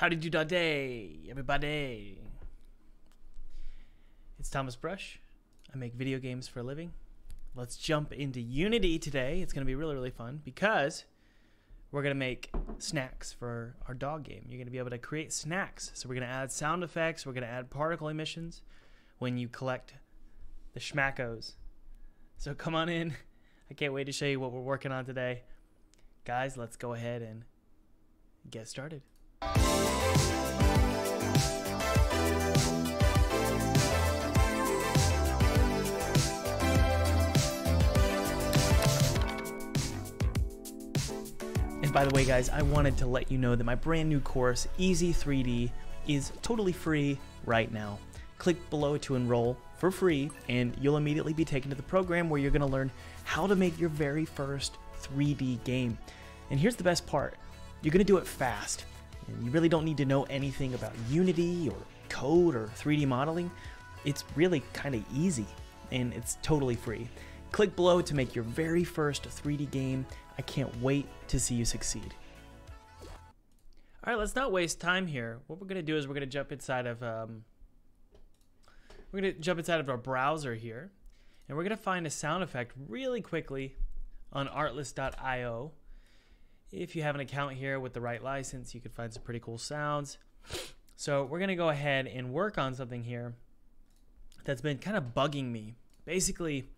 How did you do da day, everybody? It's Thomas Brush. I make video games for a living. Let's jump into Unity today. It's going to be really, really fun because we're going to make snacks for our dog game. You're going to be able to create snacks. So we're going to add sound effects. We're going to add particle emissions when you collect the schmackos. So come on in. I can't wait to show you what we're working on today. Guys, let's go ahead and get started. And by the way, guys, I wanted to let you know that my brand new course, Easy 3D, is totally free right now. Click below to enroll for free, and you'll immediately be taken to the program where you're going to learn how to make your very first 3D game. And here's the best part you're going to do it fast. And you really don't need to know anything about Unity or code or 3D modeling. It's really kind of easy, and it's totally free. Click below to make your very first 3D game. I can't wait to see you succeed. All right, let's not waste time here. What we're gonna do is we're gonna jump inside of um, we're gonna jump inside of our browser here, and we're gonna find a sound effect really quickly on Artlist.io. If you have an account here with the right license, you could find some pretty cool sounds. So we're gonna go ahead and work on something here that's been kind of bugging me. Basically,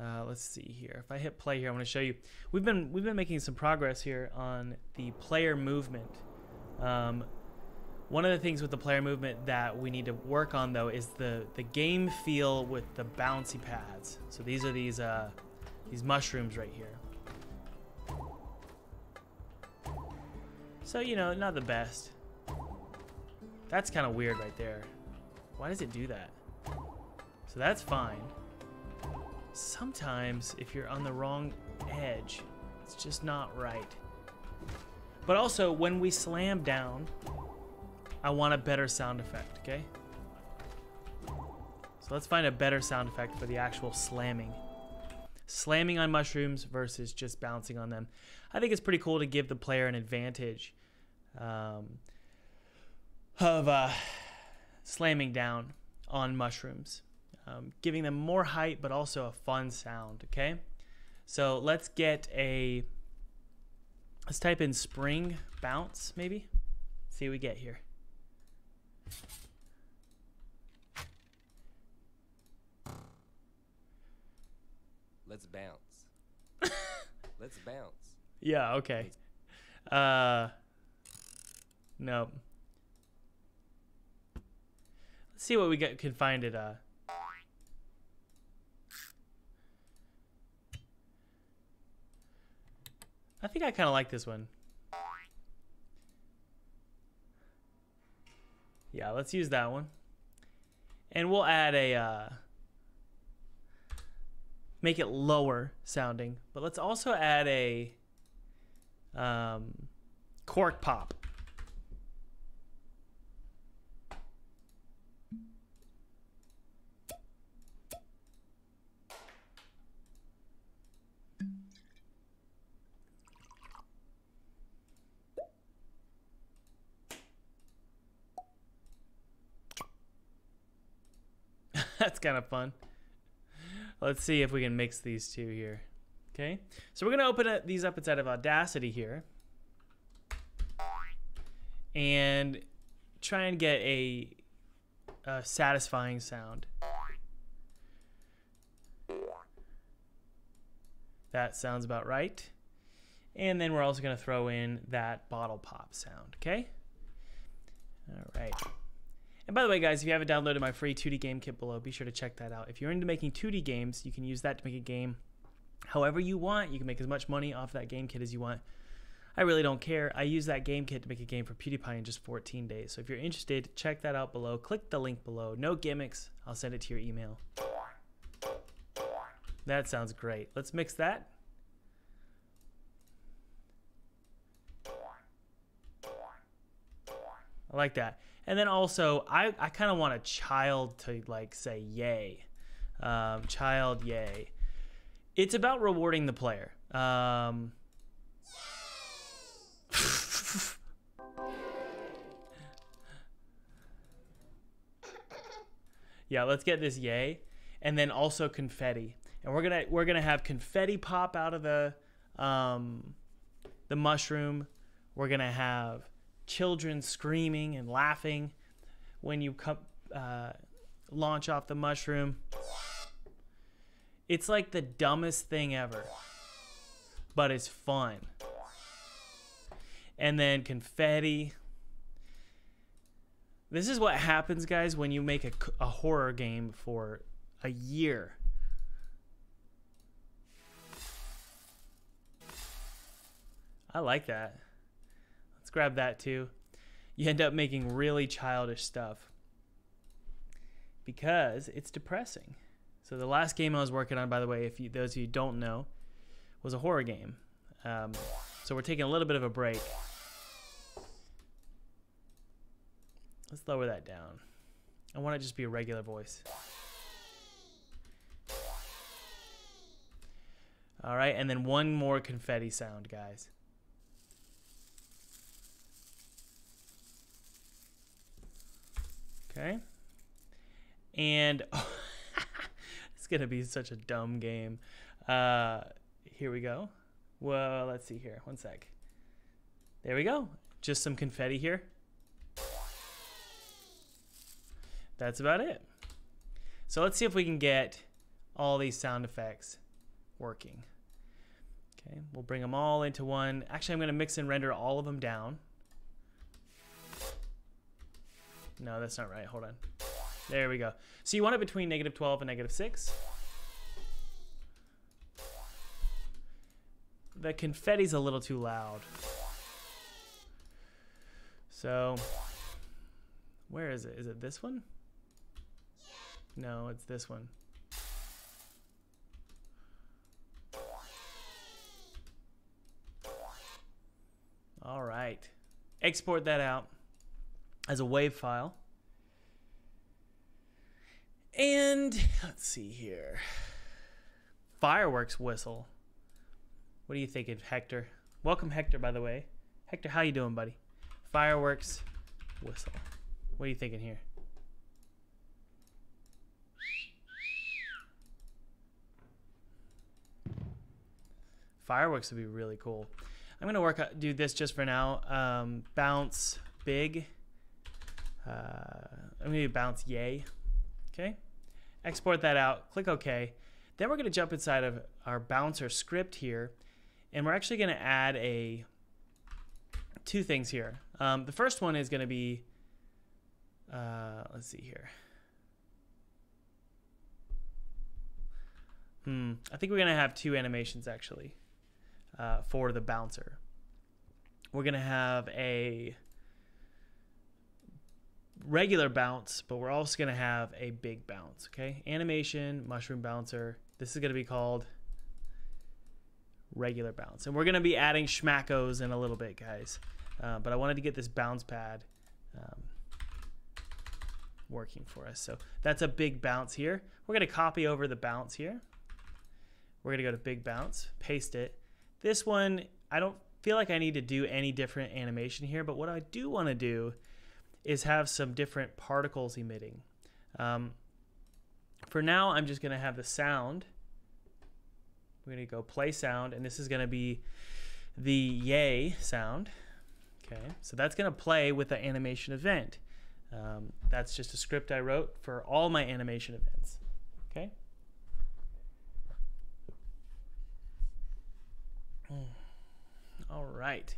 uh, let's see here. If I hit play here, I want to show you. We've been we've been making some progress here on the player movement. Um, one of the things with the player movement that we need to work on though is the the game feel with the bouncy pads. So these are these uh, these mushrooms right here. So you know, not the best. That's kind of weird right there. Why does it do that? So that's fine sometimes if you're on the wrong edge, it's just not right. But also, when we slam down, I want a better sound effect, okay? So let's find a better sound effect for the actual slamming. Slamming on mushrooms versus just bouncing on them. I think it's pretty cool to give the player an advantage um, of uh, slamming down on mushrooms um, giving them more height but also a fun sound, okay? So let's get a, let's type in spring bounce maybe, see what we get here. Let's bounce. Let's bounce. Yeah, okay. Uh, no. Let's see what we get, can find it. Uh, I think I kind of like this one. Yeah, let's use that one. And we'll add a, uh, make it lower sounding, but let's also add a um, cork pop. That's kind of fun. Let's see if we can mix these two here. Okay, so we're gonna open these up inside of Audacity here. And try and get a, a satisfying sound. That sounds about right. And then we're also gonna throw in that bottle pop sound, okay? All right. And by the way, guys, if you haven't downloaded my free 2D game kit below, be sure to check that out. If you're into making 2D games, you can use that to make a game however you want. You can make as much money off that game kit as you want. I really don't care. I use that game kit to make a game for PewDiePie in just 14 days. So if you're interested, check that out below. Click the link below. No gimmicks. I'll send it to your email. That sounds great. Let's mix that. I like that. And then also, I, I kind of want a child to like say yay, um, child yay. It's about rewarding the player. Um, yeah, let's get this yay, and then also confetti. And we're gonna we're gonna have confetti pop out of the um, the mushroom. We're gonna have children screaming and laughing when you come uh, launch off the mushroom. It's like the dumbest thing ever, but it's fun. And then confetti. This is what happens, guys, when you make a horror game for a year. I like that. Grab that too. You end up making really childish stuff because it's depressing. So the last game I was working on, by the way, if you, those of you don't know, was a horror game. Um, so we're taking a little bit of a break. Let's lower that down. I want to just be a regular voice. All right, and then one more confetti sound, guys. Okay. And it's going to be such a dumb game. Uh, here we go. Well, let's see here. One sec. There we go. Just some confetti here. That's about it. So let's see if we can get all these sound effects working. Okay, we'll bring them all into one. Actually, I'm going to mix and render all of them down. No, that's not right. Hold on. There we go. So you want it between negative 12 and negative 6. The confetti's a little too loud. So, where is it? Is it this one? No, it's this one. All right. Export that out as a WAV file. And let's see here. Fireworks whistle. What are you thinking, Hector? Welcome, Hector, by the way. Hector, how you doing, buddy? Fireworks whistle. What are you thinking here? Fireworks would be really cool. I'm gonna work out, do this just for now. Um, bounce big. Uh, I'm gonna bounce yay. Okay. Export that out. Click OK. Then we're gonna jump inside of our bouncer script here, and we're actually gonna add a two things here. Um, the first one is gonna be. Uh, let's see here. Hmm. I think we're gonna have two animations actually uh, for the bouncer. We're gonna have a regular bounce, but we're also gonna have a big bounce. Okay, animation, mushroom bouncer. This is gonna be called regular bounce, and we're gonna be adding schmackos in a little bit, guys. Uh, but I wanted to get this bounce pad um, working for us. So that's a big bounce here. We're gonna copy over the bounce here. We're gonna go to big bounce, paste it. This one, I don't feel like I need to do any different animation here, but what I do want to do is have some different particles emitting. Um, for now, I'm just going to have the sound. We're going to go play sound, and this is going to be the yay sound. Okay, so that's going to play with the animation event. Um, that's just a script I wrote for all my animation events. Okay. All right.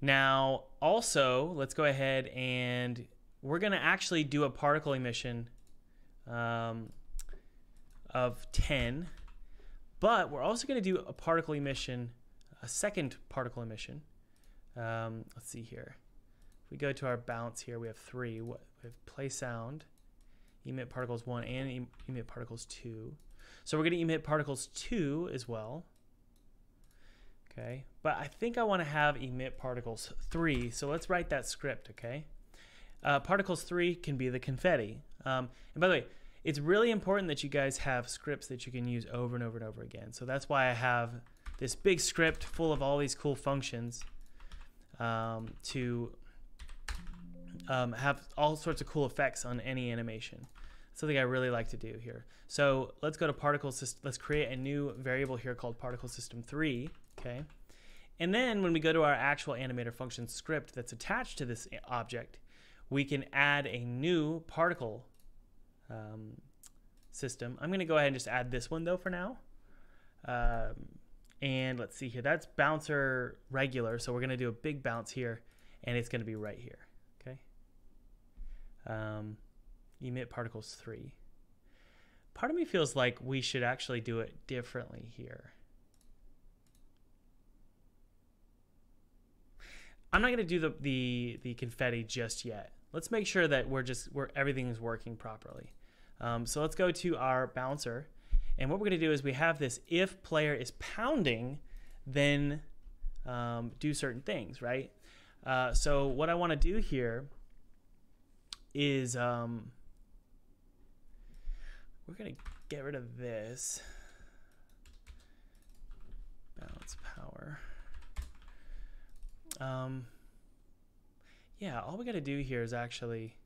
Now, also, let's go ahead and we're going to actually do a particle emission um, of 10, but we're also going to do a particle emission, a second particle emission. Um, let's see here. If we go to our bounce here, we have three. We have play sound, emit particles one, and emit particles two. So we're going to emit particles two as well. Okay, but I think I want to have emit particles 3, so let's write that script, okay? Uh, particles 3 can be the confetti. Um, and by the way, it's really important that you guys have scripts that you can use over and over and over again. So that's why I have this big script full of all these cool functions um, to um, have all sorts of cool effects on any animation. something I really like to do here. So let's go to particle system. Let's create a new variable here called particle system three. Okay. And then when we go to our actual animator function script that's attached to this object, we can add a new particle um, system. I'm going to go ahead and just add this one though for now. Um, and let's see here. That's bouncer regular. So we're going to do a big bounce here and it's going to be right here. Okay. Um, emit particles three. Part of me feels like we should actually do it differently here. I'm not going to do the, the, the confetti just yet. Let's make sure that we're just, we're, everything is working properly. Um, so let's go to our bouncer. And what we're going to do is we have this if player is pounding, then um, do certain things, right? Uh, so what I want to do here is um, we're going to get rid of this. Bounce. Um, yeah, all we got to do here is actually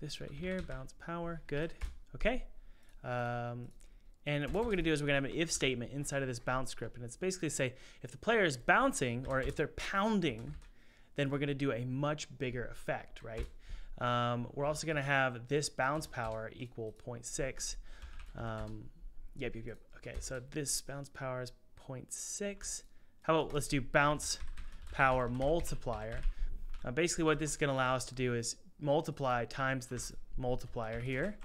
this right here, bounce power, good. Okay. Um, and what we're going to do is we're going to have an if statement inside of this bounce script. And it's basically say if the player is bouncing or if they're pounding, then we're going to do a much bigger effect, right? Um, we're also going to have this bounce power equal 0.6. Um, yep, yep, yep. Okay, so this bounce power is 0.6. How about let's do bounce power multiplier. Uh, basically what this is going to allow us to do is multiply times this multiplier here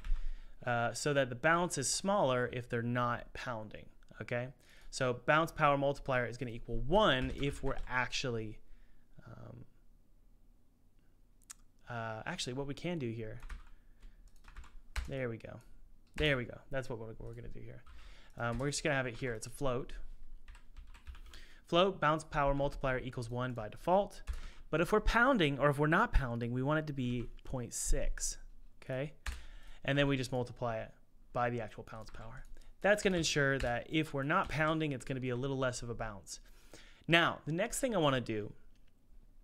uh, so that the bounce is smaller if they're not pounding, okay? So bounce power multiplier is going to equal 1 if we're actually, um, uh, actually what we can do here, there we go. There we go. That's what we're, we're going to do here. Um, we're just going to have it here. It's a float. Float bounce power multiplier equals 1 by default. But if we're pounding or if we're not pounding, we want it to be 0.6. Okay? And then we just multiply it by the actual bounce power. That's going to ensure that if we're not pounding, it's going to be a little less of a bounce. Now, the next thing I want to do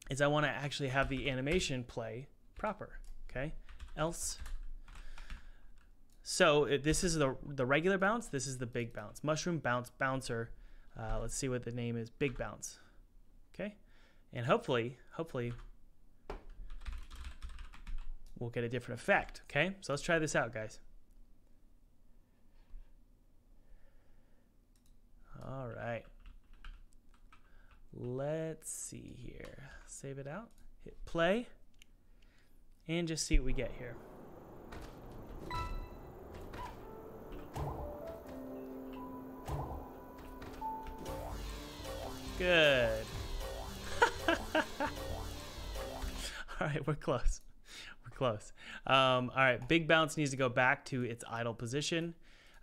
is I want to actually have the animation play proper. Okay? Else so this is the, the regular bounce. This is the big bounce. Mushroom bounce bouncer uh, let's see what the name is. Big Bounce. Okay. And hopefully, hopefully, we'll get a different effect. Okay. So let's try this out, guys. All right. Let's see here. Save it out. Hit play. And just see what we get here. Good. all right, we're close. We're close. Um, all right, big bounce needs to go back to its idle position.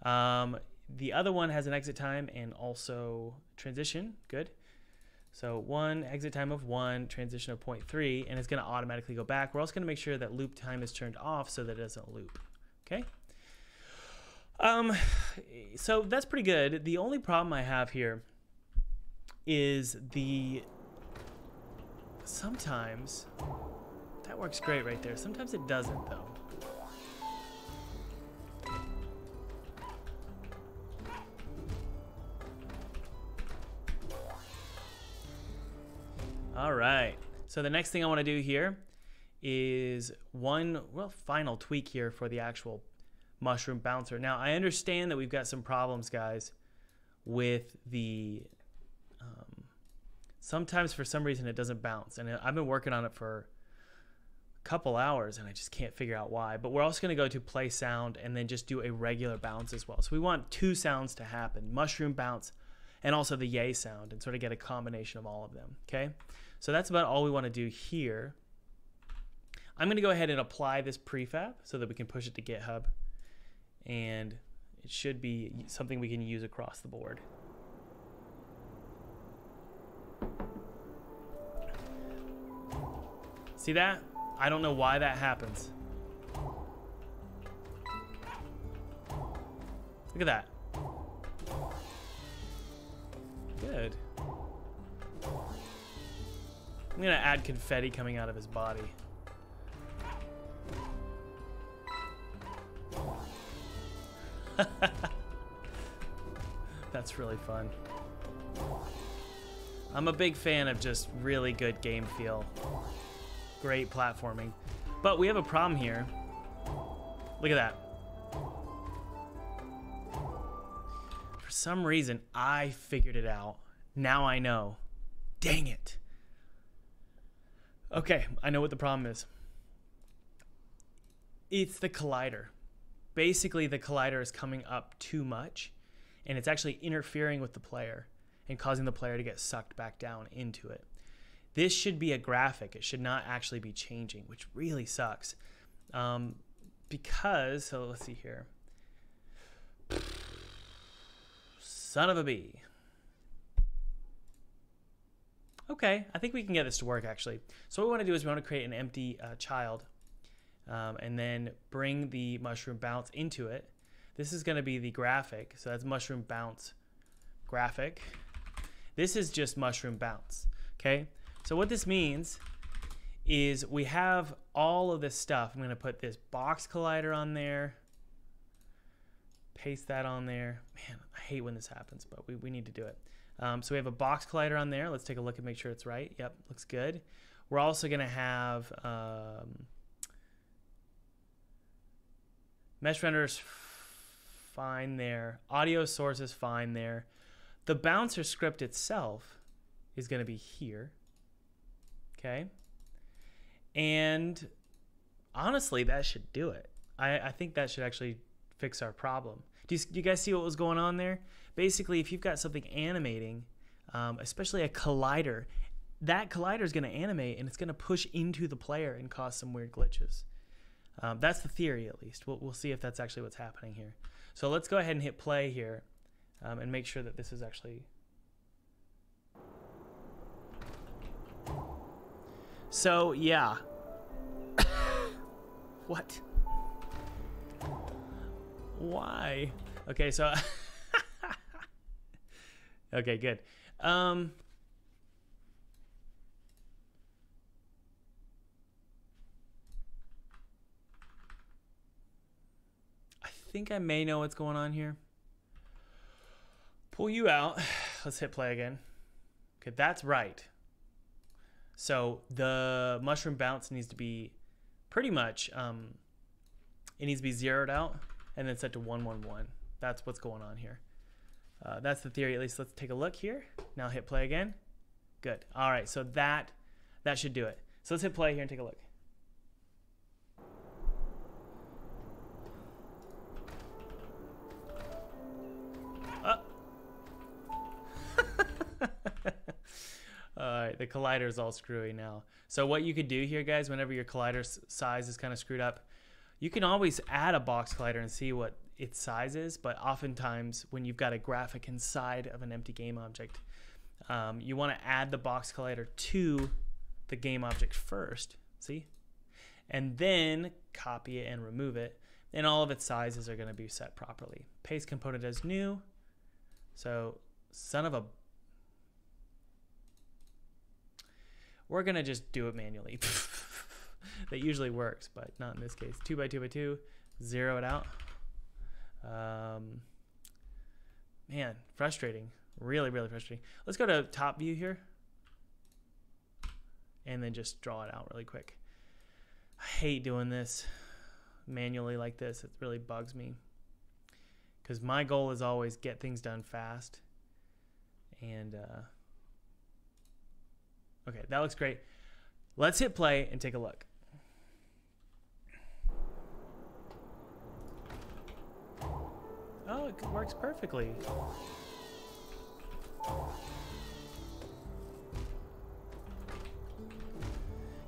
Um, the other one has an exit time and also transition. Good. So one exit time of one, transition of 0.3, and it's going to automatically go back. We're also going to make sure that loop time is turned off so that it doesn't loop. Okay. Um, so that's pretty good. The only problem I have here is the sometimes that works great right there. Sometimes it doesn't though. All right. So the next thing I want to do here is one well final tweak here for the actual mushroom bouncer. Now I understand that we've got some problems guys with the sometimes for some reason it doesn't bounce, and I've been working on it for a couple hours, and I just can't figure out why. But we're also going to go to play sound and then just do a regular bounce as well. So we want two sounds to happen: mushroom bounce, and also the yay sound, and sort of get a combination of all of them. Okay, so that's about all we want to do here. I'm going to go ahead and apply this prefab so that we can push it to GitHub, and it should be something we can use across the board. See that? I don't know why that happens. Look at that. Good. I'm gonna add confetti coming out of his body. That's really fun. I'm a big fan of just really good game feel. Great platforming. But we have a problem here. Look at that. For some reason, I figured it out. Now I know. Dang it. Okay, I know what the problem is. It's the collider. Basically, the collider is coming up too much, and it's actually interfering with the player and causing the player to get sucked back down into it. This should be a graphic. It should not actually be changing, which really sucks. Um, because, so let's see here. Son of a bee. Okay, I think we can get this to work actually. So what we want to do is we want to create an empty uh, child um, and then bring the mushroom bounce into it. This is going to be the graphic. So that's mushroom bounce graphic. This is just mushroom bounce. Okay, so what this means is we have all of this stuff. I'm going to put this box collider on there. Paste that on there. Man, I hate when this happens, but we, we need to do it. Um, so we have a box collider on there. Let's take a look and make sure it's right. Yep, looks good. We're also going to have um, mesh renders fine there. Audio source is fine there. The bouncer script itself is going to be here. Okay. And honestly, that should do it. I, I think that should actually fix our problem. Do you, do you, guys see what was going on there? Basically, if you've got something animating, um, especially a collider, that collider is going to animate and it's going to push into the player and cause some weird glitches. Um, that's the theory, at least. We'll, we'll see if that's actually what's happening here. So let's go ahead and hit play here um, and make sure that this is actually So, yeah. what? Why? Okay, so Okay, good. Um I think I may know what's going on here. Pull you out. Let's hit play again. Okay, that's right. So the mushroom bounce needs to be pretty much, um, it needs to be zeroed out and then set to 111. That's what's going on here. Uh, that's the theory, at least. Let's take a look here. Now hit play again. Good. All right, so that that should do it. So let's hit play here and take a look. All right, the collider is all screwy now. So what you could do here, guys, whenever your collider size is kind of screwed up, you can always add a box collider and see what its size is. But oftentimes, when you've got a graphic inside of an empty game object, um, you want to add the box collider to the game object first. See? And then copy it and remove it. And all of its sizes are going to be set properly. Paste component as new. So, son of a We're gonna just do it manually. that usually works, but not in this case. Two by two by two, zero it out. Um, man, frustrating. Really, really frustrating. Let's go to top view here. And then just draw it out really quick. I hate doing this manually like this. It really bugs me. Because my goal is always get things done fast. And uh, Okay, that looks great. Let's hit play and take a look. Oh, it works perfectly.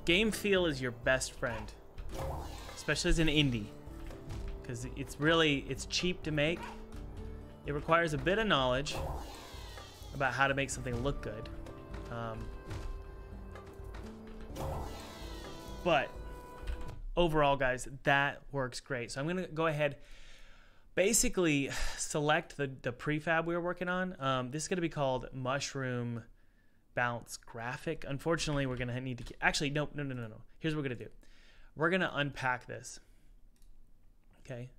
Game feel is your best friend, especially as an indie, because it's really it's cheap to make. It requires a bit of knowledge about how to make something look good. Um, but overall, guys, that works great. So I'm to go ahead, basically select the, the prefab we were working on. Um, this is to be called Mushroom Bounce Graphic. Unfortunately, we're to need to... Actually, no, no, no, no, no. Here's what we're to do. We're to unpack this. Okay?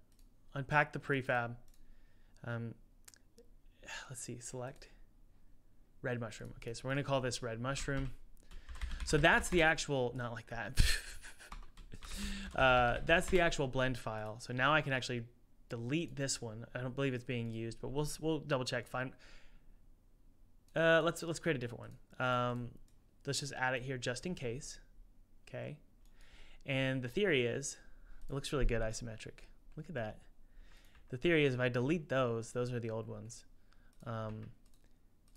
Unpack the prefab. Um, let's see, select red mushroom. Okay, so we're gonna call this red mushroom. So that's the actual, not like that. uh, that's the actual blend file. So now I can actually delete this one. I don't believe it's being used, but we'll we'll double check. Fine. Uh, let's let's create a different one. Um, let's just add it here just in case. Okay. And the theory is, it looks really good isometric. Look at that. The theory is if I delete those, those are the old ones. Um,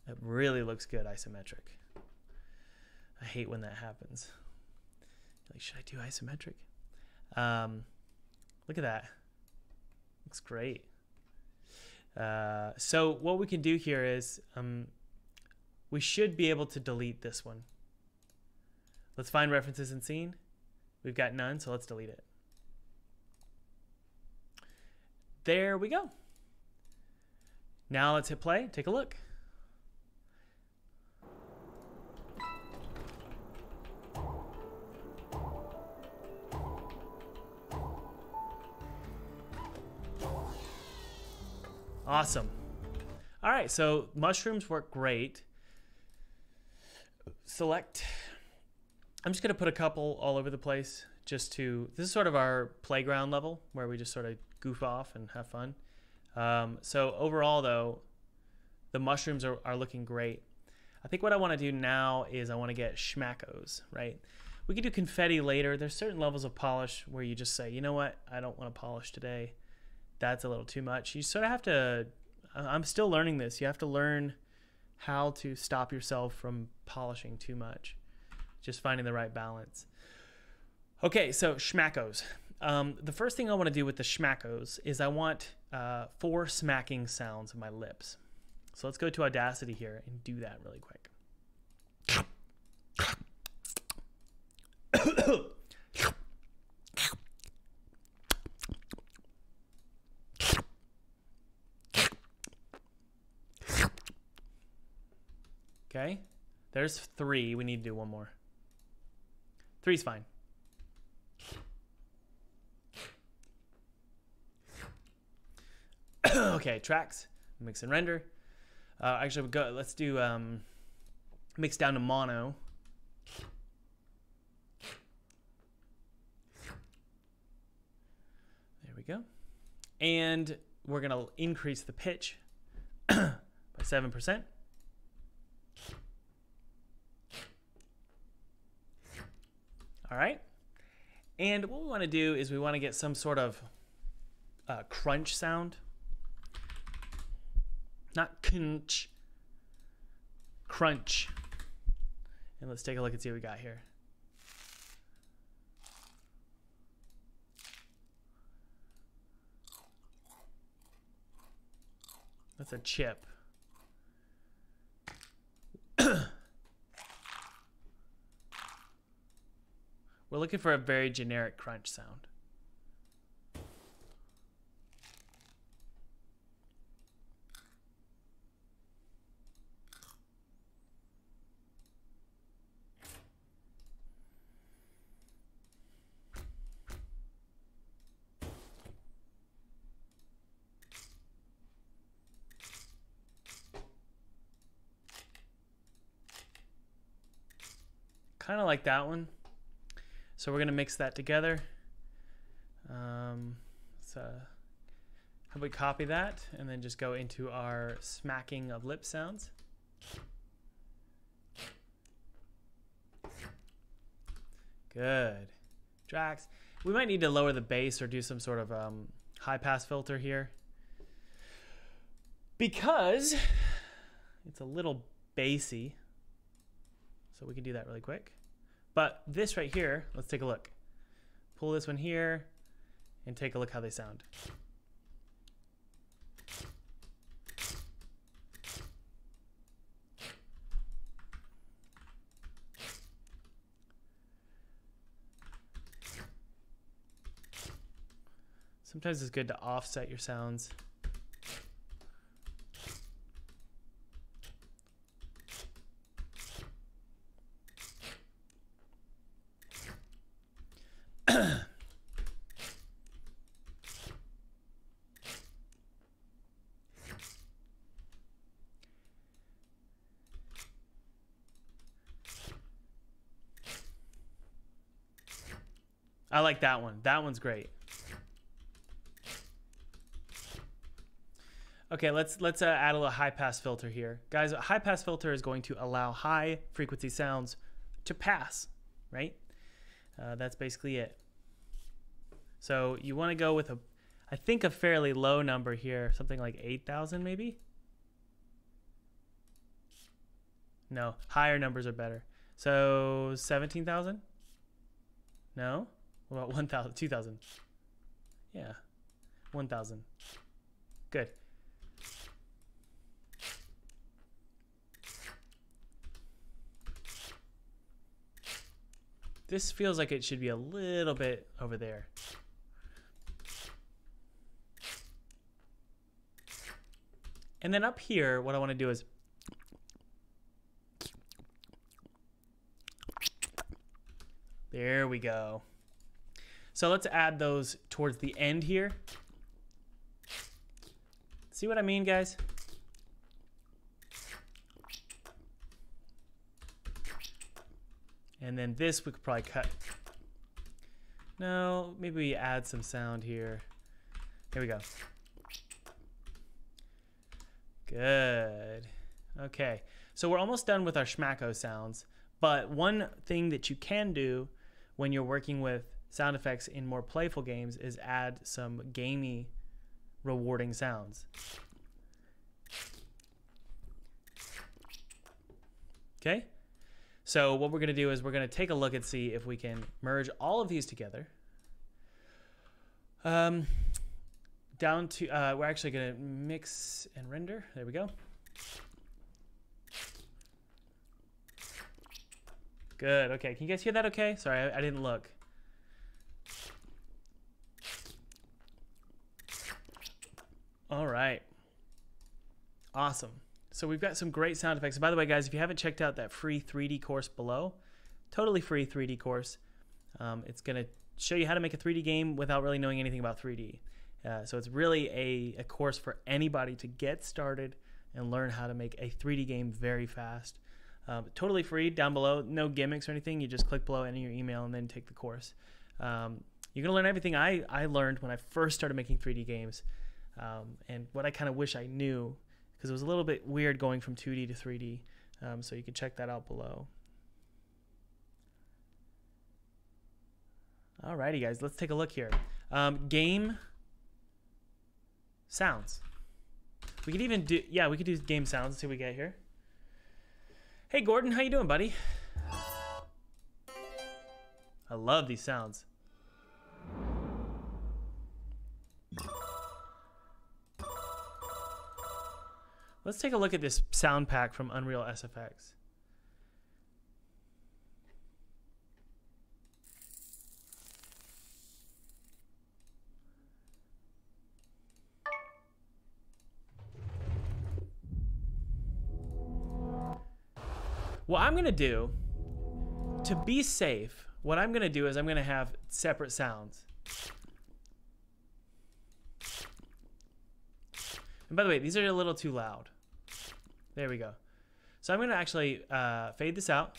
it really looks good isometric. I hate when that happens. Like, should I do isometric? Um, look at that. Looks great. Uh, so what we can do here is um, we should be able to delete this one. Let's find references in scene. We've got none, so let's delete it. There we go. Now let's hit play. Take a look. Awesome. All right, so mushrooms work great. Select. I'm just going to put a couple all over the place just to. This is sort of our playground level where we just sort of goof off and have fun. Um, so, overall, though, the mushrooms are, are looking great. I think what I want to do now is I want to get schmackos, right? We could do confetti later. There's certain levels of polish where you just say, you know what, I don't want to polish today that's a little too much. You sort of have to. I'm still learning this. You have to learn how to stop yourself from polishing too much. Just finding the right balance. Okay, so schmackos. Um, the first thing I want to do with the schmackos is I want uh, four smacking sounds of my lips. So let's go to Audacity here and do that really quick. Okay. There's three. We need to do one more. Three's fine. okay, tracks, mix and render. Uh, actually, go, let's do um, mix down to mono. There we go. And we're going to increase the pitch by 7%. All right. And what we want to do is we want to get some sort of uh, crunch sound. Not crunch. Crunch. And let's take a look and see what we got here. That's a chip. We're looking for a very generic crunch sound. Kind of like that one. So we're going to mix that together. Um, so how about we copy that and then just go into our smacking of lip sounds. Good. Tracks. We might need to lower the bass or do some sort of um, high pass filter here. Because it's a little bassy. So we can do that really quick. But this right here, let's take a look. Pull this one here and take a look how they sound. Sometimes it's good to offset your sounds. I like that one. That one's great. Okay, let's let's uh, add a little high pass filter here, guys. A high pass filter is going to allow high frequency sounds to pass, right? Uh, that's basically it. So you want to go with a, I think a fairly low number here, something like eight thousand maybe. No, higher numbers are better. So 17,000? No? About 1,000? 2,000? Yeah. 1,000. Good. This feels like it should be a little bit over there. And then up here, what I want to do is There we go. So let's add those towards the end here. See what I mean, guys? And then this we could probably cut. No, maybe we add some sound here. Here we go. Good. Okay, so we're almost done with our schmacko sounds. But one thing that you can do when you're working with sound effects in more playful games is add some gamey, rewarding sounds. Okay? So what we're going to do is we're going to take a look and see if we can merge all of these together. Um, down to, uh, we're actually going to mix and render. There we go. Good. Okay. Can you guys hear that okay? Sorry, I, I didn't look. All right. Awesome. So we've got some great sound effects. By the way, guys, if you haven't checked out that free 3D course below, totally free 3D course, um, it's going to show you how to make a 3D game without really knowing anything about 3D. Uh, so it's really a, a course for anybody to get started and learn how to make a 3D game very fast. Um, totally free down below, no gimmicks or anything. You just click below, enter your email, and then take the course. Um, you're gonna learn everything I, I learned when I first started making 3D games, um, and what I kind of wish I knew, because it was a little bit weird going from 2D to 3D. Um, so you can check that out below. Alrighty, guys, let's take a look here. Um, game sounds. We could even do, yeah, we could do game sounds. See what we get here. Hey Gordon, how you doing, buddy? I love these sounds. Let's take a look at this sound pack from Unreal SFX. What I'm going to do to be safe, what I'm going to do is I'm going to have separate sounds. And by the way, these are a little too loud. There we go. So I'm going to actually uh, fade this out,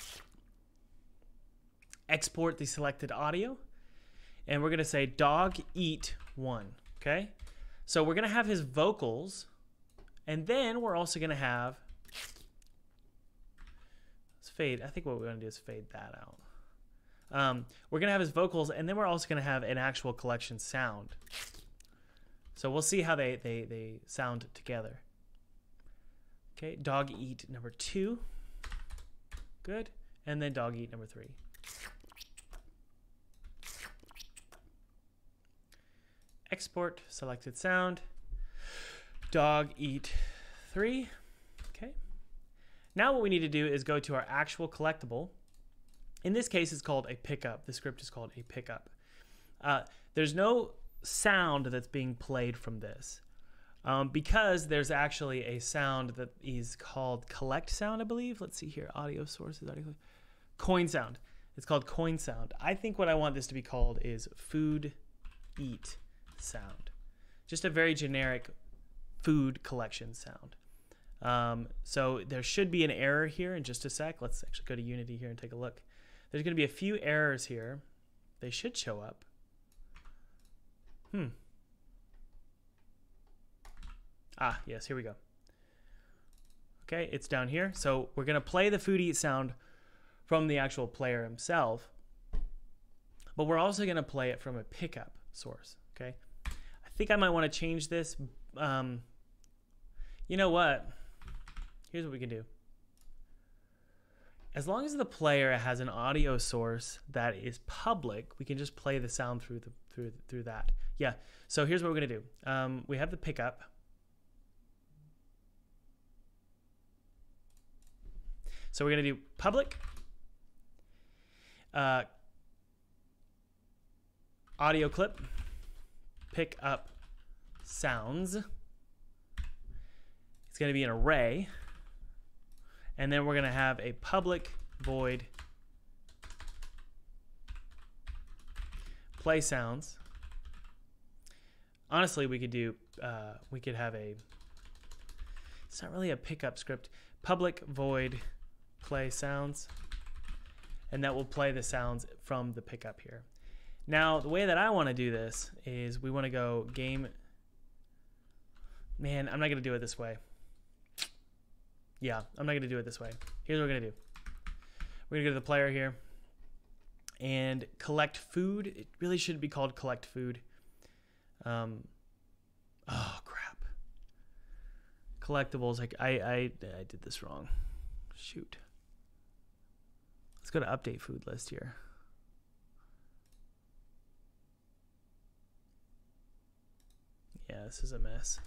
export the selected audio, and we're going to say dog eat one. Okay? So we're going to have his vocals, and then we're also going to have Let's fade. I think what we're going to do is fade that out. Um, we're going to have his vocals, and then we're also going to have an actual collection sound. So we'll see how they, they, they sound together. Okay, dog eat number two. Good. And then dog eat number three. Export selected sound. Dog eat three. Okay. Now what we need to do is go to our actual collectible. In this case, it's called a pickup. The script is called a pickup. Uh, there's no sound that's being played from this um, because there's actually a sound that is called collect sound, I believe. Let's see here, audio sources, audio, coin sound. It's called coin sound. I think what I want this to be called is food eat sound. Just a very generic food collection sound. Um, so there should be an error here in just a sec. Let's actually go to Unity here and take a look. There's going to be a few errors here. They should show up. Hmm. Ah, yes, here we go. Okay, it's down here. So we're to play the food eat sound from the actual player himself, but we're also to play it from a pickup source. Okay, I think I might want to change this. Um, you know what? Here's what we can do. As long as the player has an audio source that is public, we can just play the sound through the through through that. Yeah. So here's what we're gonna do. Um, we have the pickup. So we're gonna do public uh, audio clip, pick up sounds. It's gonna be an array. And then we're going to have a public void play sounds. Honestly, we could do, uh, we could have a, it's not really a pickup script, public void play sounds. And that will play the sounds from the pickup here. Now, the way that I want to do this is we want to go game. Man, I'm not going to do it this way. Yeah, I'm not going to do it this way. Here's what we're going to do. We're going to go to the player here and collect food. It really should be called collect food. Um, oh, crap. Collectibles. Like I, I, I did this wrong. Shoot. Let's go to update food list here. Yeah, this is a mess.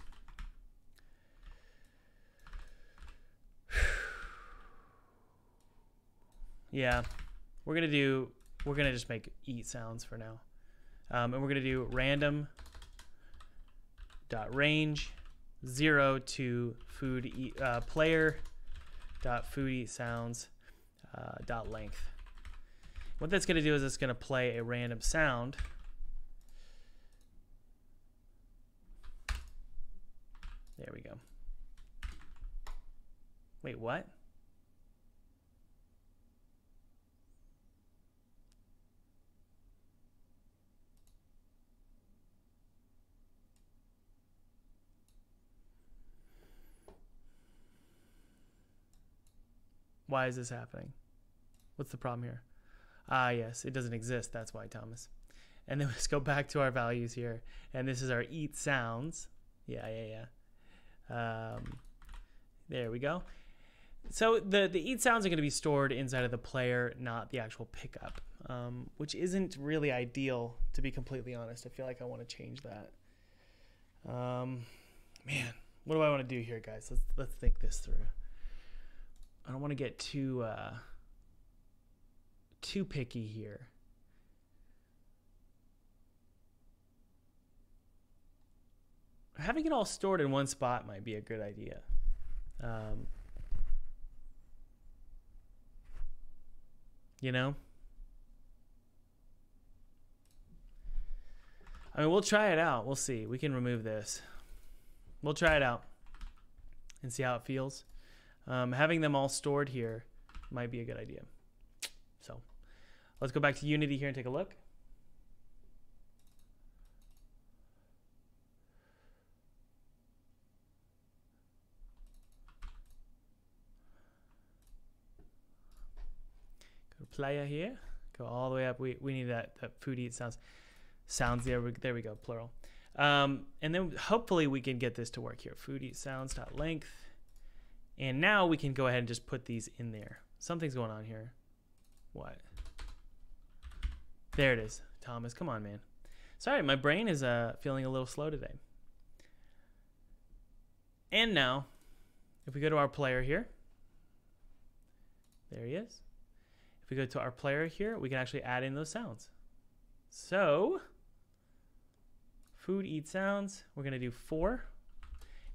Yeah, we're gonna do. We're gonna just make eat sounds for now, um, and we're gonna do random dot range zero to food eat, uh, player dot food eat sounds uh, dot length. What that's gonna do is it's gonna play a random sound. There we go. Wait, what? Why is this happening? What's the problem here? Ah, yes, it doesn't exist. That's why, Thomas. And then let's go back to our values here. And this is our eat sounds. Yeah, yeah, yeah. Um, there we go. So the, the eat sounds are going to be stored inside of the player, not the actual pickup, um, which isn't really ideal, to be completely honest. I feel like I want to change that. Um, man, what do I want to do here, guys? Let's, let's think this through. I don't want to get too uh, too picky here. Having it all stored in one spot might be a good idea. Um, you know? I mean, we'll try it out. We'll see. We can remove this. We'll try it out and see how it feels um, having them all stored here might be a good idea. So let's go back to Unity here and take a look. Go to player here. Go all the way up. We, we need that, that food sounds. Sounds there. We, there we go. Plural. Um, and then hopefully we can get this to work here. Food eat sounds dot length. And now we can go ahead and just put these in there. Something's going on here. What? There it is. Thomas, come on, man. Sorry, my brain is uh, feeling a little slow today. And now, if we go to our player here, there he is. If we go to our player here, we can actually add in those sounds. So, food, eat sounds, we're going to do four,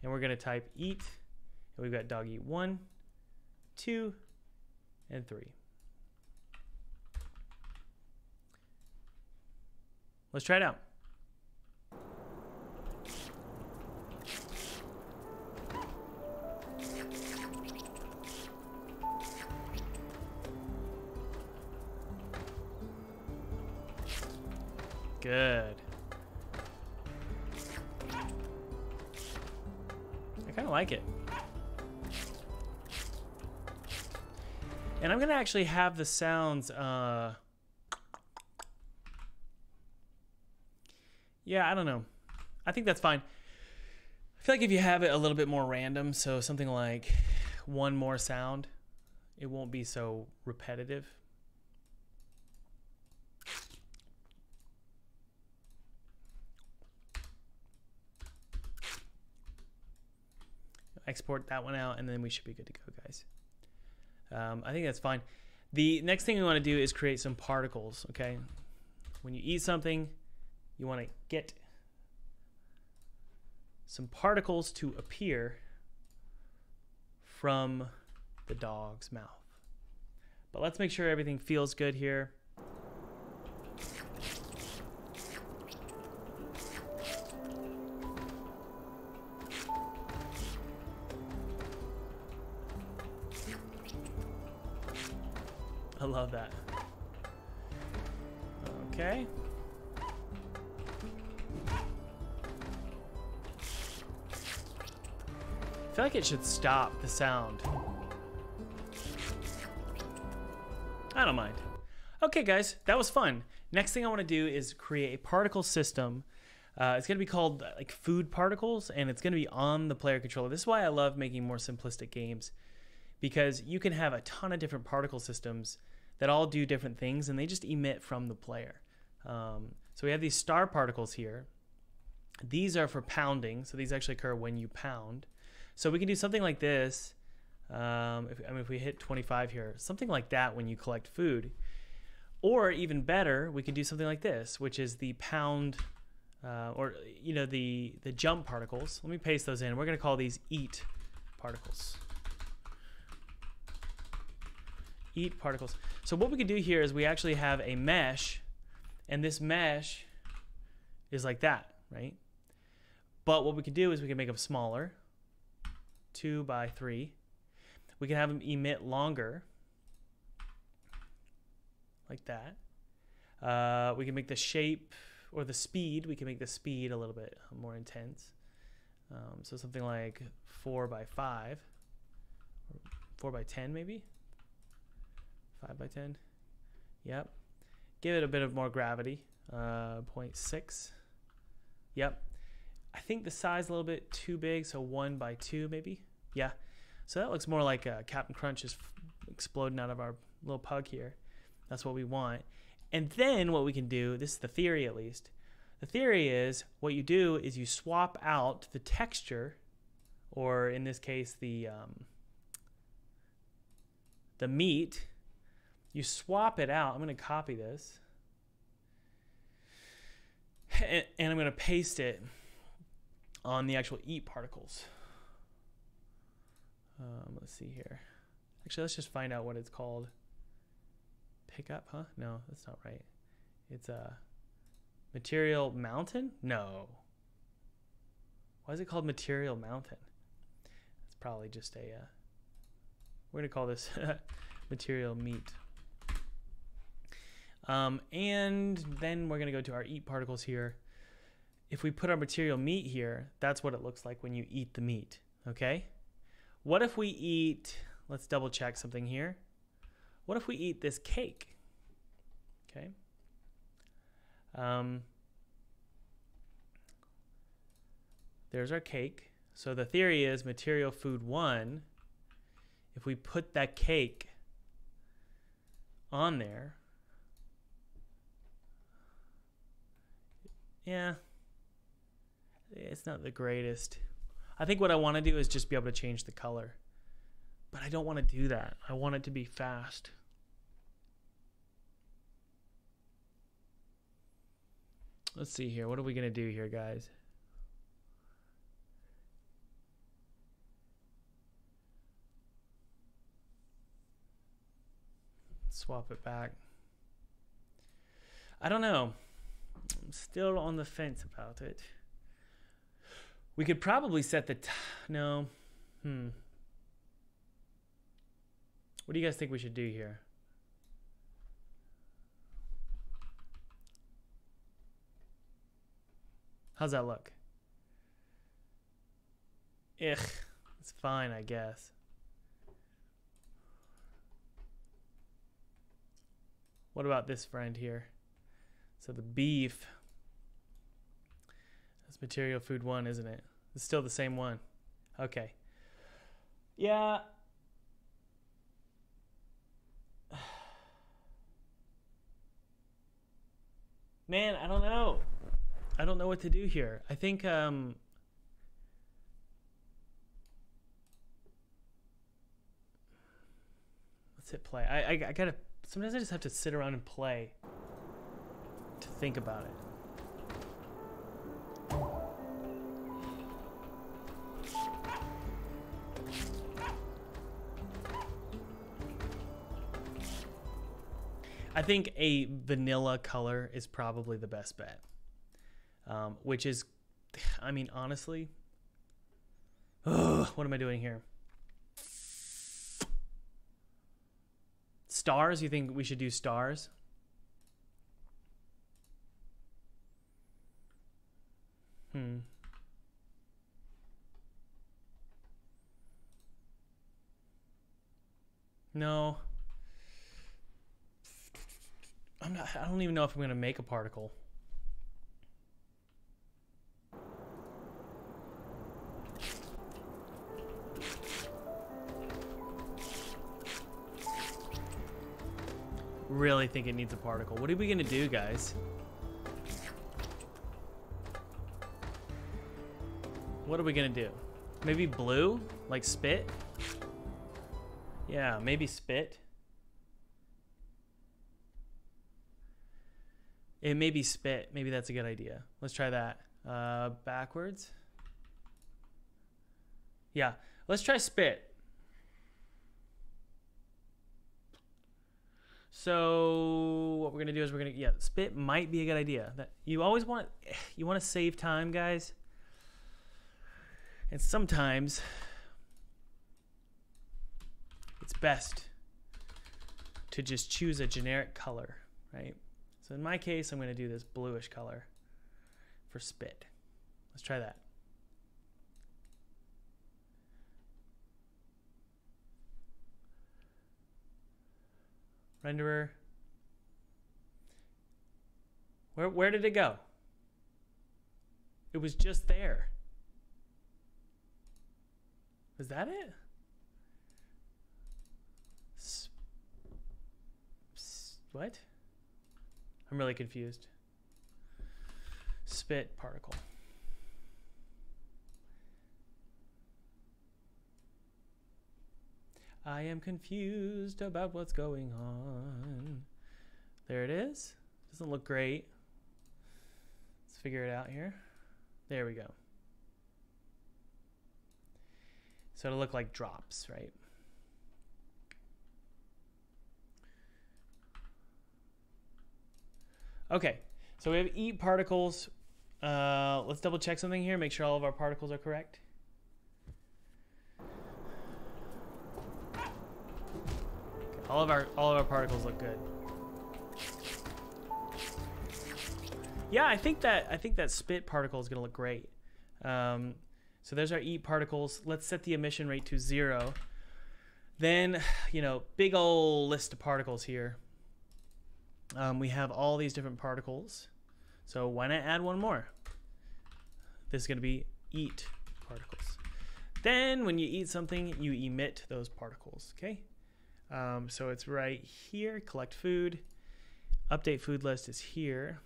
and we're going to type eat and we've got doggy one, two, and three. Let's try it out. Good. I kind of like it. And I'm going to actually have the sounds. Uh, yeah, I don't know. I think that's fine. I feel like if you have it a little bit more random, so something like one more sound, it won't be so repetitive. Export that one out, and then we should be good to go, guys. Um, I think that's fine. The next thing we want to do is create some particles, okay? When you eat something, you want to get some particles to appear from the dog's mouth. But let's make sure everything feels good here. Love that. Okay. I feel like it should stop the sound. I don't mind. Okay, guys, that was fun. Next thing I want to do is create a particle system. Uh, it's going to be called like food particles, and it's going to be on the player controller. This is why I love making more simplistic games, because you can have a ton of different particle systems that all do different things, and they just emit from the player. Um, so we have these star particles here. These are for pounding, so these actually occur when you pound. So we can do something like this. Um, if, I mean, if we hit 25 here, something like that when you collect food. Or even better, we can do something like this, which is the pound, uh, or you know, the the jump particles. Let me paste those in. We're going to call these eat particles. Eat particles. So what we could do here is we actually have a mesh, and this mesh is like that, right? But what we could do is we can make them smaller, two by three. We can have them emit longer, like that. Uh, we can make the shape or the speed, we can make the speed a little bit more intense. Um, so something like four by five, four by 10 maybe, five by 10. Yep. Give it a bit of more gravity, uh, 0.6. Yep. I think the size a little bit too big, so one by two maybe. Yeah. So that looks more like uh, Captain Crunch is exploding out of our little pug here. That's what we want. And then what we can do, this is the theory at least. The theory is what you do is you swap out the texture, or in this case, the um, the meat. You swap it out. I'm going to copy this, and, and I'm going to paste it on the actual eat particles. Um, let's see here. Actually, let's just find out what it's called. Pickup, huh? No, that's not right. It's a material mountain? No. Why is it called material mountain? It's probably just a. Uh, we're gonna call this material meat. Um, and then we're gonna go to our eat particles here. If we put our material meat here, that's what it looks like when you eat the meat. Okay. What if we eat, let's double check something here. What if we eat this cake? Okay. Um, there's our cake. So the theory is material food one, if we put that cake on there, yeah, it's not the greatest. I think what I want to do is just be able to change the color. But I don't want to do that. I want it to be fast. Let's see here. What are we going to do here, guys? Swap it back. I don't know. I'm still on the fence about it. We could probably set the. No. Hmm. What do you guys think we should do here? How's that look? Ugh, it's fine, I guess. What about this friend here? So the beef. That's material food one, isn't it? It's still the same one. Okay. Yeah. Man, I don't know. I don't know what to do here. I think um Let's hit play. I, I I gotta sometimes I just have to sit around and play think about it. I think a vanilla color is probably the best bet. Um, which is, I mean, honestly, ugh, what am I doing here? Stars? You think we should do stars? Hmm. No. I'm not I don't even know if I'm going to make a particle. Really think it needs a particle. What are we going to do, guys? What are we going to do? Maybe blue? Like spit? Yeah, maybe spit. It may be spit. Maybe that's a good idea. Let's try that. Uh, backwards. Yeah, let's try spit. So what we're gonna do is we're gonna yeah spit might be a good idea. That you always want you want to save time, guys. And sometimes it's best to just choose a generic color, right? So in my case, I'm going to do this bluish color for spit. Let's try that. renderer. Where, where did it go? It was just there. Was that it? What? I'm really confused. Spit particle. I am confused about what's going on. There it is. Doesn't look great. Let's figure it out here. There we go. So it'll look like drops, right? Okay, so we have eat particles. Uh, let's double check something here, make sure all of our particles are correct. All of our all of our particles look good. Yeah, I think that I think that spit particle is gonna look great. Um, so there's our eat particles. Let's set the emission rate to zero. Then, you know, big old list of particles here. Um, we have all these different particles. So why not add one more? This is going to be eat particles. Then when you eat something, you emit those particles, okay? Um, so it's right here, collect food. Update food list is here.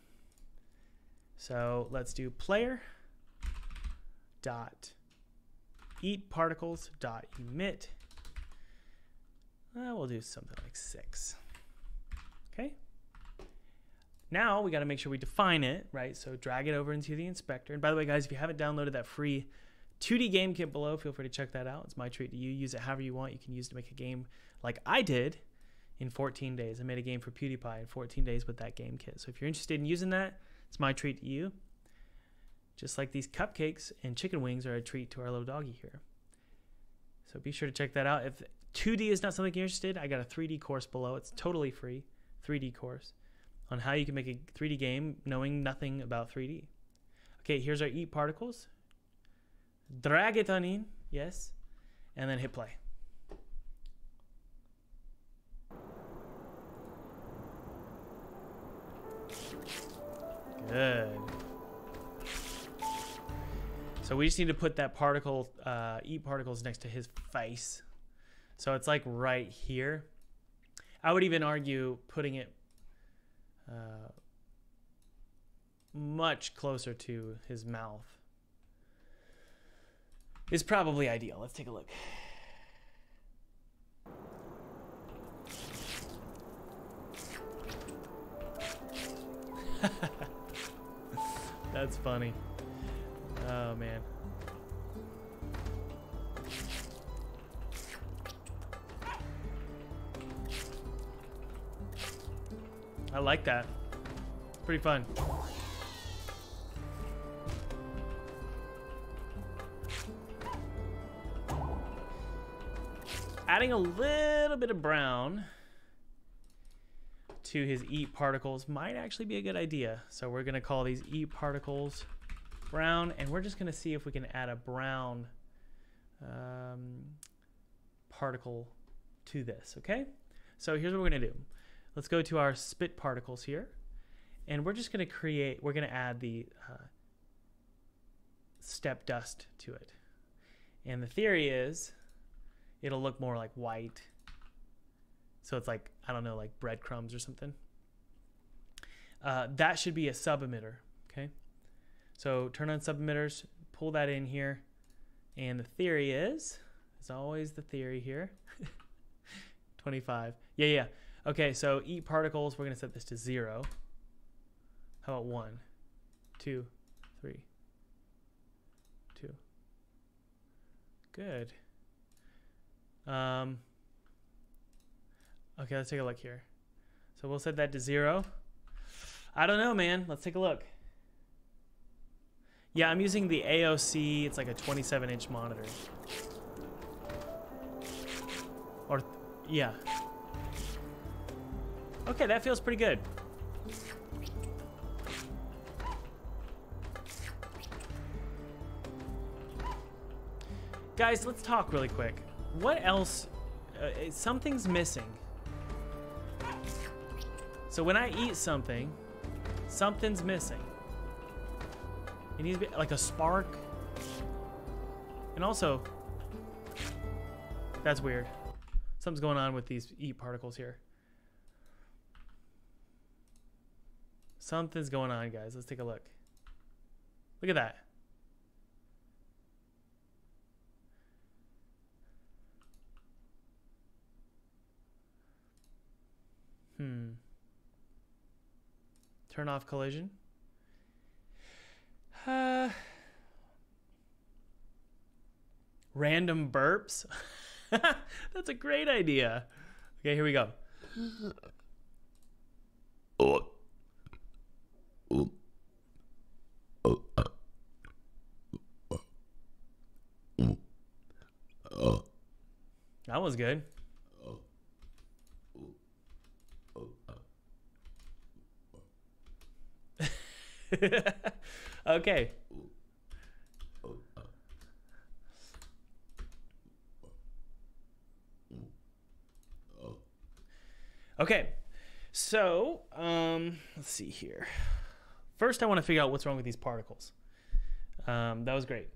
So let's do player dot eat particles dot emit. Uh, we'll do something like six. Okay. Now we got to make sure we define it, right? So drag it over into the inspector. And by the way, guys, if you haven't downloaded that free 2D game kit below, feel free to check that out. It's my treat to you. Use it however you want. You can use it to make a game like I did in 14 days. I made a game for PewDiePie in 14 days with that game kit. So if you're interested in using that, it's my treat to you. Just like these cupcakes and chicken wings are a treat to our little doggy here. So be sure to check that out. If 2D is not something you're interested, I got a 3D course below. It's totally free, 3D course on how you can make a 3D game knowing nothing about 3D. Okay, here's our eat particles. Drag it on in. Yes. And then hit play. Good. So we just need to put that particle, uh, eat particles next to his face. So it's like right here. I would even argue putting it uh, much closer to his mouth is probably ideal. Let's take a look. That's funny. Oh man. I like that. Pretty fun. Adding a little bit of brown to his eat particles might actually be a good idea. So we're gonna call these eat particles brown and we're just gonna see if we can add a brown um, particle to this, okay? So here's what we're gonna do. Let's go to our spit particles here and we're just gonna create, we're gonna add the uh, step dust to it. And the theory is it'll look more like white so it's like, I don't know, like breadcrumbs or something. Uh, that should be a sub emitter, okay? So turn on sub emitters, pull that in here. And the theory is, as always the theory here, 25. Yeah, yeah. Okay, so eat particles, we're gonna set this to zero. How about one, two, three, two. Good. Um, Okay, let's take a look here. So we'll set that to zero. I don't know, man. Let's take a look. Yeah, I'm using the AOC. It's like a 27 inch monitor. Or, yeah. Okay, that feels pretty good. Guys, let's talk really quick. What else? Uh, something's missing. So when I eat something, something's missing. It needs to be like a spark. And also, that's weird. Something's going on with these eat particles here. Something's going on, guys. Let's take a look. Look at that. Hmm. Turn off collision. Uh, random burps. That's a great idea. Okay, here we go. That was good. okay. Okay. So, um, let's see here. First, I want to figure out what's wrong with these particles. Um, that was great.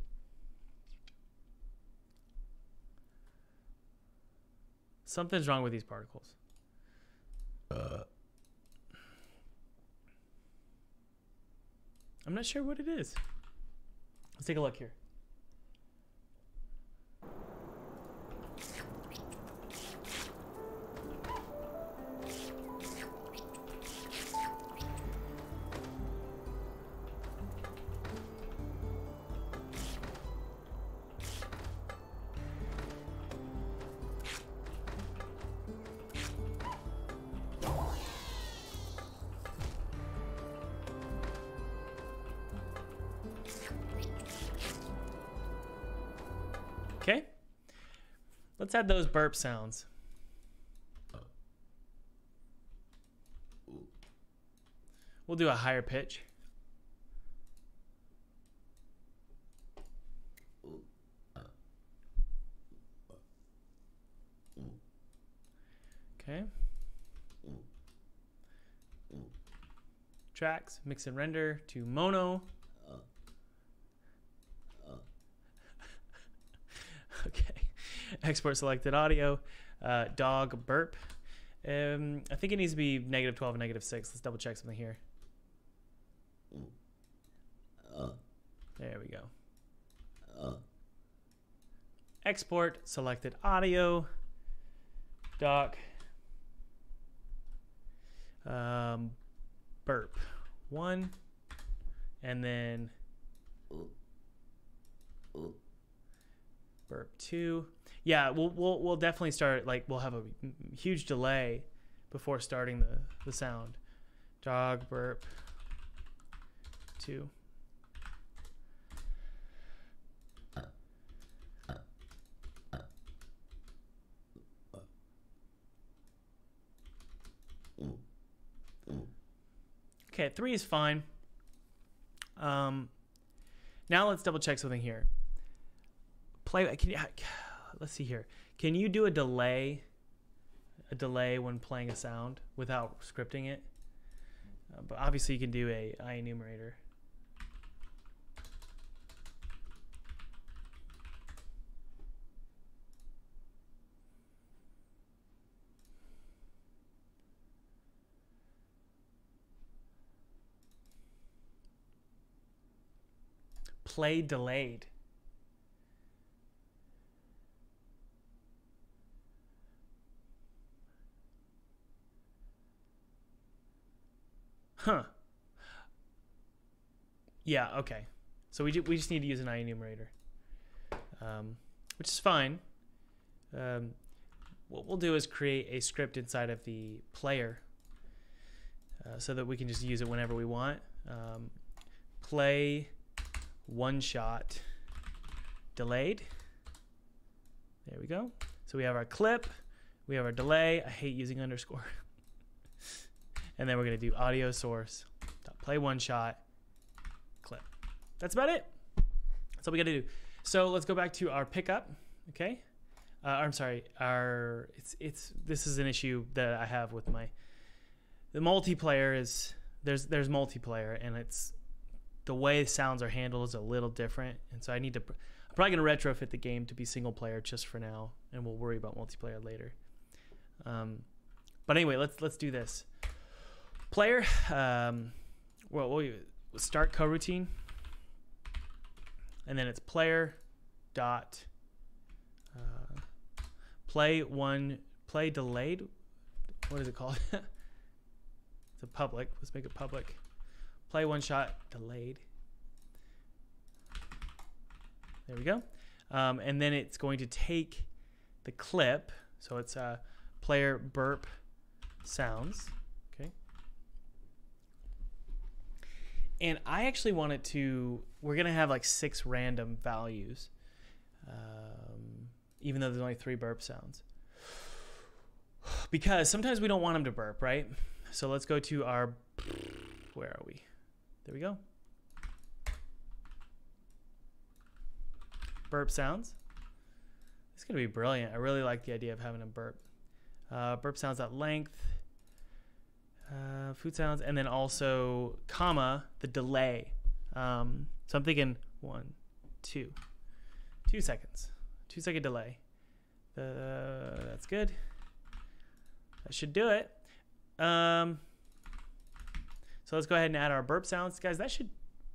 Something's wrong with these particles. Uh. I'm not sure what it is. Let's take a look here. Let's add those burp sounds. We'll do a higher pitch. Okay. Tracks, mix and render to mono. Export selected audio. Uh, dog burp. Um, I think it needs to be negative 12 and negative 6. Let's double check something here. There we go. Export selected audio. Doc. Um, burp. One. And then burp two. Yeah, we'll we'll we'll definitely start like we'll have a huge delay before starting the the sound. Dog burp two. Okay, three is fine. Um, now let's double check something here. Play. Can you? Let's see here. Can you do a delay? A delay when playing a sound without scripting it. Uh, but obviously, you can do a enumerator. Play delayed. Huh. Yeah, okay. So we, ju- we just need to use an IEnumerator, um, which is fine. Um, what we'll do is create a script inside of the player uh, so that we can just use it whenever we want. Um, play one shot delayed. There we go. So we have our clip, we have our delay. I hate using underscore. and then we're going to do audio source, play one shot, clip. That's about it. That's all we got to do. So let's go back to our pickup. Okay. Uh, I'm sorry. Our it's it's this is an issue that I have with my the multiplayer is there's there's multiplayer and it's the way sounds are handled is a little different, and so I need to. I'm probably gonna retrofit the game to be single player just for now, and we'll worry about multiplayer later. Um, but anyway, let's let's do this. Player, um, well, we'll start coroutine, and then it's player dot uh, play one play delayed. What is it called? it's a public. Let's make it public. Play one shot delayed. There we go. Um, and then it's going to take the clip. So it's a player burp sounds. Okay. And I actually want it to, we're to have like six random values, um, even though there's only three burp sounds. Because sometimes we don't want them to burp, right? So let's go to our, where are we? There we go. Burp sounds. It's to be brilliant. I really like the idea of having a burp. Uh, burp sounds at length. Uh, food sounds. And then also, comma, the delay. Um, so I'm thinking one, two, two seconds. Two second delay. Uh, that's good. That should do it. Um, so let's go ahead and add our burp sounds. Guys, that should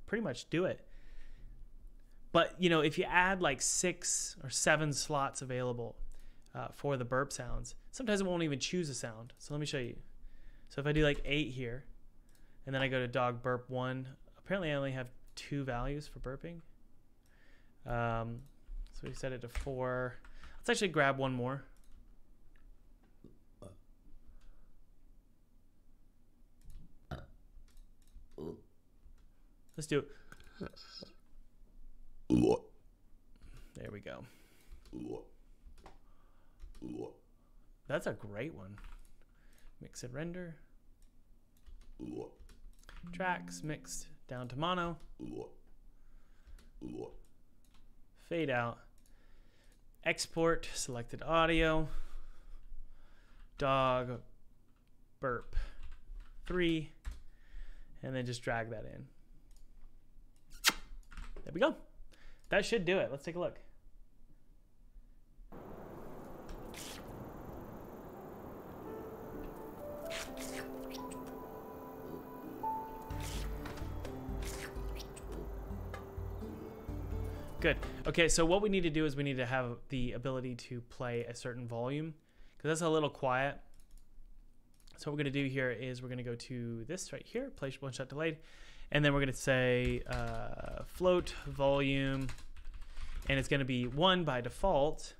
pretty much do it. But, you know, if you add like six or seven slots available uh, for the burp sounds, sometimes it won't even choose a sound. So let me show you. So if I do like eight here, and then I go to dog burp one, apparently I only have two values for burping. Um, so we set it to four. Let's actually grab one more. Let's do it. There we go. That's a great one. Mix and render. Tracks mixed down to mono. Fade out. Export selected audio. dog burp three, and then just drag that in. There we go. That should do it. Let's take a look. Good. Okay, so what we need to do is we need to have the ability to play a certain volume because that's a little quiet. So what we're going to do here is we're going to go to this right here, play one shot delayed, and then we're going to say uh, float volume, and it's going to be one by default,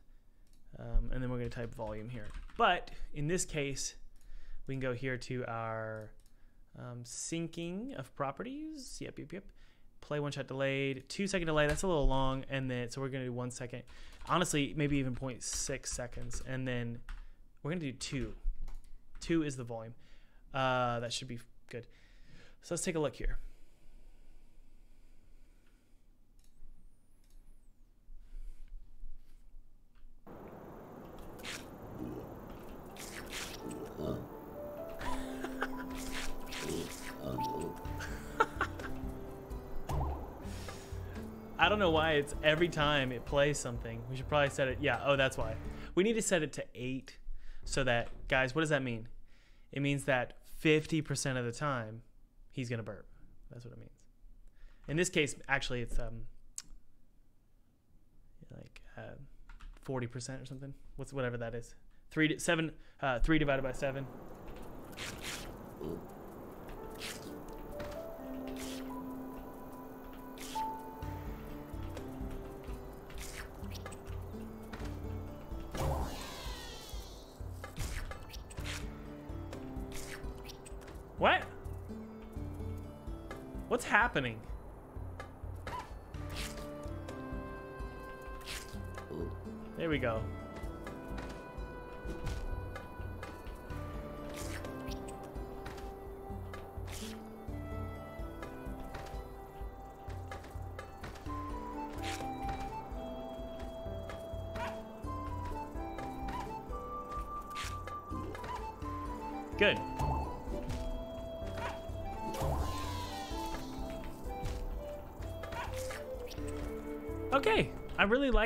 um, and then we're going to type volume here. But in this case, we can go here to our um, syncing of properties. Yep, yep, yep play one shot delayed, two second delay. That's a little long, and then so we're gonna do one second. Honestly, maybe even 0.6 seconds, and then we're gonna do two. Two is the volume. Uh, that should be good. So let's take a look here. I don't know why it's every time it plays something. We should probably set it. Yeah. Oh, that's why. We need to set it to eight, so that guys, what does that mean? It means that 50% of the time he's gonna burp. That's what it means. In this case, actually, it's um like uh, 40% or something. What's whatever that is. Three seven uh, three divided by seven. What's happening? There we go.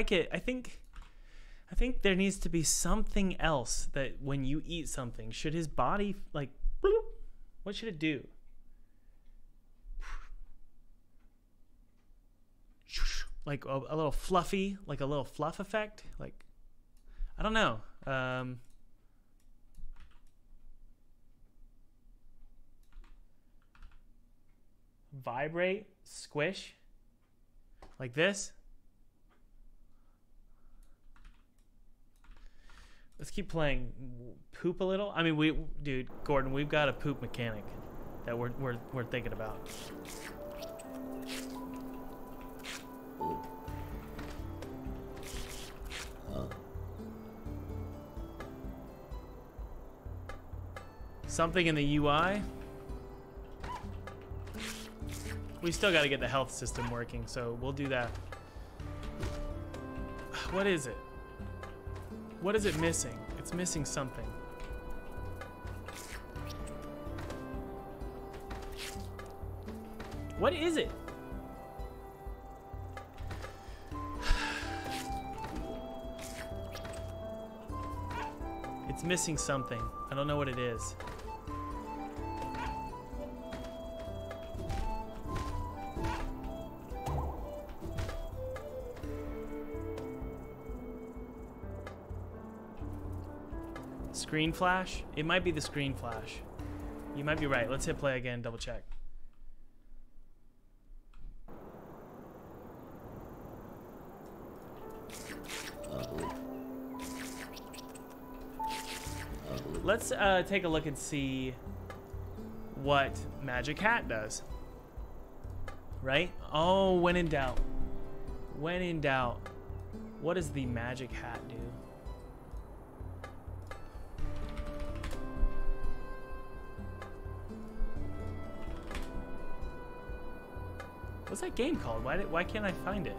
Like it. I think I think there needs to be something else that when you eat something, should his body like what should it do? Like a, a little fluffy, like a little fluff effect, like I don't know. Um vibrate, squish, like this. Let's keep playing poop a little. I mean, we, dude, Gordon, we've got a poop mechanic that we're we're we're thinking about. Something in the UI. We still got to get the health system working, so we'll do that. What is it? What is it missing? It's missing something. What is it? It's missing something. I don't know what it is. Screen flash? It might be the screen flash. You might be right. Let's hit play again, double check. Let's uh, take a look and see what Magic Hat does. Right? Oh, when in doubt. When in doubt. What does the Magic Hat do? What's that game called? Why, did, why can't I find it?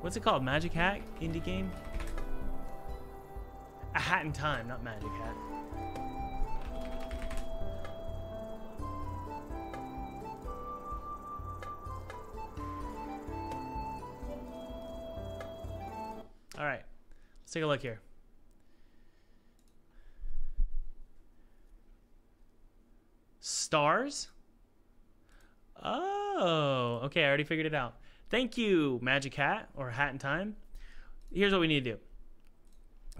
What's it called? Magic Hat? Indie game? A Hat in Time, not Magic Hat. All right, let's take a look here. Stars? Oh, okay, I already figured it out. Thank you, Magic Hat or Hat in Time. Here's what we need to do.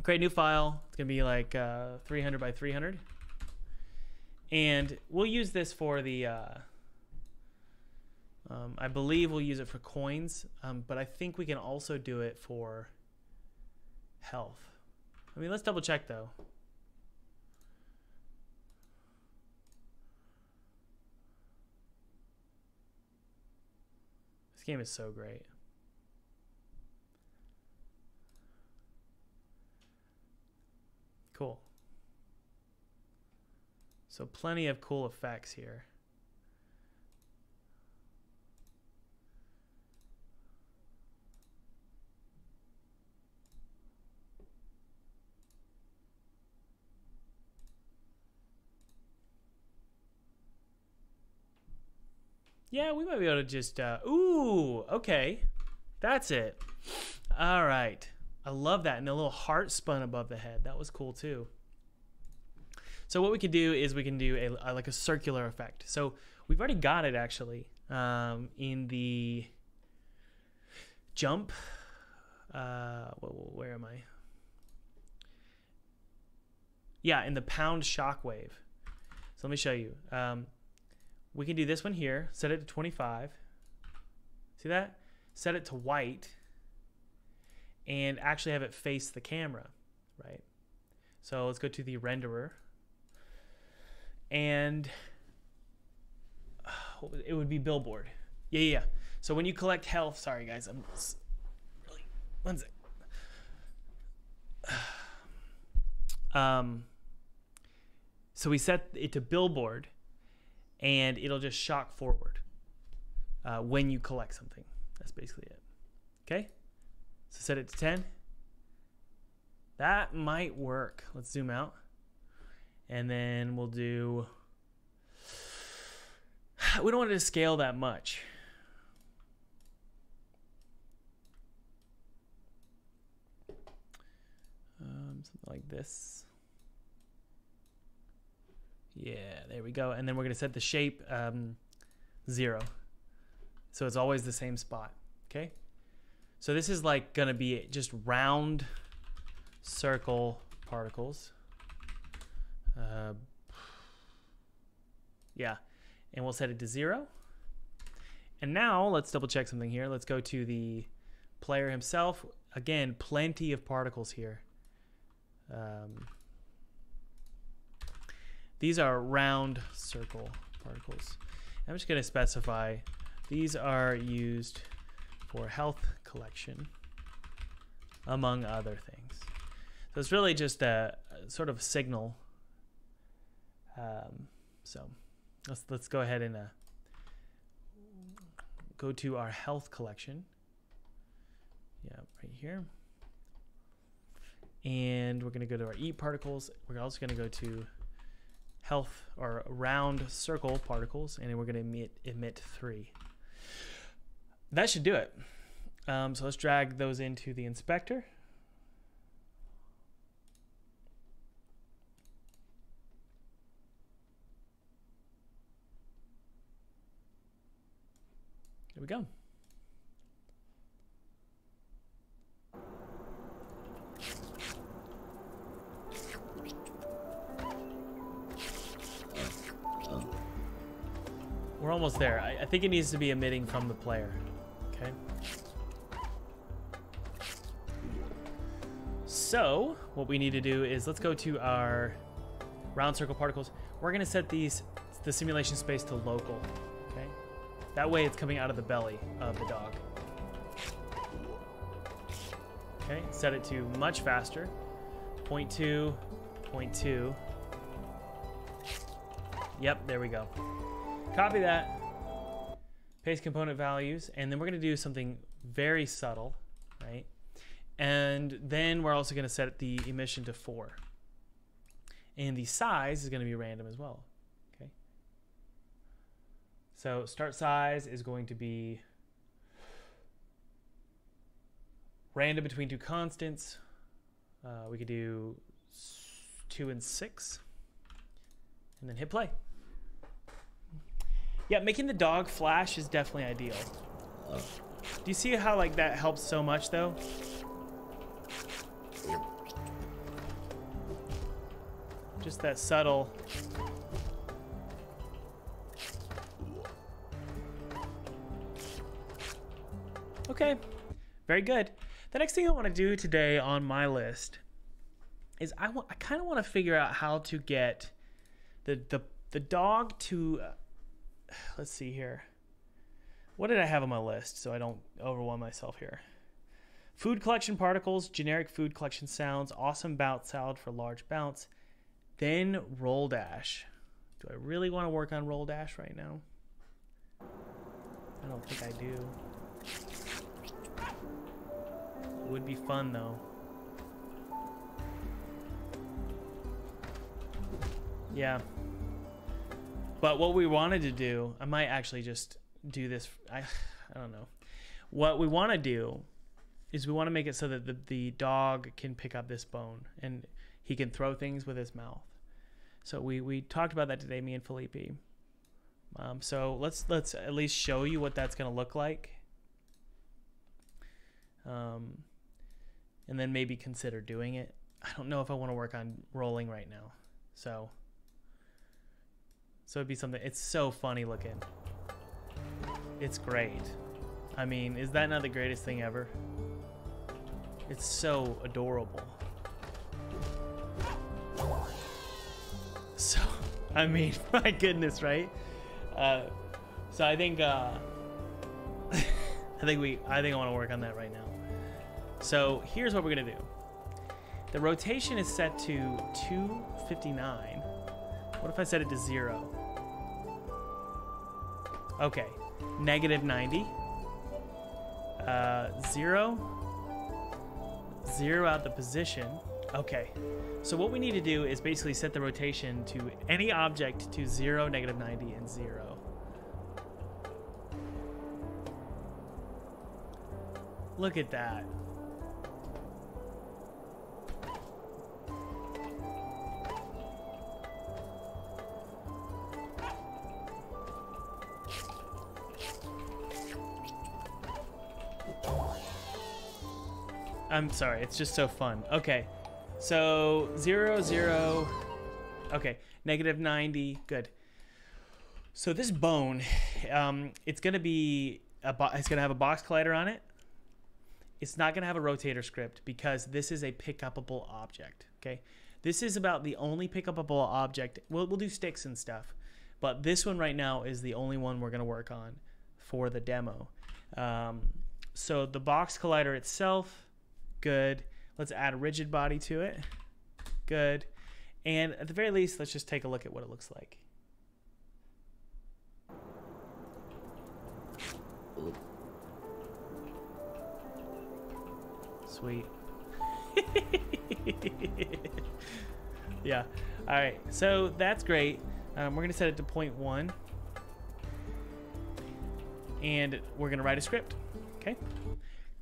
Create a new file. It's gonna be like uh, 300 by 300. And we'll use this for the, uh, um, I believe we'll use it for coins, um, but I think we can also do it for health. I mean, let's double check though. This game is so great. Cool. So plenty of cool effects here. Yeah, we might be able to just, uh, ooh, okay. That's it. All right. I love that. And a little heart spun above the head. That was cool too. So what we can do is we can do a, a like a circular effect. So we've already got it actually um, in the jump. Uh, where am I? Yeah, in the pound shockwave. So let me show you. Um, we can do this one here, set it to 25. See that? Set it to white and actually have it face the camera, right? So let's go to the renderer. And uh, it would be billboard. Yeah, yeah. So when you collect health, sorry guys, I'm really, one sec. Um, so we set it to billboard and it'll just shock forward uh, when you collect something. That's basically it. Okay? So set it to 10. That might work. Let's zoom out. And then we'll do. We don't want it to scale that much. Um, something like this. Yeah, there we go. And then we're going to set the shape um, zero. So it's always the same spot. Okay. So this is like going to be just round circle particles. Uh, yeah. And we'll set it to zero. And now let's double check something here. Let's go to the player himself. Again, plenty of particles here. Um, these are round circle particles. I'm just going to specify these are used for health collection, among other things. So it's really just a, a sort of signal. Um, so let's let's go ahead and uh, go to our health collection. Yeah, right here. And we're going to go to our eat particles. We're also going to go to health or round circle particles, and we're going to emit, emit three. That should do it. Um, so let's drag those into the inspector. There we go. Almost there. I, I, think it needs to be emitting from the player. Okay. So, what we need to do is let's go to our round circle particles. We're going to set these, the simulation space to local. Okay. That way it's coming out of the belly of the dog. Okay, set it to much faster. 0.2, 0.2. Yep, there we go. Copy that. Paste component values, and then we're going to do something very subtle, right? And then we're also going to set the emission to 4. And the size is going to be random as well. Okay. So start size is going to be random between two constants. Uh, we could do 2 and 6. And then hit play. Yeah, making the dog flash is definitely ideal. Do you see how like that helps so much though? Just that subtle. Okay, very good. The next thing I want to do today on my list is I I kind of want to figure out how to get the the the dog to uh, let's see here. What did I have on my list so I don't overwhelm myself here? Food collection particles, generic food collection sounds, awesome bounce salad for large bounce, then roll dash. Do I really want to work on roll dash right now? I don't think I do. It would be fun though. Yeah. But what we wanted to do, I might actually just do this. I, I don't know. What we want to do is we want to make it so that the, the dog can pick up this bone and he can throw things with his mouth. So we, we talked about that today, me and Felipe. Um, so let's let's at least show you what that's going to look like. Um, and then maybe consider doing it. I don't know if I want to work on rolling right now. So so it'd be something it's so funny looking. It's great. I mean, is that not the greatest thing ever? It's so adorable. So, I mean, my goodness, right? Uh, so I think, uh, I think we, I think I want to work on that right now. So here's what we're gonna do. The rotation is set to 259. What if I set it to zero? Okay, negative 90. Uh, zero. Zero out the position. Okay. So what we need to do is basically set the rotation to any object to zero, negative 90, and zero. Look at that. I'm sorry, it's just so fun. Okay, so zero, zero. Okay, negative 90. Good. So this bone, um, it's gonna be a it's gonna have a box collider on it. It's not gonna have a rotator script because this is a pick-upable object. Okay, this is about the only pick-upable object. We'll we'll do sticks and stuff, but this one right now is the only one we're gonna work on for the demo. Um, so the box collider itself, good. Let's add a rigid body to it. Good. And at the very least, let's just take a look at what it looks like. Sweet. yeah. All right. So that's great. Um, we're going to set it to point one. And we're going to write a script. Okay.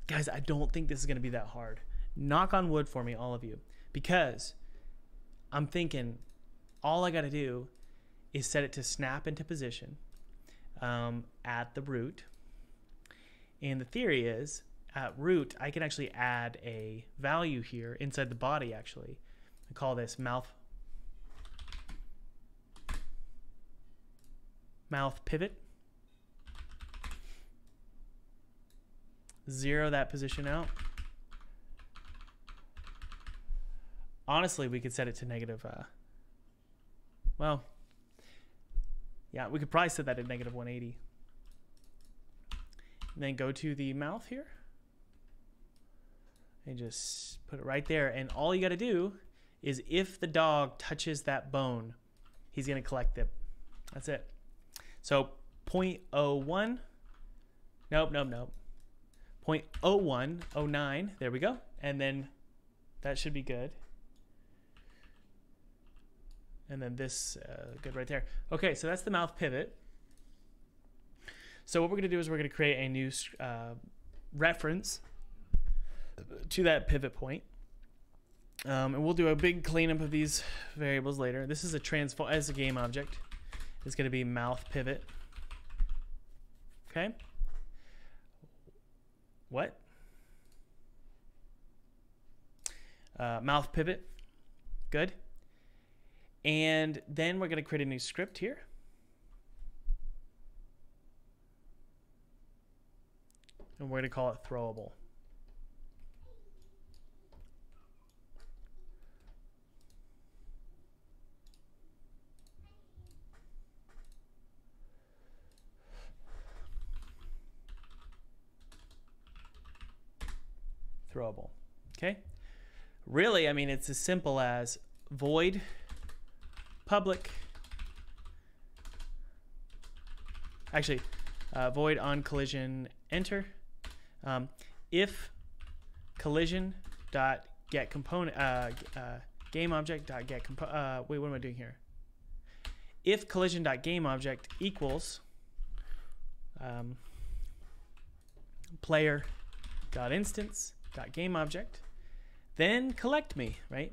Guys, I don't think this is going to be that hard knock on wood for me, all of you, because I'm thinking all I got to do is set it to snap into position um, at the root. And the theory is at root, I can actually add a value here inside the body, actually. I call this mouth mouth pivot. Zero that position out. honestly, we could set it to negative. Uh, well, yeah, we could probably set that at negative 180. And then go to the mouth here. And just put it right there. And all you got to do is if the dog touches that bone, he's going to collect it. That's it. So 0.01. Nope, nope, nope. 0.0109. There we go. And then that should be good. And then this, uh, good right there. Okay, so that's the mouth pivot. So what we're going to do is we're going to create a new uh, reference to that pivot point. Um, and we'll do a big cleanup of these variables later. This is a transform as a game object. It's going to be mouth pivot. Okay. What? Uh, mouth pivot. Good. And then we're going to create a new script here. And we're going to call it throwable. Throwable. Okay? Really, I mean, it's as simple as void public. Actually, uh, void on collision enter. Um, if collision dot get component uh, uh, game object dot get uh, wait what am I doing here? If collision dot game object equals um, player dot instance dot game object, then collect me, right?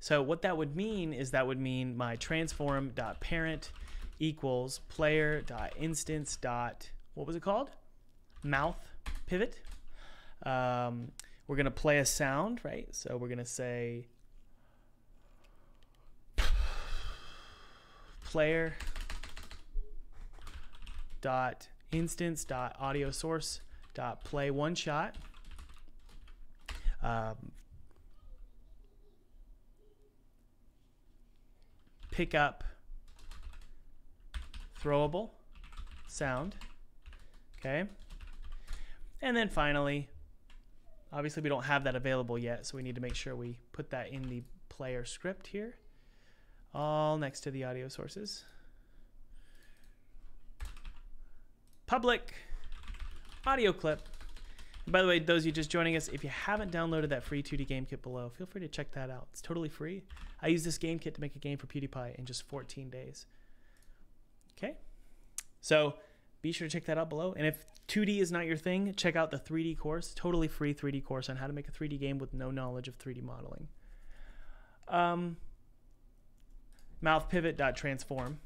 So what that would mean is that would mean my transform dot parent equals player dot instance dot what was it called? Mouth pivot. Um, we're gonna play a sound, right? So we're gonna say player dot instance dot audio source dot play one shot. Um, pick up throwable sound. Okay. And then finally, obviously we don't have that available yet, so we need to make sure we put that in the player script here, all next to the audio sources. Public audio clip. And by the way, those of you just joining us, if you haven't downloaded that free 2D game kit below, feel free to check that out. It's totally free. I use this game kit to make a game for PewDiePie in just 14 days. Okay. So be sure to check that out below. And if 2D is not your thing, check out the 3D course, totally free 3D course on how to make a 3D game with no knowledge of 3D modeling. Um, mouthpivot.transform.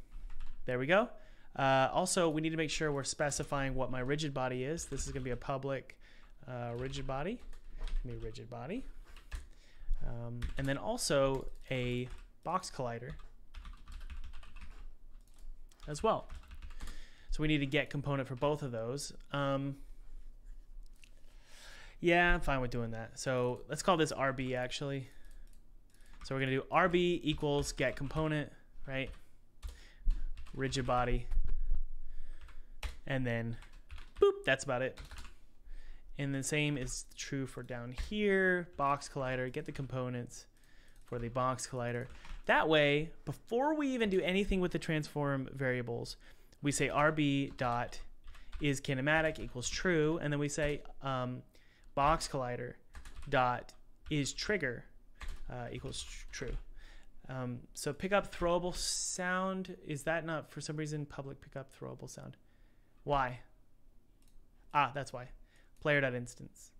There we go. Uh, also, we need to make sure we're specifying what my rigid body is. This is going to be a public uh, rigid body. Me rigid body. Um, and then also a box collider as well. So we need to get component for both of those. Um, yeah, I'm fine with doing that. So let's call this RB actually. So we're gonna do RB equals get component, right? Rigid body. And then boop, that's about it. And the same is true for down here, box collider, get the components for the box collider. That way, before we even do anything with the transform variables, we say RB dot is kinematic equals true, and then we say um, box collider dot is trigger uh, equals tr true. Um, so pick up throwable sound. Is that not for some reason public pick up throwable sound? Why? Ah, that's why. Player.instance.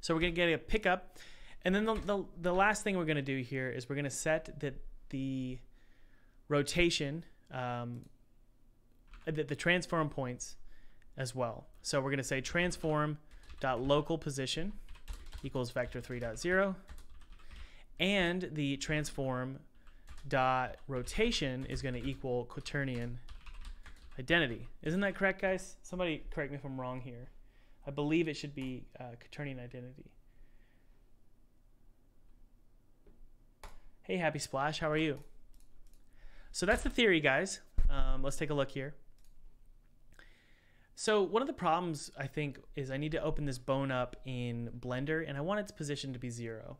So we're going to get a pickup. And then the, the, the last thing we're going to do here is we're going to set the, the rotation, um, the, the transform points as well. So we're going to say transform dot local position equals vector 3.0 and the transform dot rotation is going to equal quaternion identity. Isn't that correct, guys? Somebody correct me if I'm wrong here. I believe it should be uh, quaternion identity. Hey, Happy Splash, how are you? So that's the theory, guys. Um, let's take a look here. So one of the problems I think is I need to open this bone up in Blender and I want its position to be zero.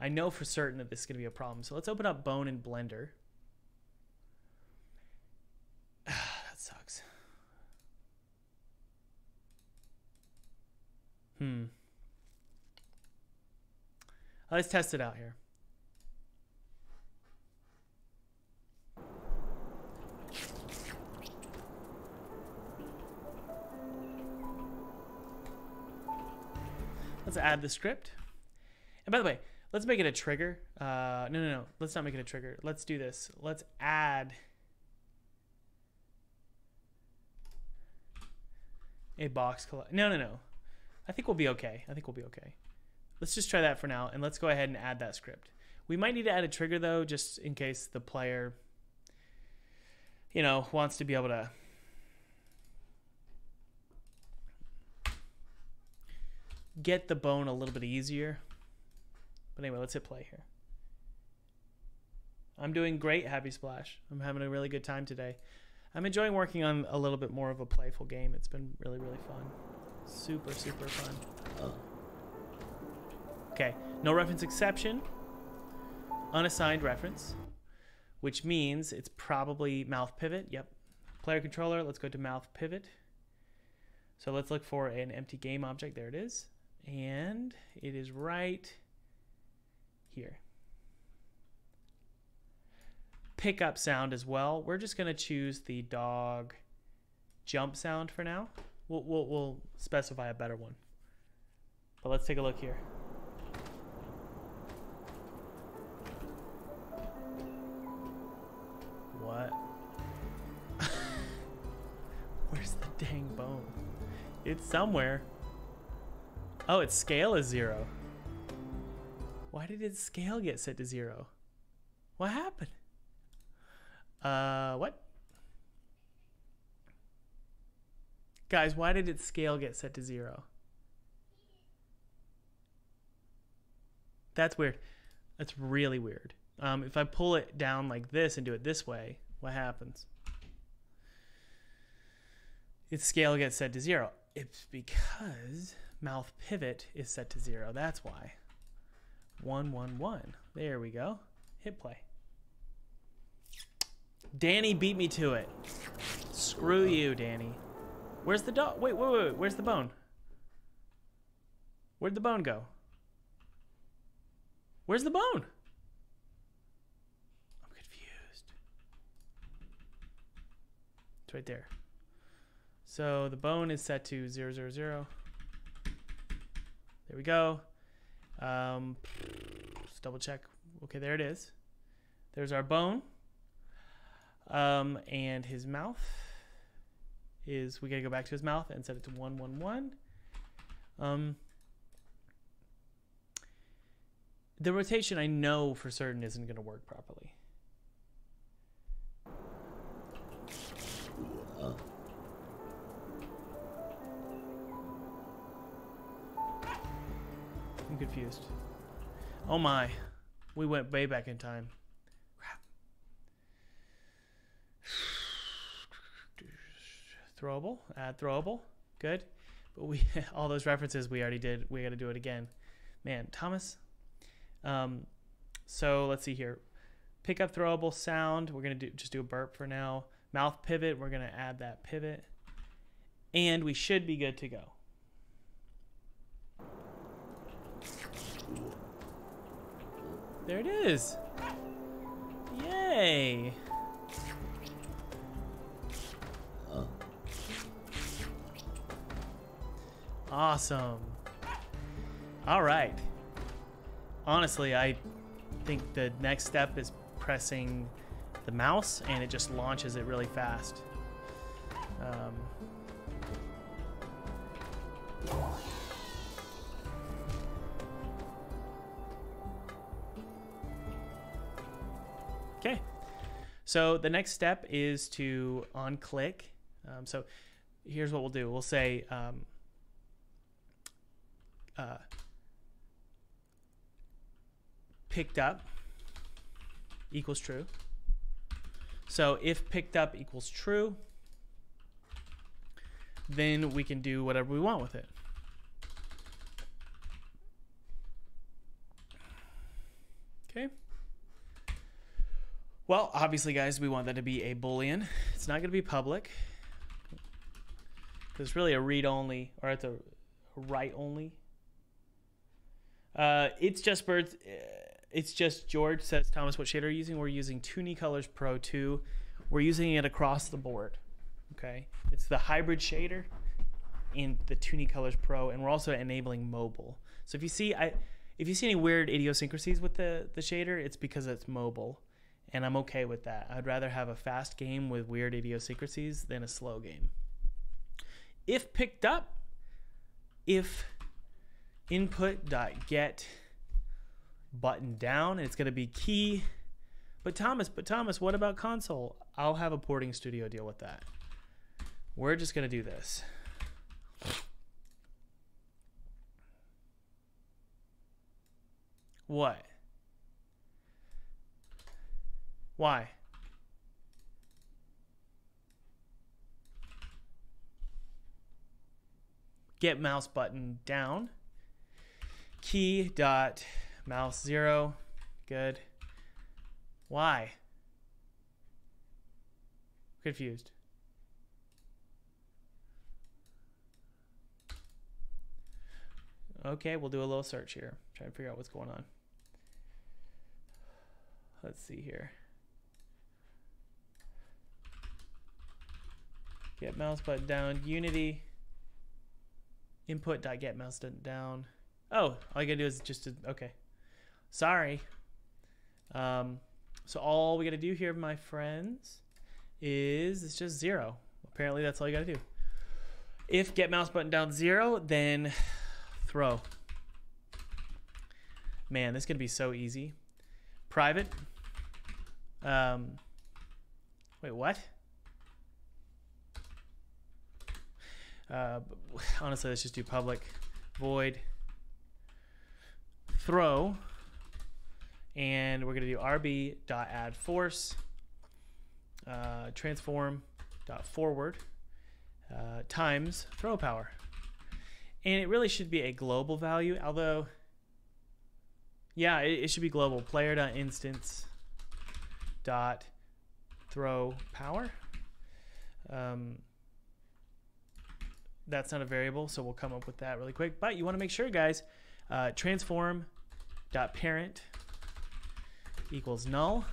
I know for certain that this is going to be a problem. So let's open up bone in Blender. that sucks. Hmm. Let's test it out here. Let's add the script. And by the way, let's make it a trigger. Uh, no, no, no. Let's not make it a trigger. Let's do this. Let's add a box collect. No, no, no. I think we'll be okay. I think we'll be okay. Let's just try that for now, and let's go ahead and add that script. We might need to add a trigger though, just in case the player, you know, wants to be able to get the bone a little bit easier. But anyway, let's hit play here. I'm doing great, Happy Splash. I'm having a really good time today. I'm enjoying working on a little bit more of a playful game. It's been really, really fun. Super, super fun. Okay, no reference exception. Unassigned reference, which means it's probably mouth pivot. Yep. Player controller, let's go to mouth pivot. So let's look for an empty game object. There it is. And it is right here. Pickup sound as well. We're just going to choose the dog jump sound for now. We'll, we'll, we'll specify a better one. But let's take a look here. What? Where's the dang bone? It's somewhere. Oh, its scale is zero. Why did its scale get set to zero? What happened? Uh, what? Guys, why did its scale get set to zero? That's weird. That's really weird. Um, if I pull it down like this and do it this way, what happens? Its scale gets set to zero. It's because mouth pivot is set to zero. That's why. One, one, one. There we go. Hit play. Danny beat me to it. Screw you, Danny. Where's the dog? Wait, wait, wait. Where's the bone? Where'd the bone go? Where's the bone? I'm confused. It's right there. So the bone is set to 000. There we go. Um, double check. Okay, there it is. There's our bone. Um, and his mouth is, we gotta go back to his mouth and set it to 111. Um, the rotation I know for certain isn't to work properly. I'm confused. Oh my. We went way back in time. Crap. Throwable. Add throwable. Good. But we all those references we already did. We got to do it again. Man, Thomas. Um, so let's see here. Pick up throwable sound. We're gonna do just do a burp for now. Mouth pivot. We're gonna add that pivot, and we should be good to go. There it is. Yay. Awesome. All right. Honestly, I think the next step is pressing the mouse and it just launches it really fast. Um, Okay. So the next step is to on click. Um, so here's what we'll do. We'll say um, uh, picked up equals true. So if picked up equals true, then we can do whatever we want with it. Okay. Well, obviously, guys, we want that to be a boolean. It's not going to be public. It's really a read-only, or it's a right only. Uh, it's just birds. uh, It's just George says Thomas. What shader are you using? We're using Toony Colors Pro 2. We're using it across the board. Okay, it's the hybrid shader in the Toony Colors Pro, and we're also enabling mobile. So if you see, I if you see any weird idiosyncrasies with the the shader, it's because it's mobile, and I'm okay with that. I'd rather have a fast game with weird idiosyncrasies than a slow game. If picked up, if input.get button down, it's going to be key. But Thomas, but Thomas, what about console? I'll have a porting studio deal with that. We're just going to do this. What? Why? Get mouse button down. Key dot mouse zero. Good. Why? Confused. Okay, we'll do a little search here. Try to figure out what's going on. Let's see here. Get mouse button down. Unity. Input dot get mouse button down. Oh, all you gotta do is just to, okay. Sorry. Um, so all we gotta do here, my friends, is it's just zero. Apparently, that's all you gotta do. If get mouse button down zero, then throw. Man, this is gonna be so easy. Private. Um, wait, what? Uh, honestly, let's just do public void throw, and we're gonna do rb dot add force uh, transform dot forward uh, times throw power, and it really should be a global value. Although, yeah, it, it should be global. Player dot instance dot throw power. Um, that's not a variable, so we'll come up with that really quick. But you want to make sure, guys, uh, transform dot parent equals null.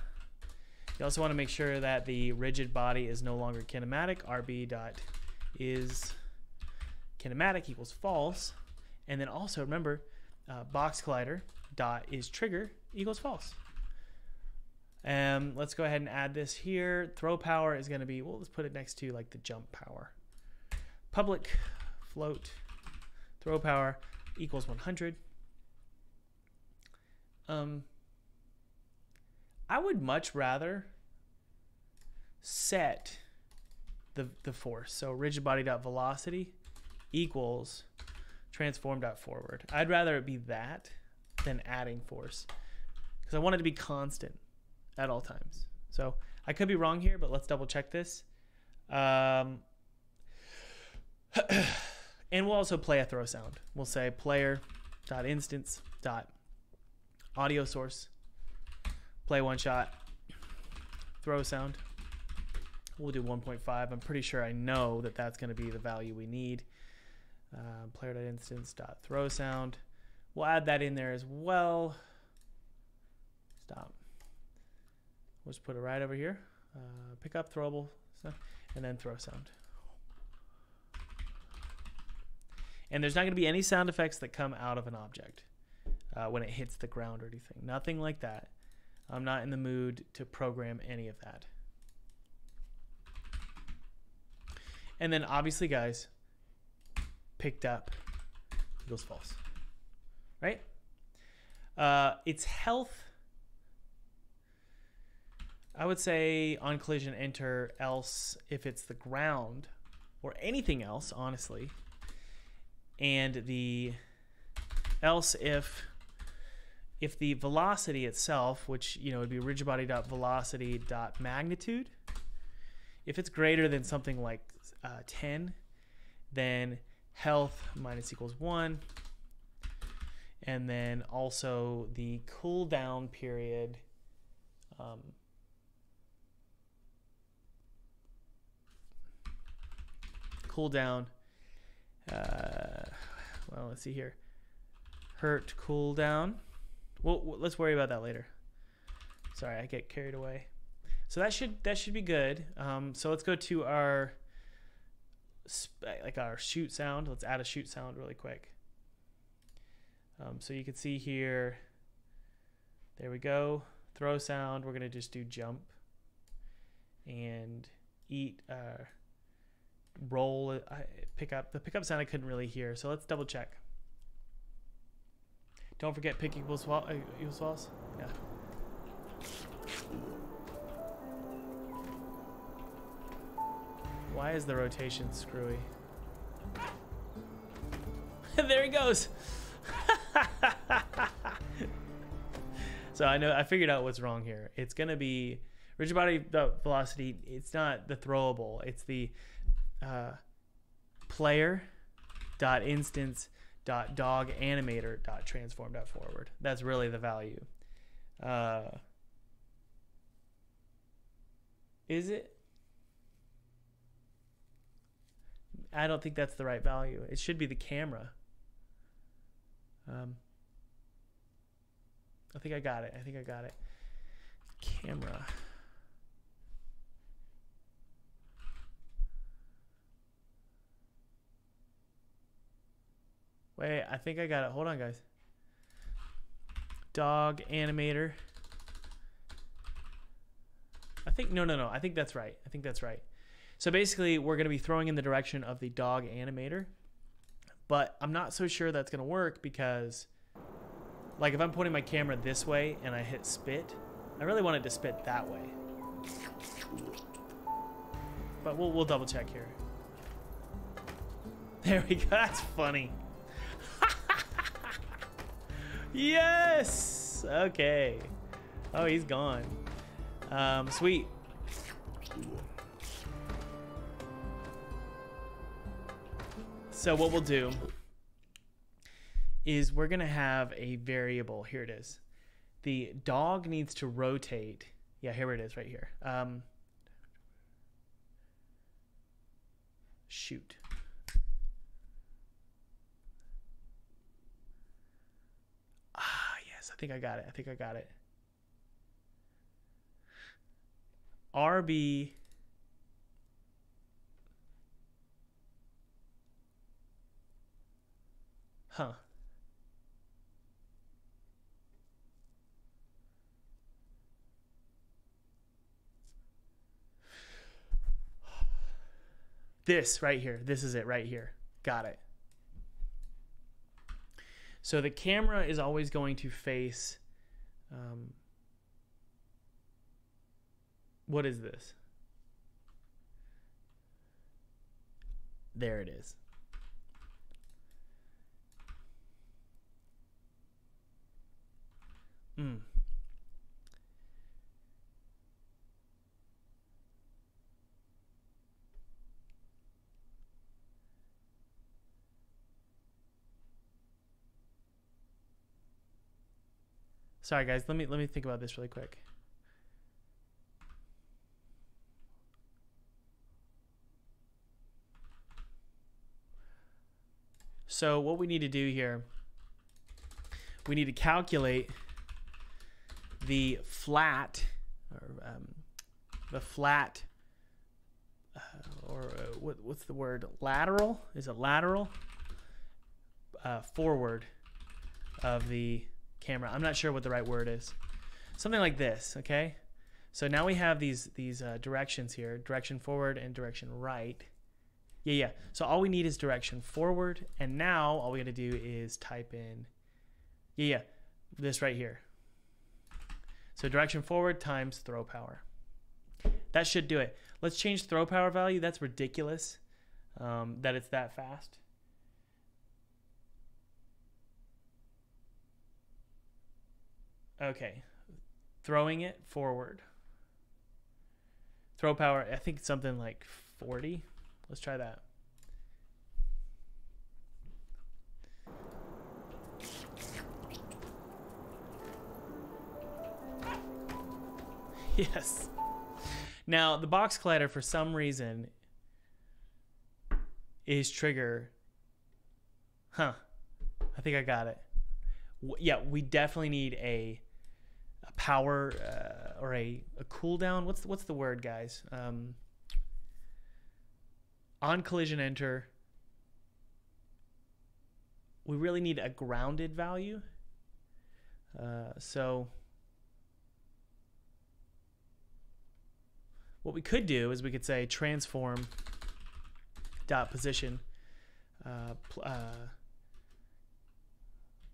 You also want to make sure that the rigid body is no longer kinematic. RB dot is kinematic equals false. And then also remember, uh, box collider dot is trigger equals false. Um, let's go ahead and add this here. Throw power is going to be, well, let's put it next to like the jump power. Public float throw power equals 100. Um, I would much rather set the the force. So rigid body dot velocity equals transform dot forward. I'd rather it be that than adding force because I want it to be constant at all times. So I could be wrong here, but let's double check this. Um, and we'll also play a throw sound. We'll say player dot instance dot audio source. Play one shot. Throw sound. We'll do 1.5 i'm pretty sure i know that that's going to be the value we need. Uh, player instance dot throw sound. We'll add that in there as well. Stop. We'll just put it right over here. Uh, pick up throwable stuff and then throw sound. And there's not going to be any sound effects that come out of an object uh, when it hits the ground or anything. Nothing like that. I'm not in the mood to program any of that. And then obviously, guys, picked up equals false, right? Uh, it's health. I would say on collision enter else if it's the ground or anything else, honestly. And the else if if the velocity itself, which you know would be rigid body dot velocity dot magnitude, if it's greater than something like uh, 10, then health minus equals one, and then also the cooldown period. Um, cooldown. Uh, well, let's see here. Hurt cooldown. Well, let's worry about that later. Sorry, I get carried away. So that should that should be good. Um, so let's go to our like our shoot sound. Let's add a shoot sound really quick. Um, so you can see here. There we go. Throw sound. We're gonna just do jump and eat. Uh, roll. I pick up the pickup sound. I couldn't really hear. So let's double check. Don't forget pick equals uh, equals false. Yeah. Why is the rotation screwy? there he goes. so I know I figured out what's wrong here. It's gonna be rigid body velocity. It's not the throwable. It's the uh, player dot instance dot dog animator dot transform dot forward. That's really the value. Uh, is it? I don't think that's the right value. It should be the camera. Um, I think I got it. I think I got it. Camera. Wait, I think I got it. Hold on, guys. Dog animator. I think, no, no, no. I think that's right. I think that's right. So basically, we're going to be throwing in the direction of the dog animator. But I'm not so sure that's going to work because, like, if I'm pointing my camera this way and I hit spit, I really want it to spit that way. But we'll, we'll double check here. There we go. That's funny. Yes! Okay. Oh, he's gone. Um, sweet. So what we'll do is we're going to have a variable. Here it is. The dog needs to rotate. Yeah, here it is right here. Um, shoot. I think I got it. I think I got it. RB Huh. This right here. This is it right here. Got it. So the camera is always going to face. Um, what is this? There it is. Mm. Sorry guys, let me let me think about this really quick. So what we need to do here, we need to calculate the flat, or um, the flat, uh, or uh, what, what's the word? Lateral? Is it lateral? Uh, forward of the camera. I'm not sure what the right word is. Something like this, okay? So now we have these these uh, directions here, direction forward and direction right. Yeah, yeah. So all we need is direction forward, and now all we got to do is type in, yeah, yeah, this right here. So direction forward times throw power. That should do it. Let's change throw power value. That's ridiculous um, that it's that fast. Okay. Throwing it forward. Throw power, I think something like 40. Let's try that. Yes. Now, the box collider, for some reason, is trigger. Huh. I think I got it. W- yeah, we definitely need a, a power uh, or a, a cooldown. What's what's the word, guys? Um, on collision enter, we really need a grounded value. Uh, so what we could do is we could say transform dot position uh, pl- uh,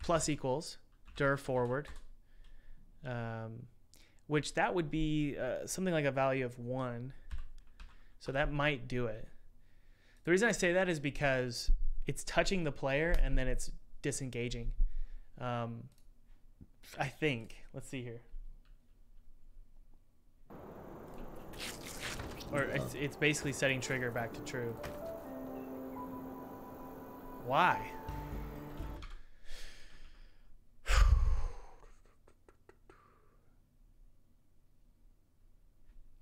plus equals dir forward um, which that would be uh, something like a value of one. So that might do it. The reason i say that is because it's touching the player and then it's disengaging. Um, i think let's see here. Or it's, it's basically setting trigger back to true. Why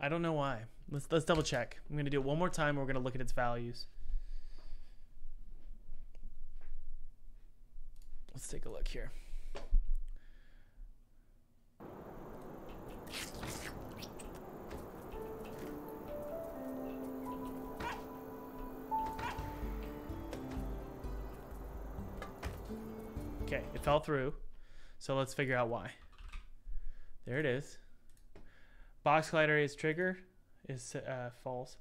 I don't know why. Let's let's double check. I'm gonna do it one more time. We're gonna look at its values. Let's take a look here. Okay, it fell through. So let's figure out why. There it is. Box collider is trigger is uh, false.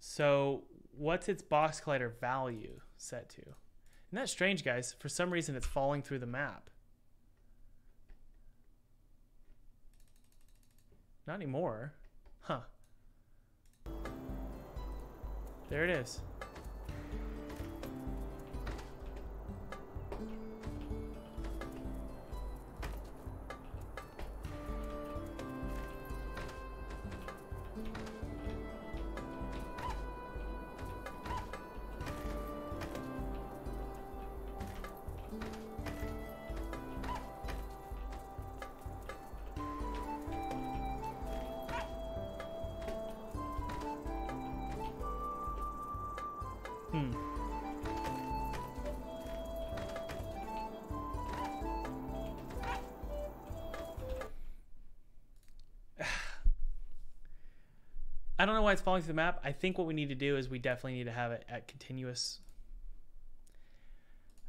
So what's its box collider value set to? Isn't that strange, guys? For some reason, it's falling through the map. Not anymore. Huh. There it is. Why it's falling through the map. I think what we need to do is we definitely need to have it at continuous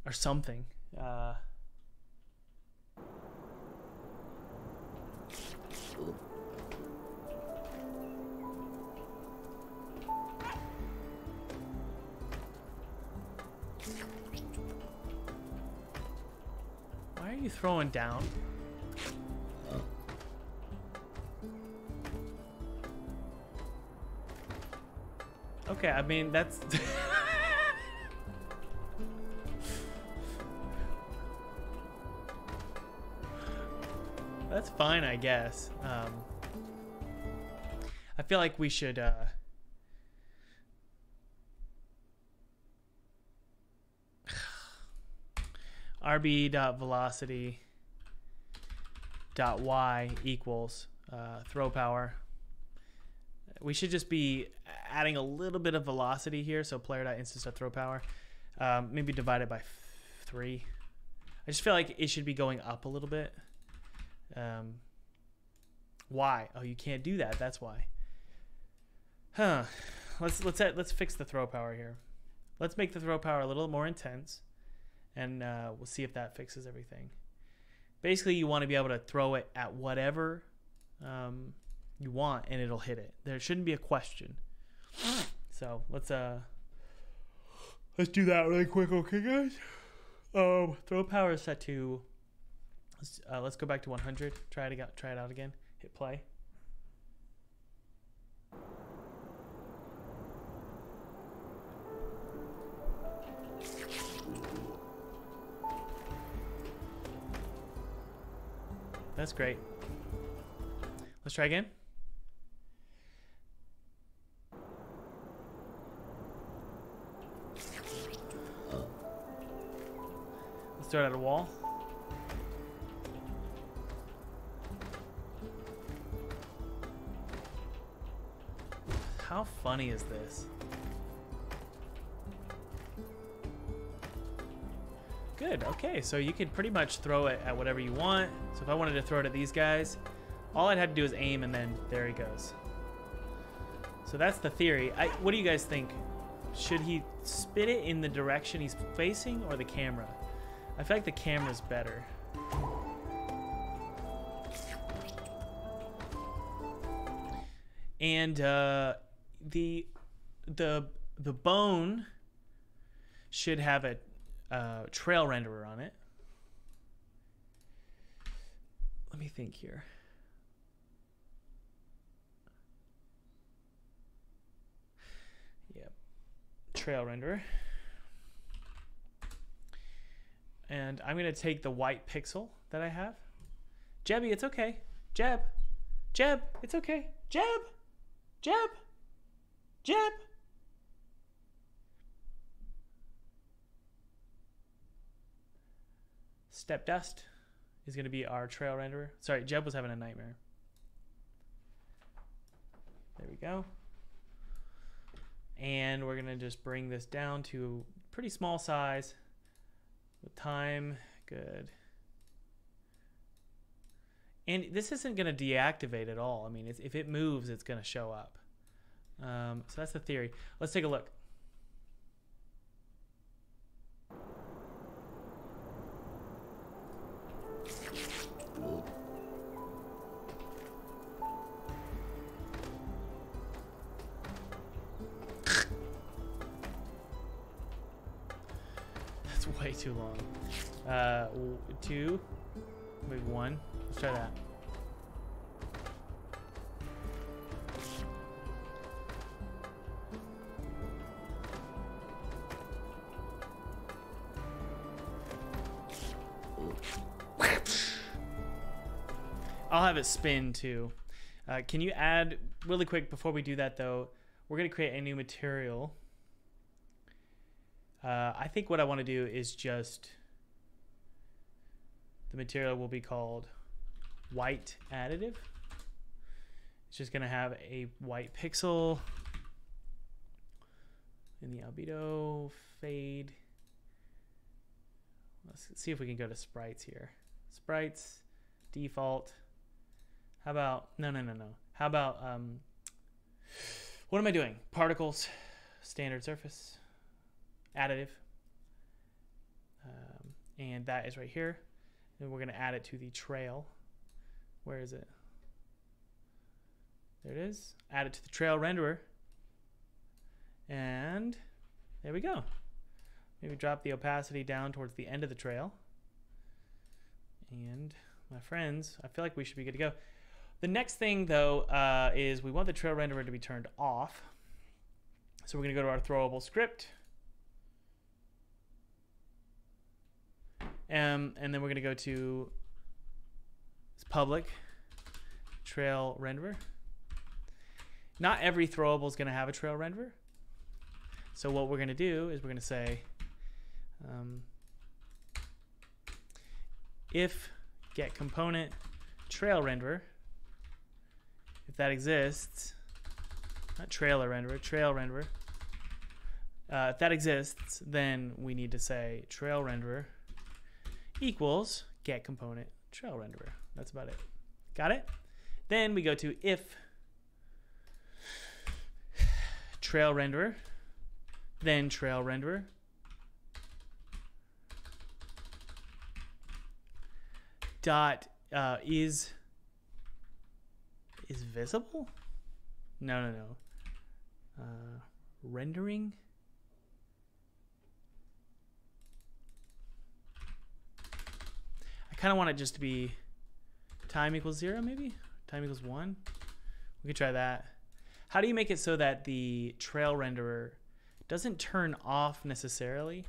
or something. Uh, why are you throwing down? Okay, I mean that's That's fine, I guess. Um I feel like we should uh rb dot velocity dot y equals uh, throw power we should just be adding a little bit of velocity here. So player instance throw power, um, maybe divide it by three. I just feel like it should be going up a little bit. Um, why? Oh, you can't do that. That's why. Huh. Let's let's let's fix the throw power here. Let's make the throw power a little more intense, and uh, we'll see if that fixes everything. Basically, you want to be able to throw it at whatever. Um, you want and it'll hit it. There shouldn't be a question. So let's uh let's do that really quick, okay guys? Um throw power is set to let's uh, let's go back to 100. Try it again. Try it out again. Hit play. That's great. Let's try again. Let's throw it at a wall. How funny is this? Good. Okay, so you could pretty much throw it at whatever you want. So if I wanted to throw it at these guys, all I'd have to do is aim and then there he goes. So that's the theory. I, what do you guys think? Should he spit it in the direction he's facing or the camera? I feel like the camera's better. And uh, the the the bone should have a uh, trail renderer on it. Let me think here. Yep. Trail renderer. And I'm going to take the white pixel that I have. Jebby, it's okay. Jeb. Jeb, it's okay. Jeb. Jeb. Jeb. Step Dust is going to be our trail renderer. Sorry, Jeb was having a nightmare. There we go. And we're going to just bring this down to pretty small size time. Good. And this isn't going to deactivate at all. I mean, if it moves, it's going to show up. Um, so that's the theory. Let's take a look. Way too long. Uh, two, maybe one. Let's try that. I'll have it spin too. Uh, can you add really quick before we do that though? We're gonna create a new material. Uh, I think what I want to do is just the material will be called white additive. It's just gonna have a white pixel in the albedo fade. Let's see if we can go to sprites here. Sprites, default. How about no no no no? How about um what am I doing? Particles, standard surface, additive. Um, and that is right here. And we're gonna add it to the trail. Where is it? There it is. Add it to the trail renderer. And there we go. Maybe drop the opacity down towards the end of the trail. And my friends, I feel like we should be good to go. The next thing, though, uh, is we want the trail renderer to be turned off. So we're going to go to our throwable script. Um, and then we're going to go to public trail renderer. Not every throwable is going to have a trail renderer. So what we're going to do is we're going to say um, if get component trail renderer if that exists, not trailer renderer, trail renderer. Uh, if that exists, then we need to say trail renderer equals get component trail renderer. That's about it. Got it? Then we go to if trail renderer, then trail renderer. Dot uh, is is visible? No, no, no. Uh, rendering? Kind of want it just to be time equals zero, maybe? Time equals one? We could try that. How do you make it so that the trail renderer doesn't turn off necessarily?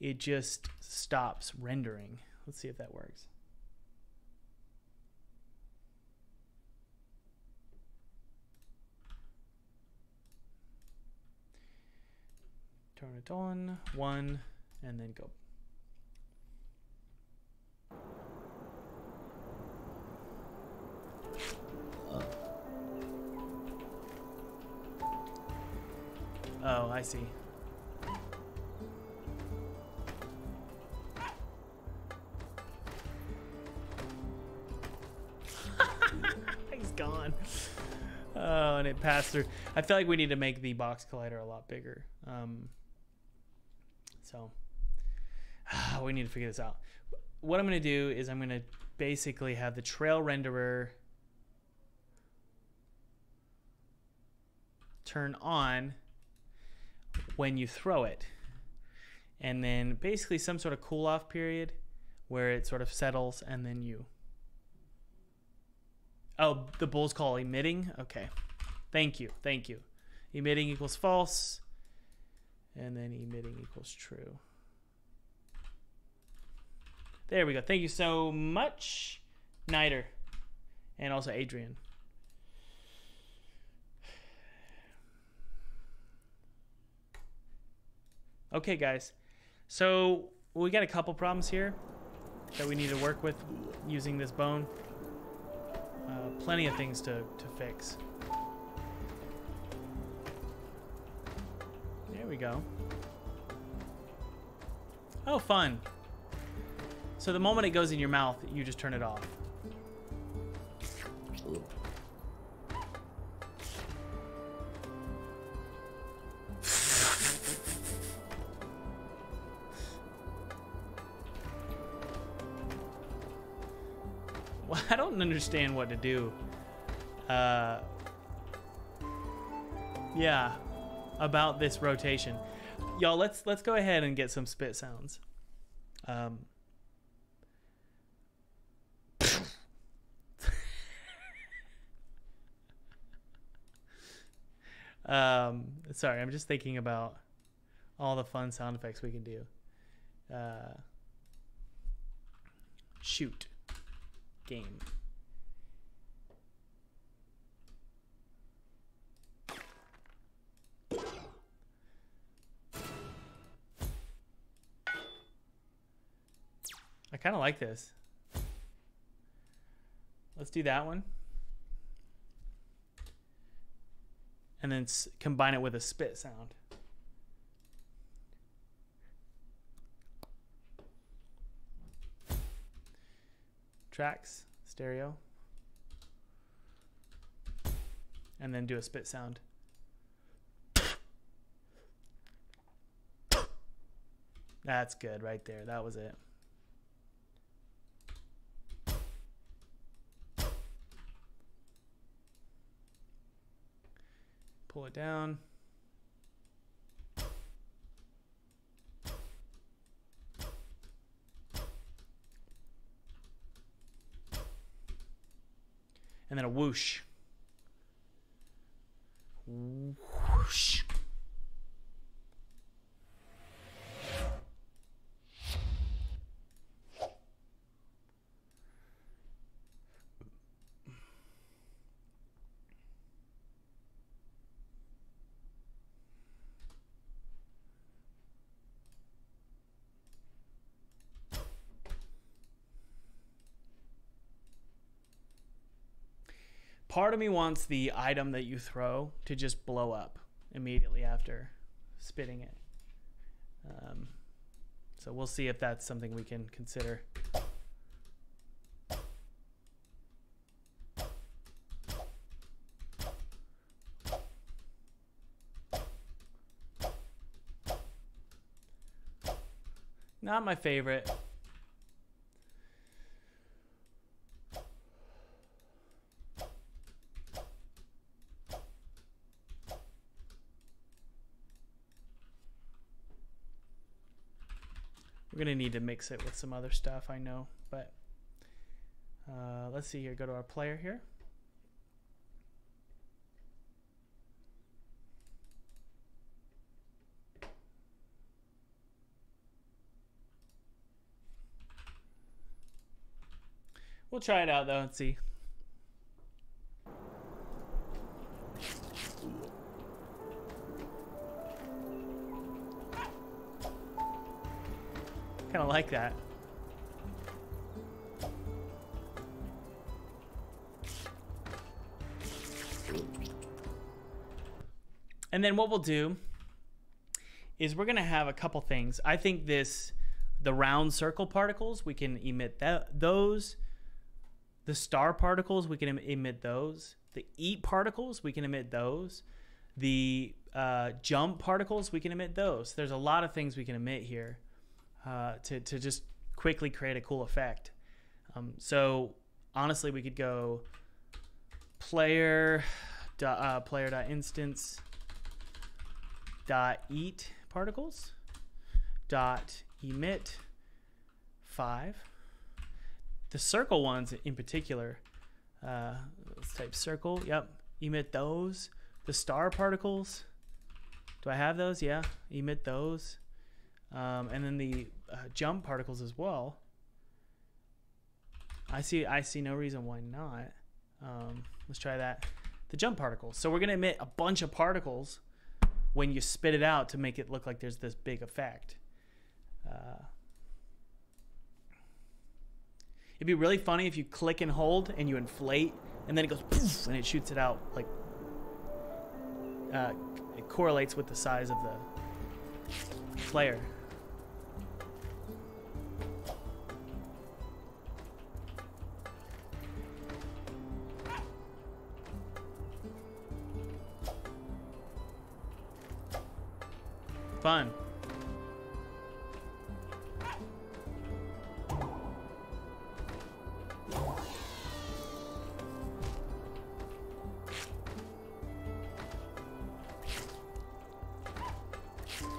It just stops rendering. Let's see if that works. turn it on, one, and then go. Oh, oh. I see. He's gone. Oh, and it passed through. I feel like we need to make the box collider a lot bigger. Um, so we need to figure this out. What I'm going to do is I'm going to basically have the trail renderer turn on when you throw it. And then basically some sort of cool off period where it sort of settles and then you. Oh, the bool's call emitting? Okay. Thank you. Thank you. Emitting equals false. And then emitting equals true. There we go. Thank you so much, Niter. And also Adrian. Okay, guys. So we got a couple problems here that we need to work with using this bone. Uh, plenty of things to, to fix. There we go. Oh, fun. So the moment it goes in your mouth, you just turn it off. Well, I don't understand what to do. Uh, yeah, about this rotation, y'all. Let's let's go ahead and get some spit sounds. Um, um, sorry, I'm just thinking about all the fun sound effects we can do. Uh, shoot game. I kind of like this. Let's do that one. And then combine it with a spit sound. tracks, stereo, and then do a spit sound. That's good right there. That was it. Pull it down. and then a whoosh. Part of me wants the item that you throw to just blow up immediately after spitting it. Um, so we'll see if that's something we can consider. Not my favorite. We're going to need to mix it with some other stuff, I know. But uh, let's see here. Go to our player here. We'll try it out though and see. Like that. And then what we'll do is we're going to have a couple things. I think this, the round circle particles, we can emit that, those. The star particles, we can emit those. The eat particles, we can emit those. The uh, jump particles, we can emit those. There's a lot of things we can emit here uh, to, to just quickly create a cool effect. Um, so honestly, we could go player uh, player dot instance dot eat particles dot emit five. The circle ones in particular. Uh, let's type circle. Yep. Emit those. The star particles. Do I have those? Yeah. Emit those. Um, and then the uh, jump particles as well. I see. I see no reason why not. Um, let's try that. The jump particles. So we're gonna emit a bunch of particles when you spit it out to make it look like there's this big effect. Uh, it'd be really funny if you click and hold and you inflate, and then it goes poof, and it shoots it out like. Uh, it correlates with the size of the player. Fun.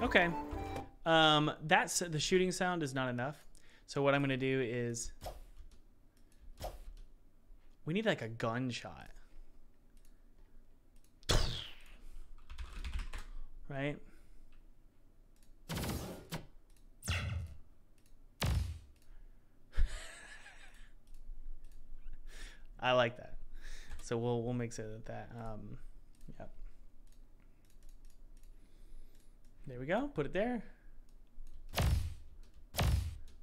Okay. Um, that's the shooting sound is not enough. So what I'm gonna do is we need like a gunshot. Right? I like that. So we'll we'll mix it with that. Um, yep. There we go. Put it there.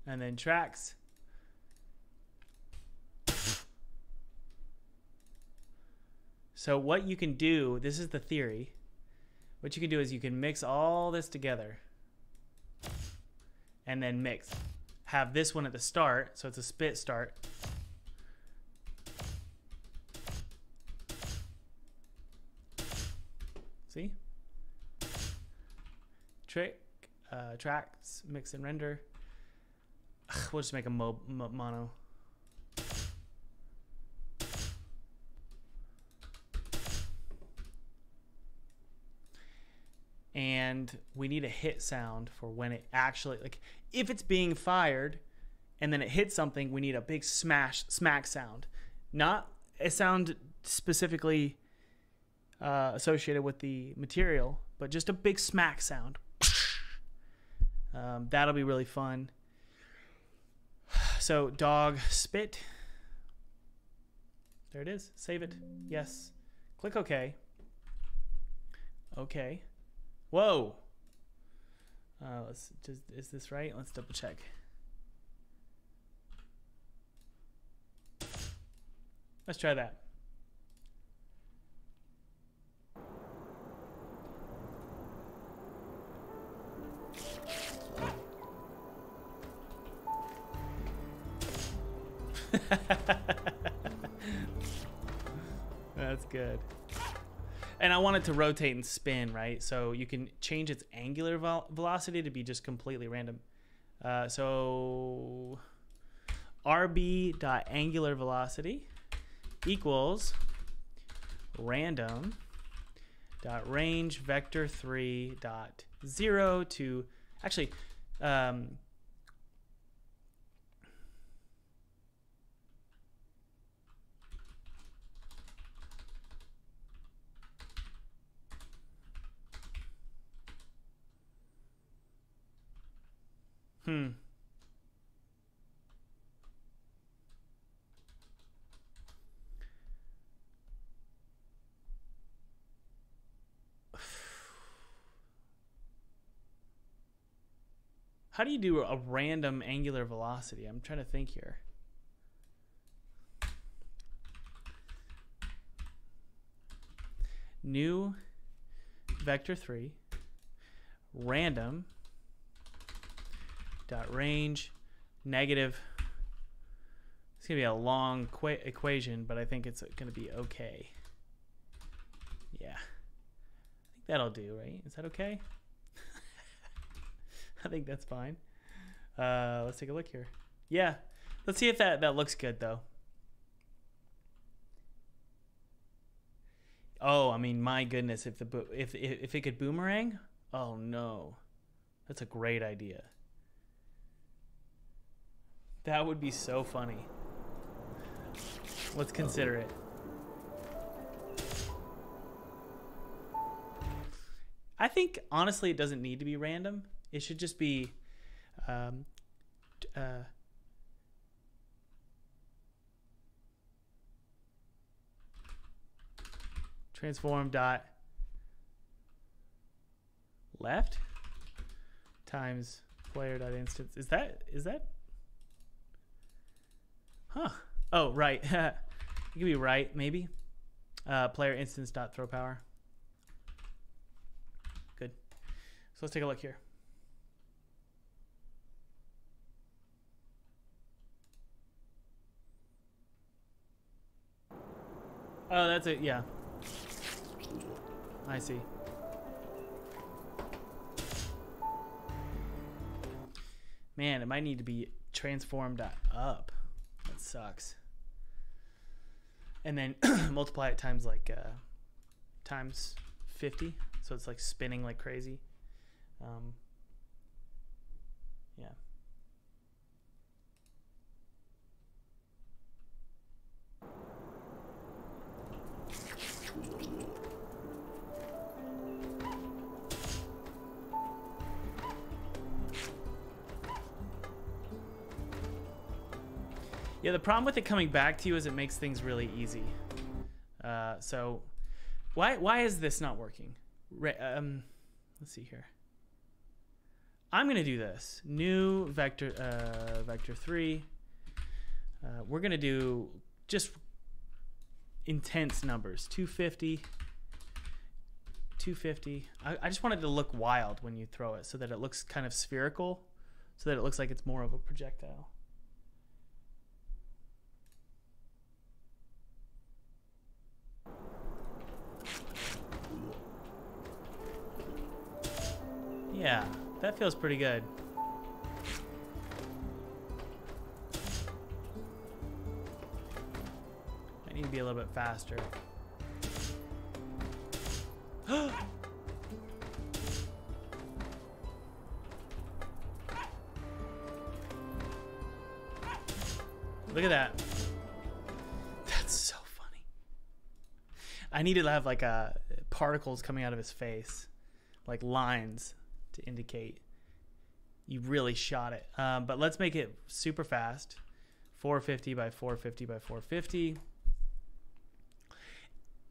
And then tracks. So what you can do, this is the theory. What you can do is you can mix all this together and then mix. Have this one at the start, so it's a spit start. See? Trick, uh, tracks, mix and render. Ugh, we'll just make a mo- mo- mono. And we need a hit sound for when it actually like if it's being fired and then it hits something, we need a big smash smack sound. Not a sound specifically uh, associated with the material, but just a big smack sound. Um, that'll be really fun. So, dog spit. There it is. Save it. Yes. Click OK. Okay. Whoa. Uh, let's just, is this right? Let's double check. Let's try that. That's good. And I want it to rotate and spin, right? So you can change its angular vel- velocity to be just completely random. Uh, so rb dot angular velocity equals random dot range vector 3 dot 0 to actually um, Hmm. How do you do a random angular velocity? I'm trying to think here. New vector 3 random dot range negative It's gonna be a long qu- equation, but I think it's gonna be okay. Yeah, I think that'll do, right? Is that okay? I think that's fine. Uh, let's take a look here. Yeah, let's see if that that looks good though. Oh, I mean, my goodness, if the if, if it could boomerang, oh no, that's a great idea. That would be so funny. Let's consider it. I think honestly, it doesn't need to be random. It should just be. Um, uh, transform dot left times player dot instance. Is that is that? Huh. Oh, right. you could be right, maybe. Uh, player instance dot throw power. Good. So let's take a look here. Oh, that's it. Yeah. I see. Man, it might need to be transformed up. Sucks. And then multiply it times like uh, times 50. So it's like spinning like crazy. Um, yeah. Yeah, the problem with it coming back to you is it makes things really easy. Uh, so, why why is this not working? Um, let's see here. I'm gonna do this new vector uh, vector three. Uh, we're gonna do just intense numbers 250 250 I, I just wanted to look wild when you throw it so that it looks kind of spherical so that it looks like it's more of a projectile Yeah, that feels pretty good. I need to be a little bit faster. Look at that. That's so funny. I needed to have like uh, particles coming out of his face, like lines to indicate you really shot it. Um, but let's make it super fast. 450 by 450 by 450.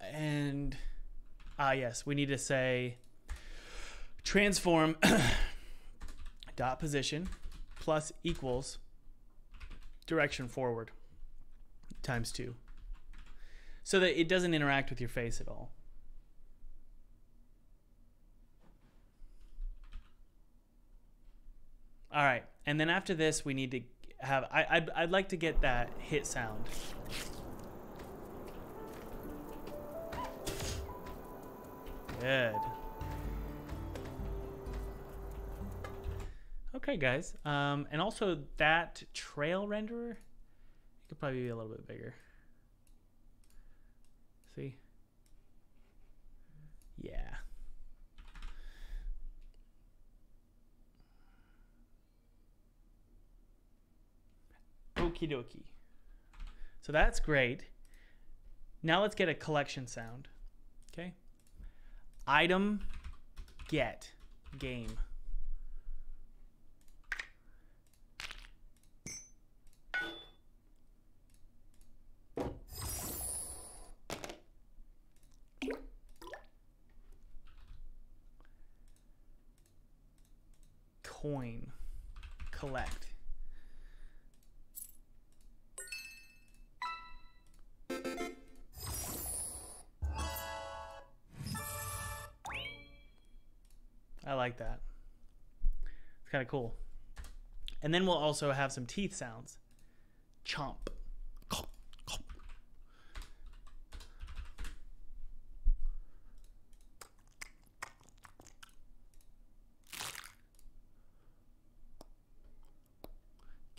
And ah yes, we need to say transform dot position plus equals direction forward times 2. So that it doesn't interact with your face at all. All right, and then after this, we need to have. I, I'd, I'd like to get that hit sound. Good. Okay, guys. Um, and also that trail renderer, it could probably be a little bit bigger. See? Yeah. Okie dokie. So that's great. Now let's get a collection sound. Okay. Item get game. Coin collect. of cool. And then we'll also have some teeth sounds. Chomp.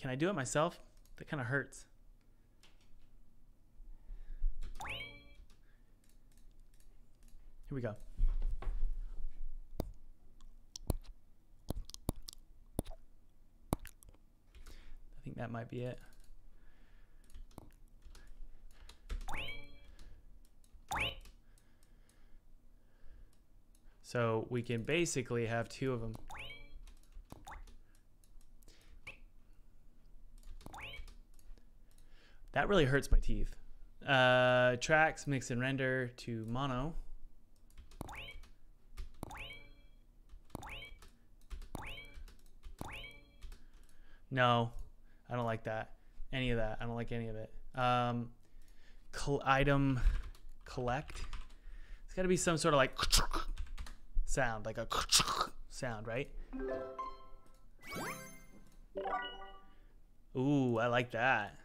Can I do it myself? That kind of hurts. Here we go. That might be it. So we can basically have two of them. That really hurts my teeth. Uh, tracks, mix and render to mono. No, I don't like that. Any of that. I don't like any of it. Um, col- item collect. It's got to be some sort of like sound, like a sound, right? Ooh, I like that.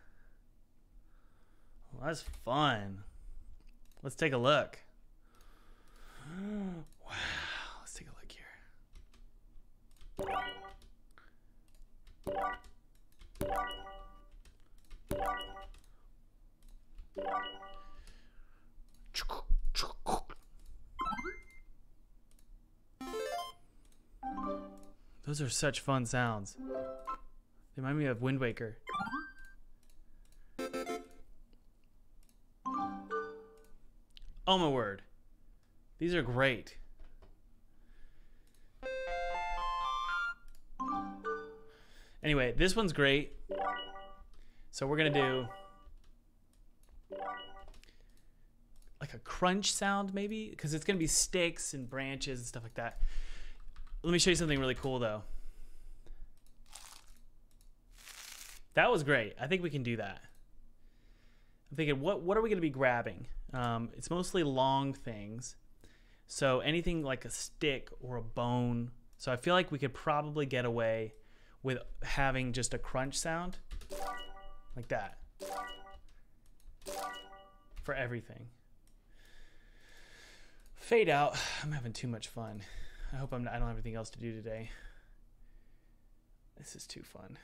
Well, that's fun. Let's take a look. Wow, Those are such fun sounds. They remind me of Wind Waker. Oh my word. These are great. Anyway, this one's great. So we're going to do like a crunch sound maybe because it's going to be sticks and branches and stuff like that. Let me show you something really cool though. That was great. I think we can do that. I'm thinking, what what are we going to be grabbing? Um, it's mostly long things, so anything like a stick or a bone. So I feel like we could probably get away with having just a crunch sound, like that, for everything. Fade out. I'm having too much fun. I hope I'm. Not, I don't have anything else to do today. This is too fun.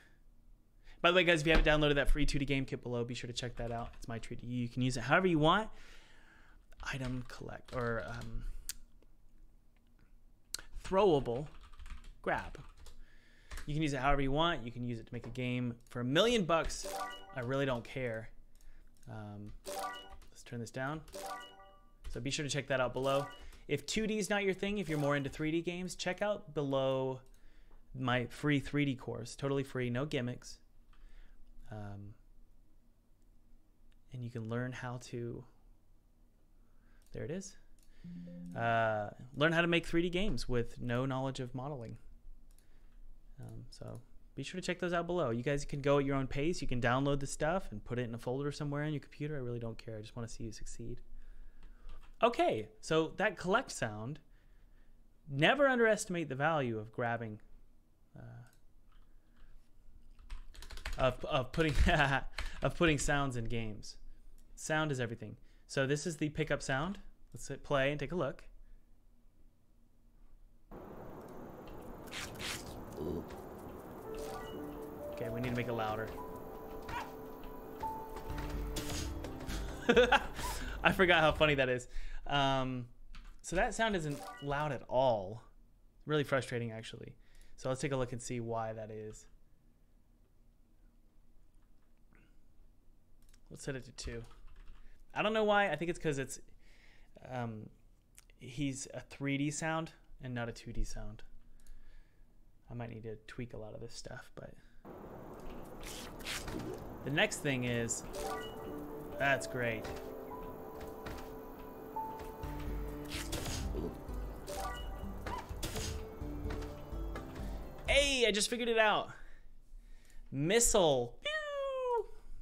By the way, guys, if you haven't downloaded that free 2D game kit below, be sure to check that out. It's my treat to you. You can use it however you want. Item collect or um, throwable grab. You can use it however you want. You can use it to make a game for a million bucks. I really don't care. Um, let's turn this down. So be sure to check that out below. If 2D is not your thing, if you're more into 3D games, check out below my free 3D course. Totally free, no gimmicks. Um, and you can learn how to, there it is, uh, learn how to make 3D games with no knowledge of modeling. Um, so be sure to check those out below. You guys can go at your own pace. You can download the stuff and put it in a folder somewhere on your computer. I really don't care. I just want to see you succeed. Okay, so that collect sound, never underestimate the value of grabbing uh, of, of putting of putting sounds in games. Sound is everything. So this is the pickup sound. Let's hit play and take a look. Okay, we need to make it louder. I forgot how funny that is. Um, so that sound isn't loud at all. Really frustrating, actually. So let's take a look and see why that is. Let's set it to two. I don't know why. I think it's because it's um, he's a 3D sound and not a 2D sound. I might need to tweak a lot of this stuff, but the next thing is that's great. Hey, I just figured it out. Missile.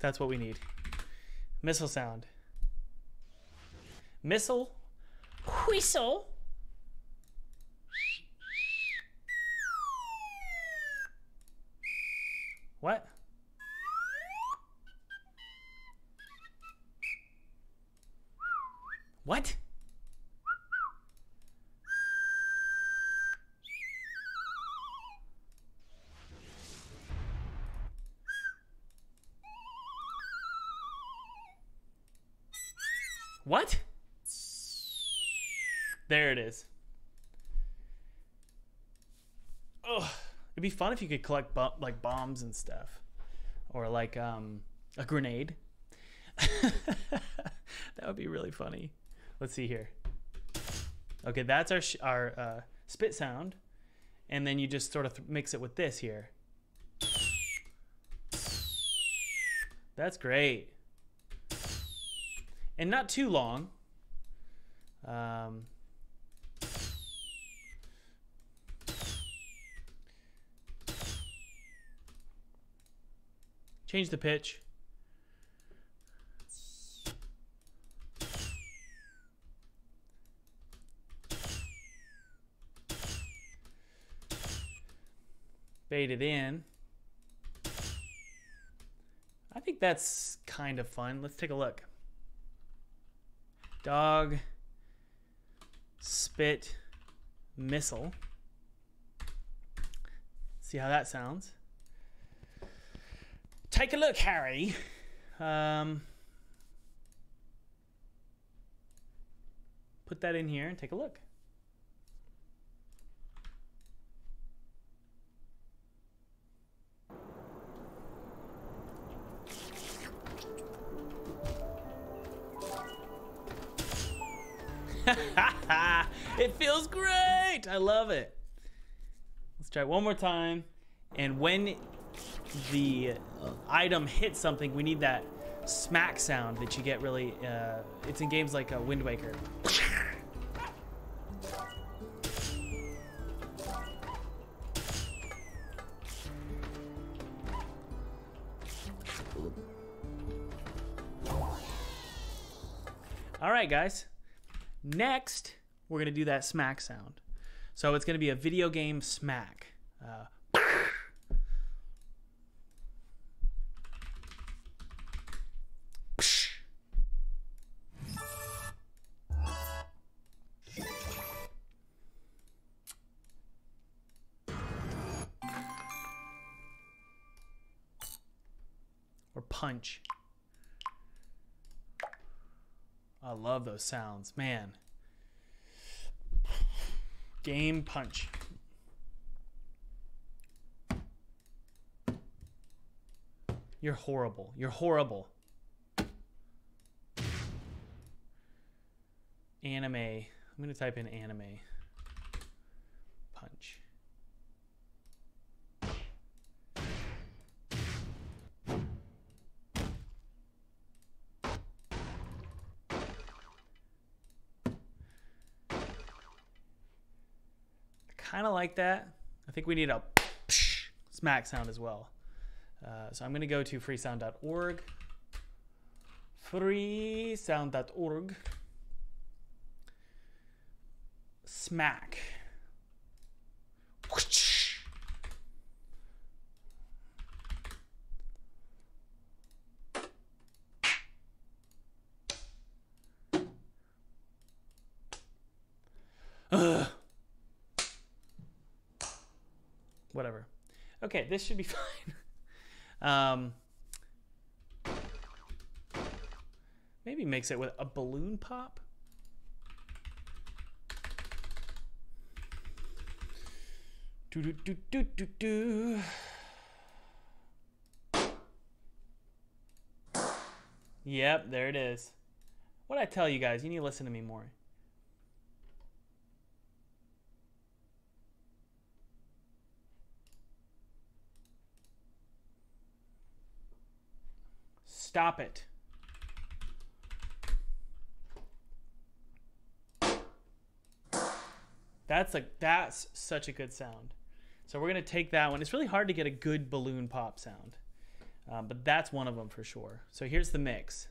That's what we need. Missile sound. Missile. Whistle. What? What? There it is. Oh, it'd be fun if you could collect like bombs and stuff, or like um, a grenade. that would be really funny. Let's see here. Okay, that's our our uh, spit sound, and then you just sort of th- mix it with this here. That's great, and not too long. Um, change the pitch. Fade it in. I think that's kind of fun. Let's take a look. Dog, spit, missile. See how that sounds. Take a look, Harry. Um, put that in here and take a look. it feels great. I love it. Let's try it one more time. And when the item hits something, we need that smack sound that you get really. Uh, it's in games like uh, Wind Waker. All right, guys. Next, we're going to do that smack sound. So it's going to be a video game smack. Uh, punch. I love those sounds, man. Game punch. You're horrible. You're horrible. Anime. I'm going to type in anime. Punch. kind of like that. I think we need a smack sound as well. Uh, so I'm going to go to freesound.org. Freesound.org. Smack. Ugh. whatever. Okay, this should be fine. um, maybe mix it with a balloon pop. Do do do do do do. Yep, there it is. What I tell you guys, you need to listen to me more. Stop it. That's like that's such a good sound. So we're gonna take that one. It's really hard to get a good balloon pop sound, um, but that's one of them for sure. So here's the mix.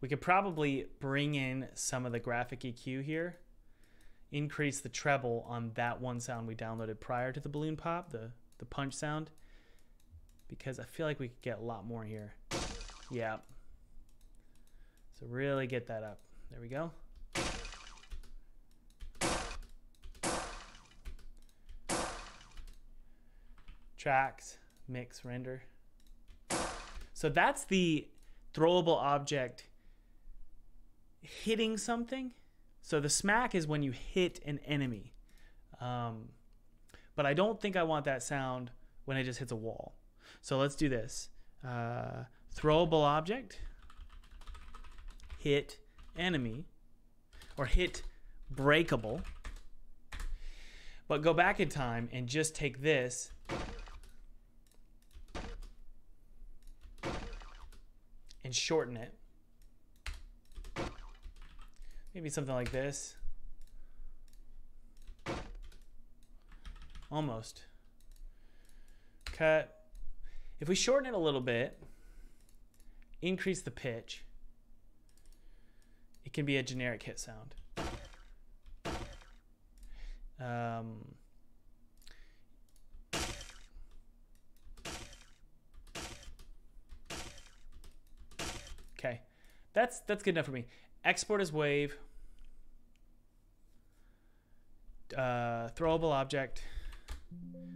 We could probably bring in some of the graphic EQ here increase the treble on that one sound we downloaded prior to the balloon pop, the, the punch sound, because I feel like we could get a lot more here. Yeah. So really get that up. There we go. Tracks. mix render. So that's the throwable object hitting something. So the smack is when you hit an enemy. Um, but I don't think I want that sound when it just hits a wall. So let's do this. Uh, throwable object, hit enemy, or hit breakable. But go back in time and just take this and shorten it. Maybe something like this. Almost. Cut. If we shorten it a little bit, increase the pitch, it can be a generic hit sound. Um, okay, that's that's good enough for me. Export as wave. Uh, throwable object.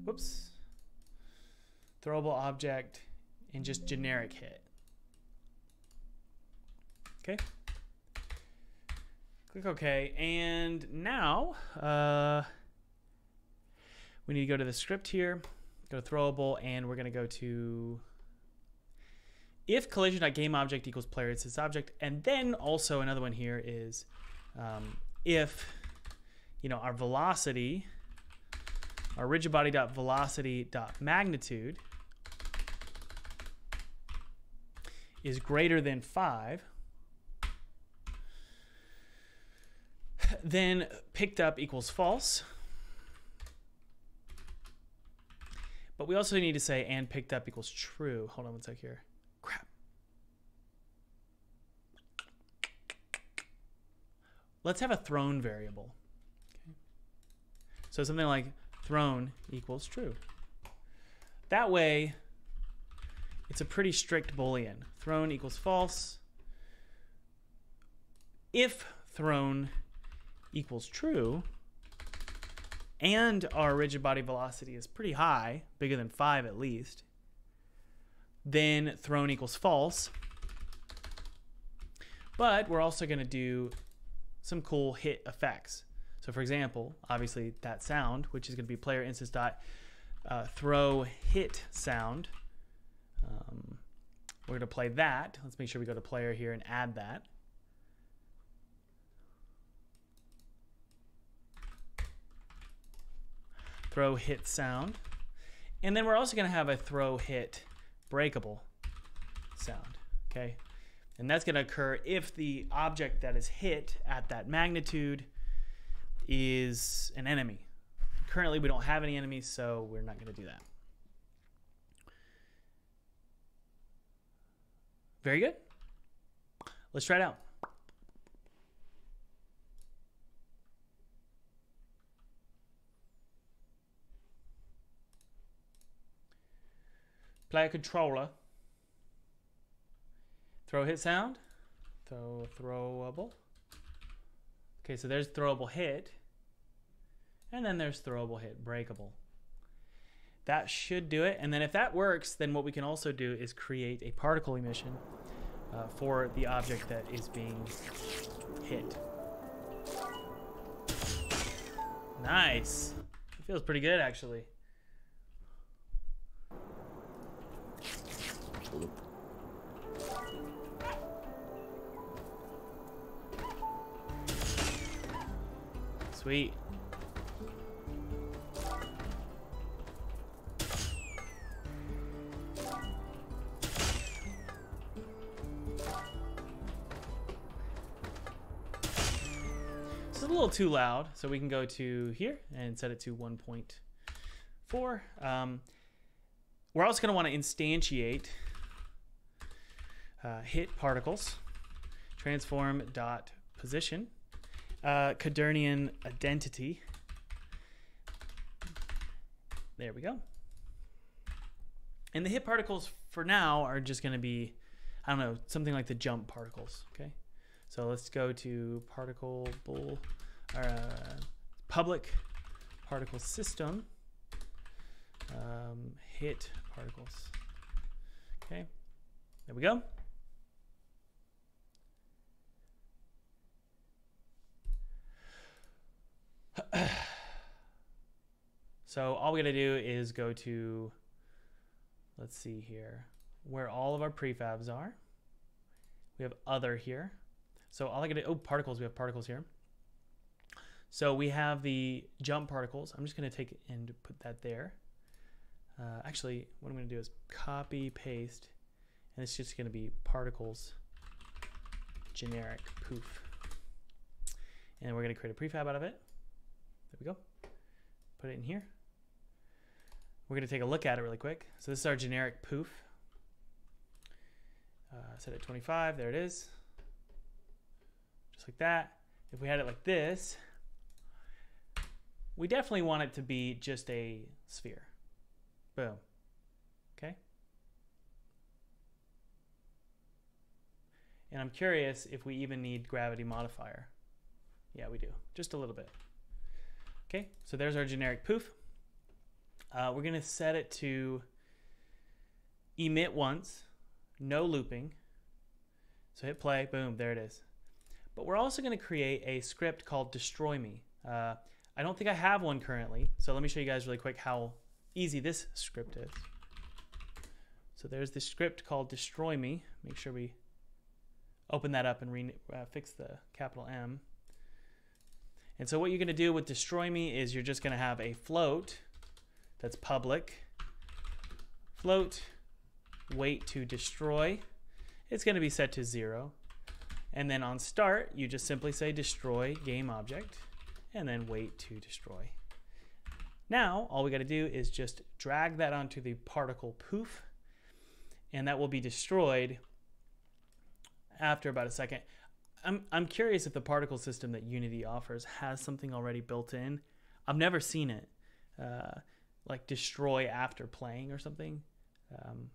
Whoops. Throwable object and just generic hit. Okay. Click OK. And now uh, we need to go to the script here, go to throwable, and we're going to go to if collision.gameObject equals player instance object. And then also another one here is um, if you know our velocity, our rigid body dot velocity dot magnitude is greater than five, then picked up equals false. But we also need to say and picked up equals true. Hold on one sec here. Let's have a thrown variable. Okay. So something like thrown equals true. That way, it's a pretty strict boolean. Thrown equals false. If thrown equals true, and our rigid body velocity is pretty high, bigger than 5 at least, then thrown equals false. But we're also going to do some cool hit effects. So for example, obviously that sound, which is going to be player instance dot uh, throw hit sound. Um, we're going to play that. Let's make sure we go to player here and add that. throw hit sound. And then we're also going to have a throw hit breakable sound. Okay. And that's going to occur if the object that is hit at that magnitude is an enemy. Currently, we don't have any enemies, so we're not going to do that. Very good. Let's try it out. Player controller. Throw hit sound. Throw throwable. Okay, so there's throwable hit. And then there's throwable hit, breakable. That should do it. And then if that works, then what we can also do is create a particle emission uh, for the object that is being hit. Nice. It feels pretty good, actually. Sweet. This is a little too loud, so we can go to here and set it to 1.4. Um, we're also going to want to instantiate uh, hit particles, transform dot position, uh, Quaternion identity. There we go. And the hit particles for now are just going to be, I don't know, something like the jump particles. Okay. So let's go to particle bull, uh, public particle system. um, hit particles. Okay, there we go. so all we gotta do is go to, let's see here, where all of our prefabs are. We have other here. So all I gotta, oh, particles, we have particles here. So we have the jump particles. I'm just gonna take and put that there. Uh, actually, what I'm gonna do is copy, paste, and it's just gonna be particles generic poof. And we're gonna create a prefab out of it. There we go. Put it in here. We're going to take a look at it really quick. So this is our generic poof. Uh, set at 25. There it is. Just like that. If we had it like this, we definitely want it to be just a sphere. Boom. Okay. And I'm curious if we even need gravity modifier. Yeah, we do. Just a little bit. Okay, so there's our generic poof. Uh, we're to set it to emit once, no looping. So hit play, boom, there it is. But we're also to create a script called destroy me. Uh, I don't think I have one currently, so let me show you guys really quick how easy this script is. So there's this script called destroy me. Make sure we open that up and re uh, fix the capital M. And so what you're going to do with destroy me is you're just going to have a float that's public. Float wait to destroy. It's going to be set to zero. And then on start, you just simply say destroy game object and then wait to destroy. Now, all we got to do is just drag that onto the particle poof and that will be destroyed after about a second. I'm, I'm curious if the particle system that Unity offers has something already built in. I've never seen it. Uh, like destroy after playing or something. Um,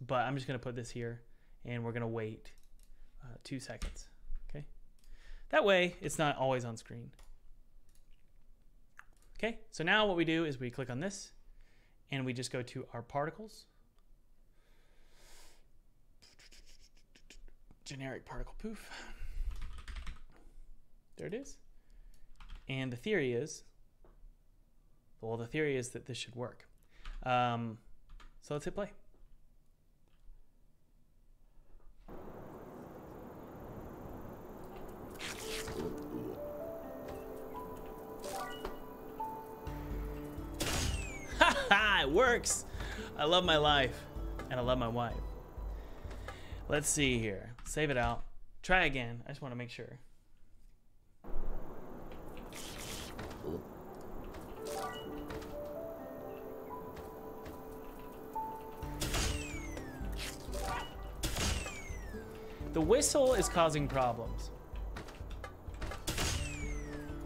but I'm just going to put this here and we're going to wait uh, two seconds. Okay. That way it's not always on screen. Okay. So now what we do is we click on this and we just go to our particles. Generic particle poof. There it is. And the theory is well, the theory is that this should work. Um, so let's hit play. Ha ha it works. I love my life and I love my wife. Let's see here. Save it out. Try again. I just want to make sure. The whistle is causing problems.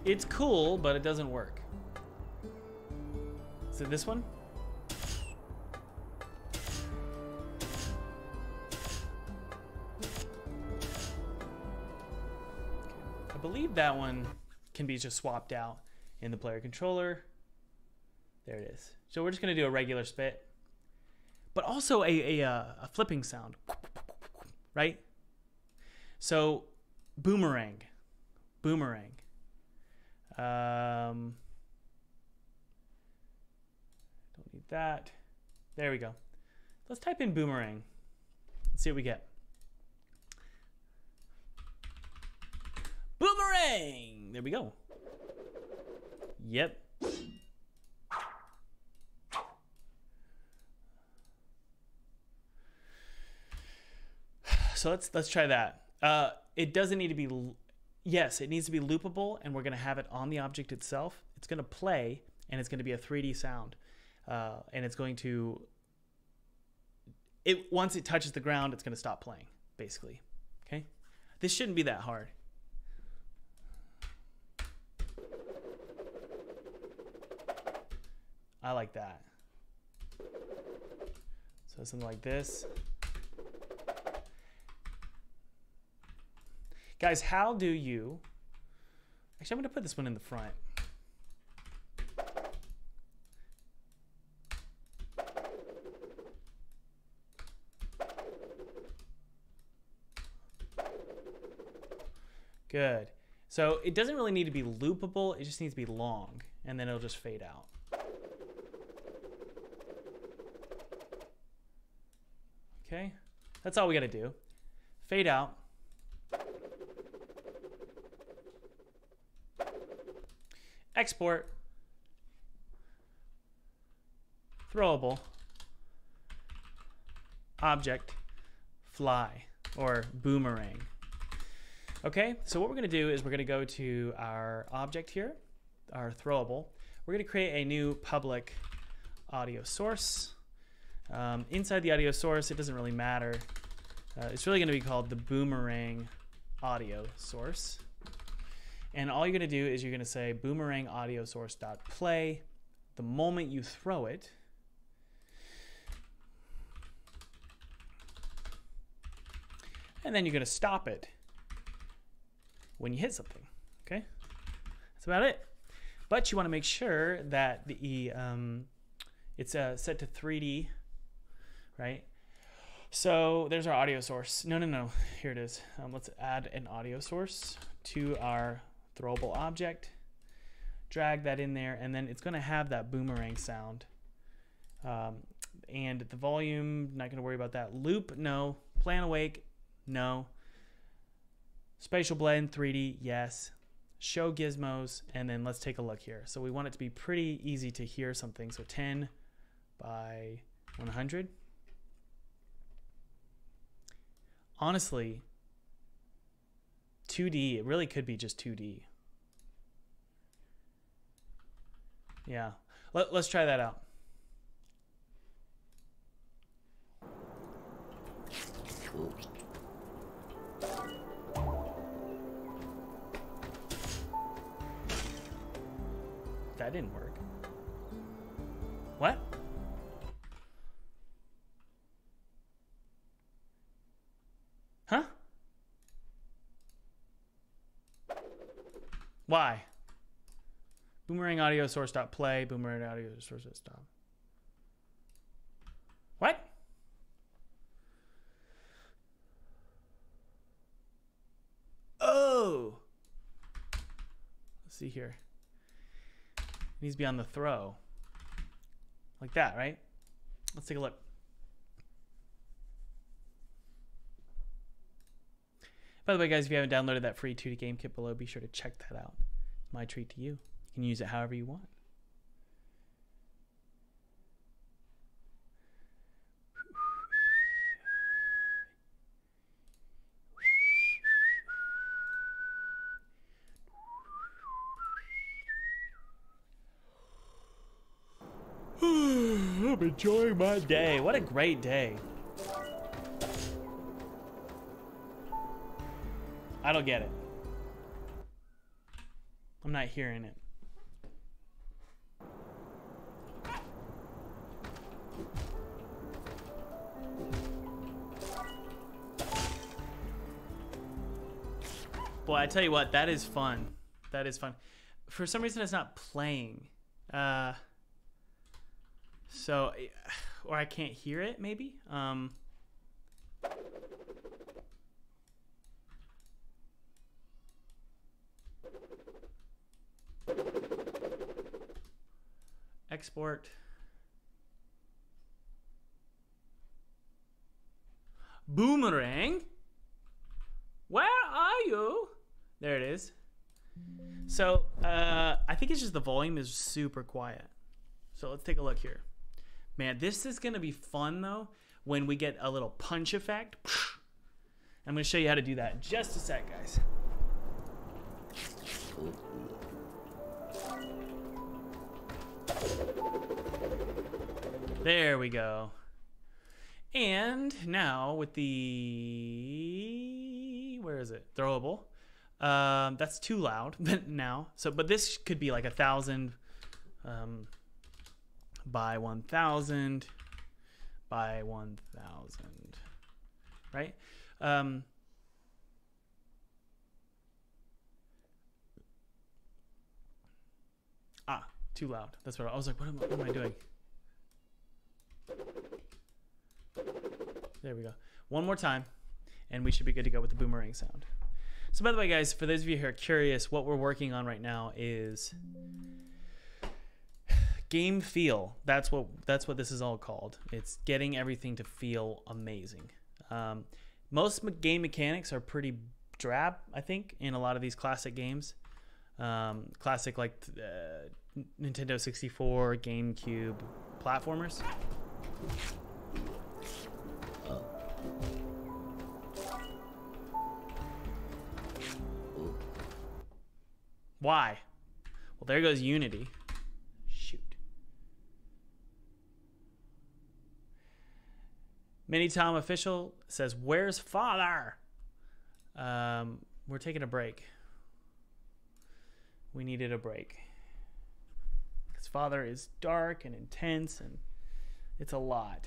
It's cool, but it doesn't work. Is it this one? That one can be just swapped out in the player controller. There it is. So we're just going to do a regular spit, but also a, a, uh, a flipping sound, right? So, boomerang. Boomerang. Um, don't need that. There we go. Let's type in boomerang. Let's see what we get. Boomerang! There we go. Yep. So let's let's try that. Uh, it doesn't need to be, yes, it needs to be loopable, and we're going to have it on the object itself. It's going to play, and it's going to be a 3D sound. Uh, and it's going to, it once it touches the ground, it's going to stop playing, basically. Okay? This shouldn't be that hard. I like that. So something like this. Guys, how do you, actually I'm gonna put this one in the front. Good. So it doesn't really need to be loopable, it just needs to be long, and then it'll just fade out. Okay, that's all we got to do. Fade out. Export. Throwable. Object. Fly. Or boomerang. Okay, so what we're going to do is we're going to go to our object here, our throwable. We're going to create a new public audio source. Um, inside the audio source, it doesn't really matter. Uh, it's really going to be called the boomerang audio source. And all you're going to do is you're going to say boomerang audio source dot play. The moment you throw it, and then you're going to stop it when you hit something. Okay, that's about it. But you want to make sure that the um, it's uh, set to 3D, right? So there's our audio source. No, no, no. Here it is. Um, let's add an audio source to our throwable object. Drag that in there, and then it's going to have that boomerang sound. Um, and the volume, not going to worry about that. Loop, no. Play on awake, no. Spatial blend 3D, yes. Show gizmos, and then let's take a look here. So we want it to be pretty easy to hear something. So 10 by 100. Honestly, 2D, it really could be just 2D. Yeah, Let, let's try that out. That didn't work. What? Huh? Why? Boomerang audio source dot play, boomerang audio source dot stop. What? Oh. Let's see here. It needs to be on the throw. Like that, right? Let's take a look. By the way, guys, if you haven't downloaded that free 2D game kit below, be sure to check that out. My treat to you. You can use it however you want. I'm enjoying my day. What a great day. I don't get it. I'm not hearing it. Boy, I tell you what, that is fun. That is fun. For some reason, it's not playing. Uh, so, or I can't hear it, maybe. Um, export. Boomerang. Where are you? There it is. So uh, I think it's just the volume is super quiet. So let's take a look here. Man, this is going to be fun though when we get a little punch effect. I'm going to show you how to do that in just a sec, guys. There we go. And now with the where is it? Throwable. Um, that's too loud But now. So, but this could be like a thousand um, by one thousand by one thousand, right? Um, ah, too loud. That's what I, was like. What am, what am I doing? There we go. One more time, and we should be good to go with the boomerang sound. So by the way, guys, for those of you who are curious, what we're working on right now is game feel. That's what that's what this is all called. It's getting everything to feel amazing. Um, most game mechanics are pretty drab, I think, in a lot of these classic games. Um, classic like uh, Nintendo 64, GameCube platformers. Why? Well, there goes Unity. Shoot. Mini Tom official says, "Where's father?" Um, we're taking a break. We needed a break. Because father is dark and intense, and it's a lot.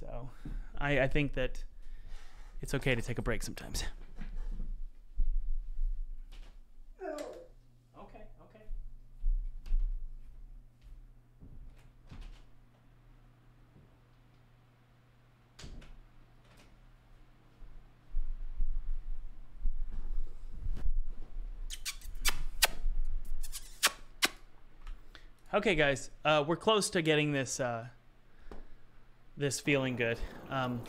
So, I, I think that it's okay to take a break sometimes. Okay, okay. Okay, guys, uh, we're close to getting this uh, this feeling good. Um,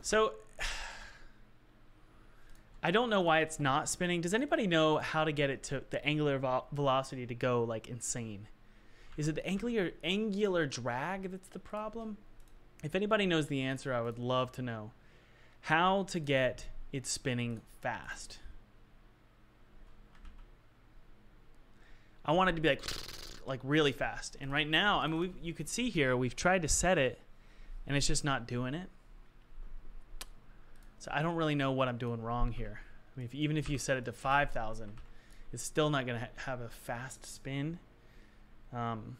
so I don't know why it's not spinning. Does anybody know how to get it to the angular vo- velocity to go like insane? Is it the angular angular drag that's the problem? If anybody knows the answer, I would love to know how to get it spinning fast. I want it to be like like really fast. And right now, I mean, you could see here we've tried to set it, and it's just not doing it. So I don't really know what I'm doing wrong here. I mean, if, even if you set it to 5,000, it's still not going to ha- have a fast spin. Um,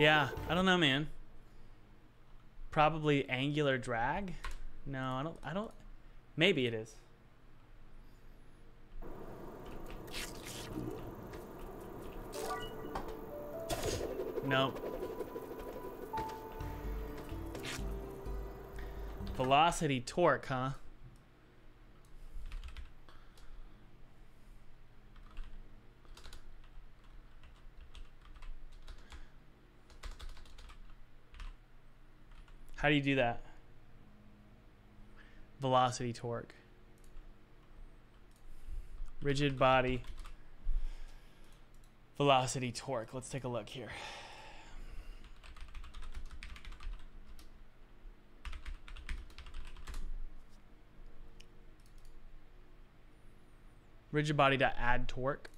yeah, I don't know, man. Probably angular drag. No, I don't. I don't. Maybe it is. No. Velocity torque, huh? How do you do that? Velocity torque. Rigid body. Velocity torque. Let's take a look here. Rigid body add torque.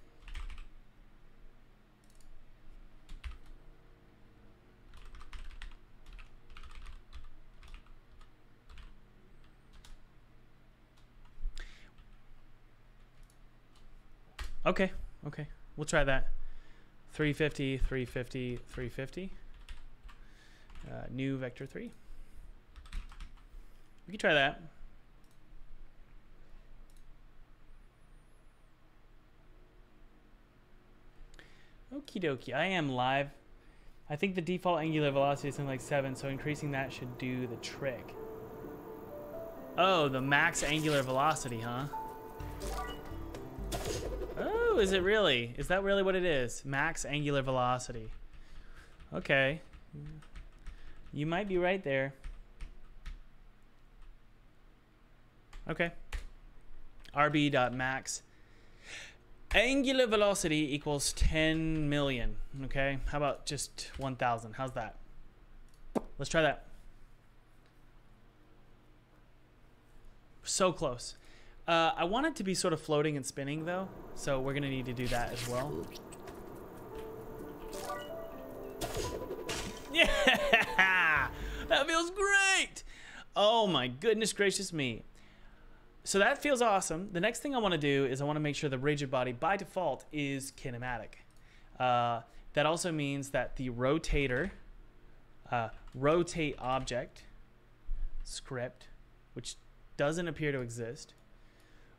Okay, okay. We'll try that. 350, 350, 350. Uh, new vector 3. We can try that. Okie dokie. I am live. I think the default angular velocity is something like 7, so increasing that should do the trick. Oh, the max angular velocity, huh? Oh, is it really? Is that really what it is? Max angular velocity. Okay. You might be right there. Okay. rb.max angular velocity equals 10 million. Okay. How about just 1,000? How's that? Let's try that. So close. Uh, I want it to be sort of floating and spinning though, so we're gonna need to do that as well. Yeah, that feels great. Oh my goodness gracious me. So that feels awesome. The next thing I want to do is I want to make sure the rigid body by default is kinematic. Uh, that also means that the rotator uh, rotate object script, which doesn't appear to exist.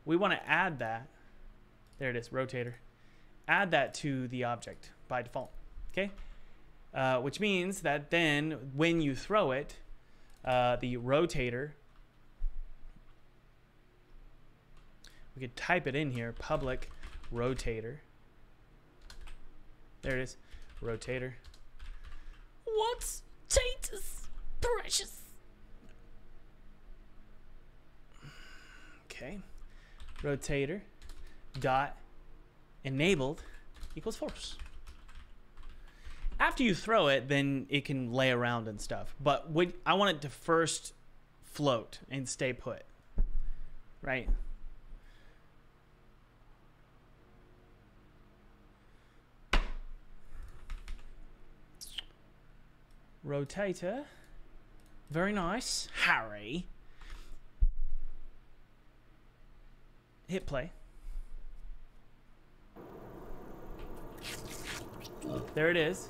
We want to add that. There it is, rotator. Add that to the object by default. Okay, uh, which means that then when you throw it, uh, the rotator. We could type it in here, public rotator. There it is, rotator. What's Tatus precious? Okay. Rotator dot enabled equals false. After you throw it, then it can lay around and stuff. But what I want it to first float and stay put. Right? Rotator. Very nice. Harry. Hit play. There it is.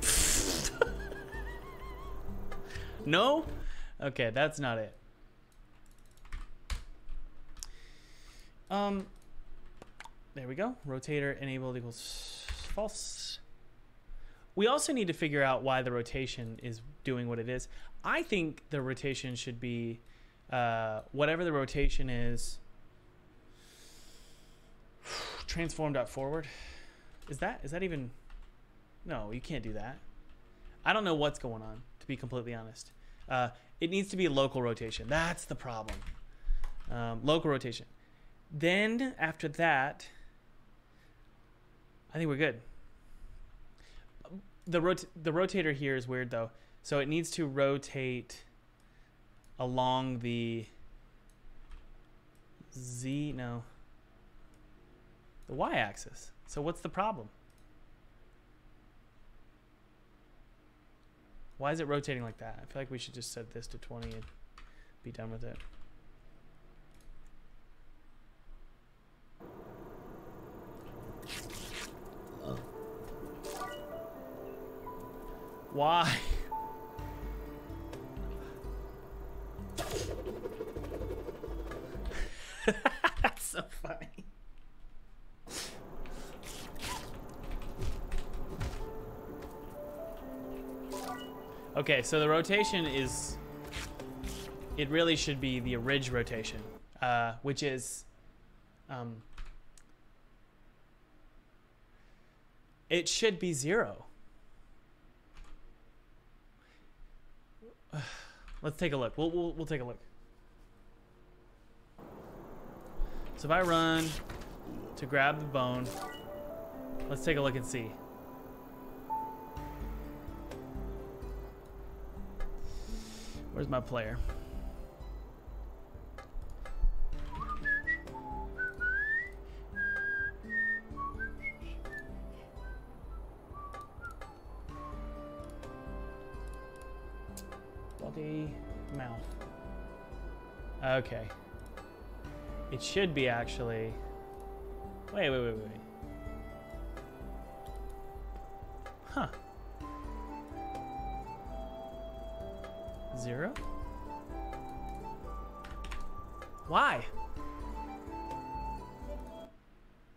no? Okay, that's not it. Um, there we go. Rotator enabled equals false. We also need to figure out why the rotation is doing what it is. I think the rotation should be uh, whatever the rotation is transform dot forward. Is that is that even No, you can't do that. I don't know what's going on, to be completely honest. Uh, it needs to be local rotation. That's the problem. Um, local rotation. Then after that, I think we're good. The rot- the rotator here is weird though. So it needs to rotate along the z no the y-axis. So what's the problem? Why is it rotating like that? I feel like we should just set this to 20 and be done with it. Why? so funny. Okay, so the rotation is. It really should be the ridge rotation, uh, which is. Um, it should be zero. Let's take a look. We'll, we'll, we'll take a look. So if I run to grab the bone, let's take a look and see. Where's my player? Bloody mouth. Okay. It should be actually. Wait, wait, wait, wait. Huh. Zero? Why?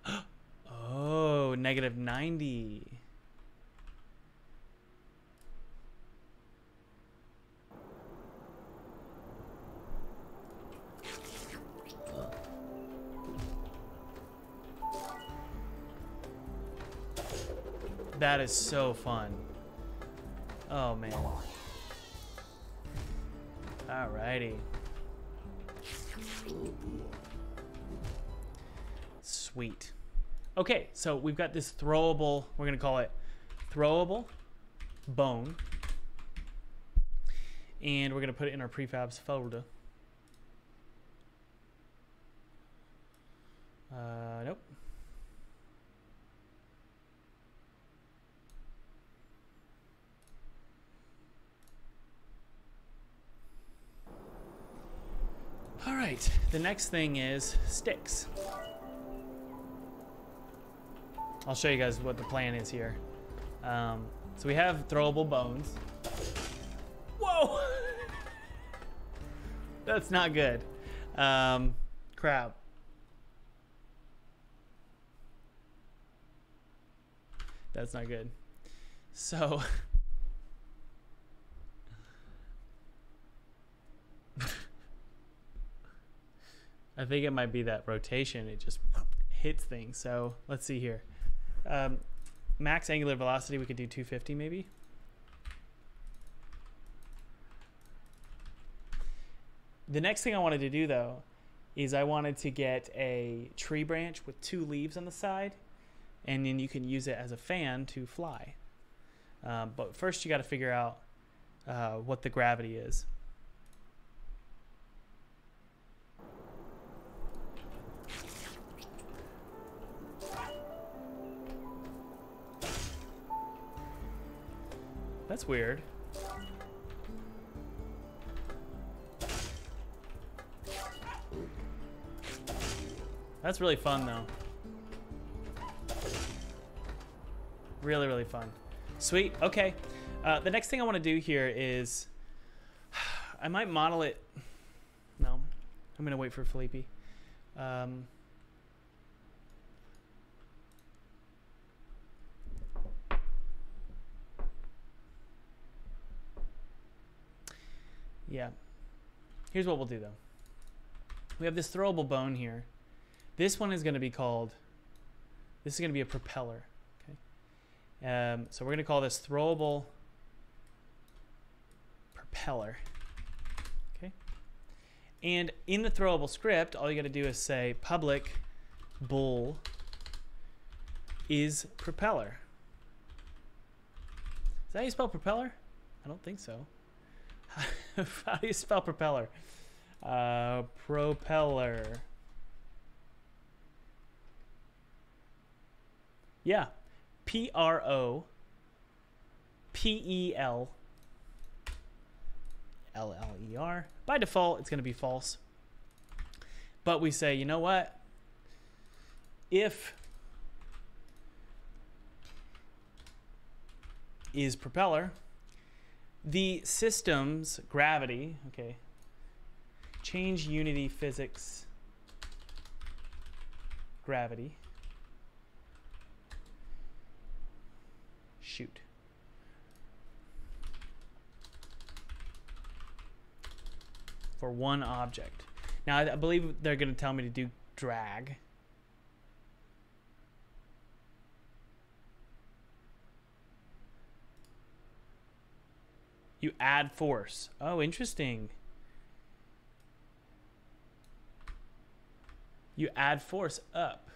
oh, negative 90. That is so fun. Oh man. Alrighty. Sweet. Okay, so we've got this throwable, we're gonna call it throwable bone. And we're gonna put it in our prefabs folder. Uh, nope. All right, the next thing is sticks. I'll show you guys what the plan is here. Um, so we have throwable bones. Whoa! That's not good. Um, crap. That's not good. So. I think it might be that rotation. It just hits things. So let's see here. Um, max angular velocity, we could do 250 maybe. The next thing I wanted to do though is I wanted to get a tree branch with two leaves on the side and then you can use it as a fan to fly. Um, but first you got to figure out uh, what the gravity is. That's weird. That's really fun though. Really, really fun. Sweet. Okay. Uh, the next thing I want to do here is I might model it. No, I'm gonna wait for Felipe. Um, yeah. Here's what we'll do though. We have this throwable bone here. This one is going to be called. This is going to be a propeller. Um, so we're going to call this throwable propeller. Okay. And in the throwable script, all you got to do is say public bool is propeller. Is that how you spell propeller? I don't think so. How do you spell propeller? Uh, propeller. Yeah, P R O P E L L L E R. By default, it's going to be false. But we say, you know what? If is propeller, the system's gravity, okay, change unity physics gravity shoot. For one object. Now, I believe they're going to tell me to do drag. You add force. Oh, interesting. You add force up.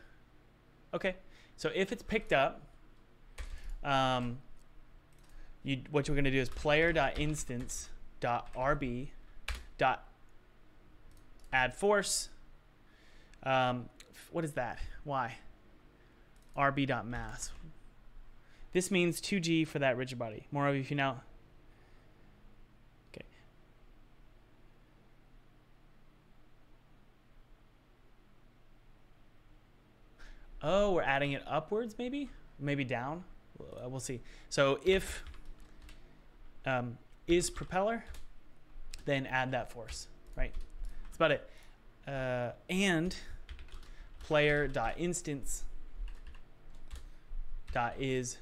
Okay. So if it's picked up, um, you what you're going to do is player.instance.rb dot add force. Um, what is that? Why? rb.mass. This means 2g for that rigid body. More of if you now. Okay. Oh, we're adding it upwards, maybe? Maybe down? We'll see. So if um, is propeller, then add that force, right? That's about it. Uh, and player dot instance dot is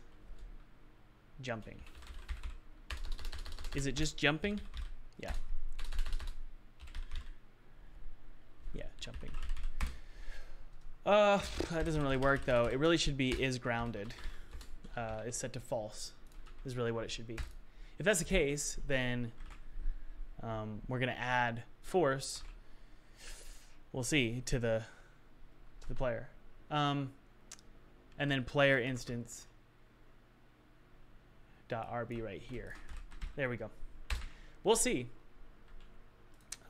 jumping. Is it just jumping? Yeah, jumping. Uh, that doesn't really work though. It really should be is grounded uh, is set to false is really what it should be. If that's the case, then um, we're going to add force. We'll see to the to the player, um, and then player instance dot rb right here. There we go. We'll see.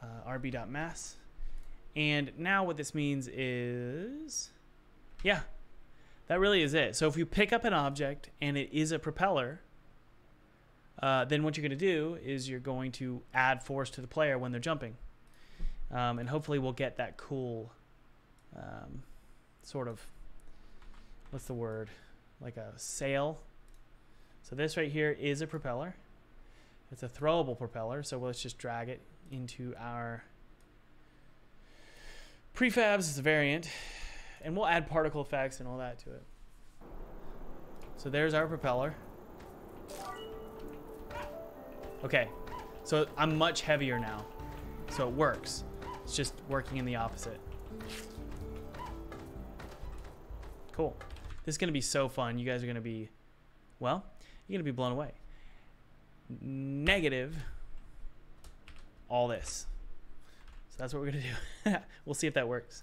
Uh, rb dot mass, and now what this means is, yeah, that really is it. So if you pick up an object and it is a propeller, uh, then what you're going to do is you're going to add force to the player when they're jumping. Um, and hopefully we'll get that cool um, sort of what's the word? Like a sail. So this right here is a propeller. It's a throwable propeller, so let's just drag it into our prefabs is a variant, and we'll add particle effects and all that to it. So there's our propeller. Okay, so I'm much heavier now, so it works. It's just working in the opposite. Cool. This is gonna be so fun. You guys are gonna be, well, you're gonna be blown away. Negative all this. So that's what we're gonna do. we'll see if that works.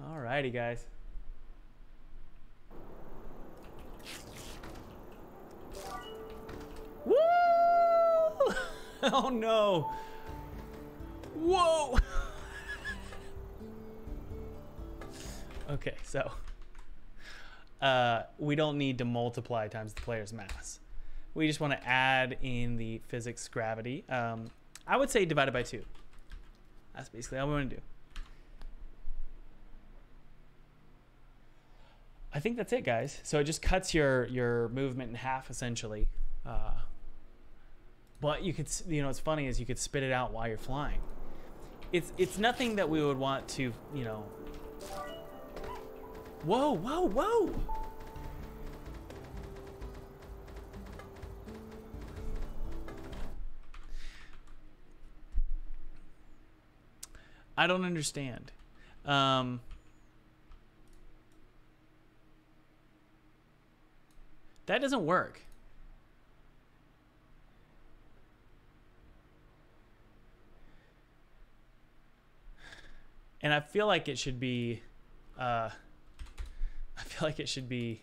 Alrighty, guys. Woo! oh no! Whoa! okay, so uh, we don't need to multiply times the player's mass. We just want to add in the physics gravity. Um, I would say divided by two. That's basically all we want to do. I think that's it, guys. So it just cuts your your movement in half, essentially. Uh, but you could, you know, what's funny is you could spit it out while you're flying. It's it's nothing that we would want to, you know. Whoa, whoa, whoa! I don't understand. Um, that doesn't work. And I feel like it should be, uh, I feel like it should be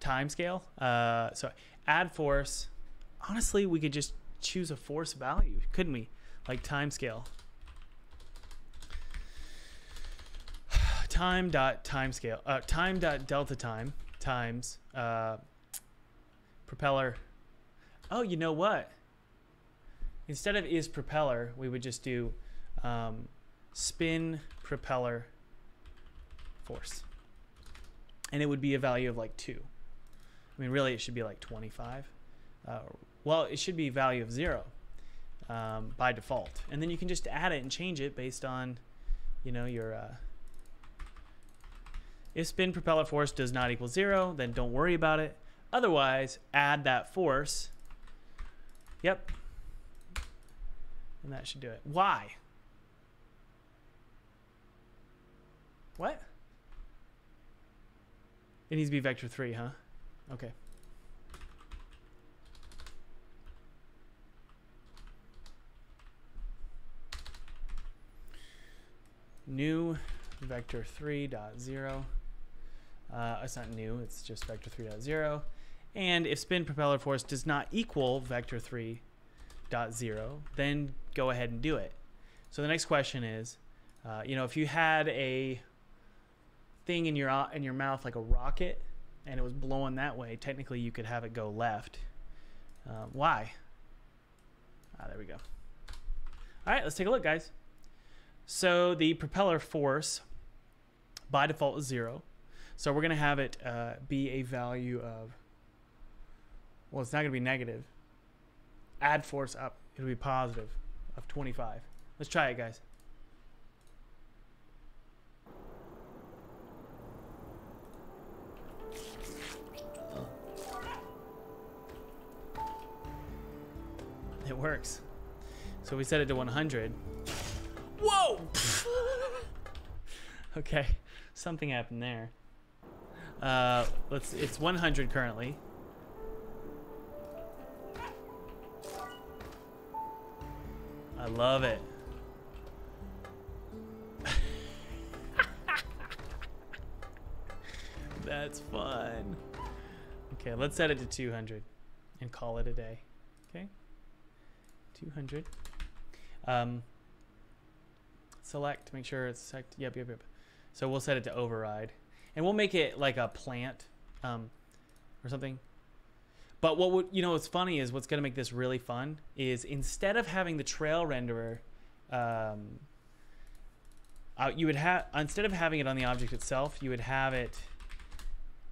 time scale. Uh, so add force. Honestly, we could just choose a force value, couldn't we? Like time scale. Time dot time scale uh, time dot delta time times uh, propeller. Oh you know what? Instead of is propeller we would just do um, spin propeller force. And it would be a value of like 2 i mean really it should be like 25 uh, well it should be value of 0 um, by default. And then you can just add it and change it based on you know your uh, if spin propeller force does not equal zero, then don't worry about it. Otherwise, add that force. Yep. And that should do it. Why? What? It needs to be vector 3, huh? Okay. New vector 3.0. Uh, it's not new, it's just vector 3.0. And if spin propeller force does not equal vector 3.0, then go ahead and do it. So the next question is, uh, you know, if you had a thing in your in your mouth like a rocket, and it was blowing that way, technically you could have it go left. Uh, why? Ah, there we go. All right, let's take a look, guys. So the propeller force by default is zero. So we're going to have it uh, be a value of, well, it's not going to be negative. Add force up. It'll be positive of 25. Let's try it, guys. It works. So we set it to 100. Whoa! okay, something happened there. Uh, let's. It's 100 currently. I love it. That's fun. Okay, let's set it to 200 and call it a day. Okay, 200. Um, select, make sure it's select. Yep, yep, yep. So we'll set it to override, and we'll make it like a plant, um, or something. But what would you know? What's funny is what's going to make this really fun is instead of having the trail renderer, um, uh, you would have instead of having it on the object itself, you would have it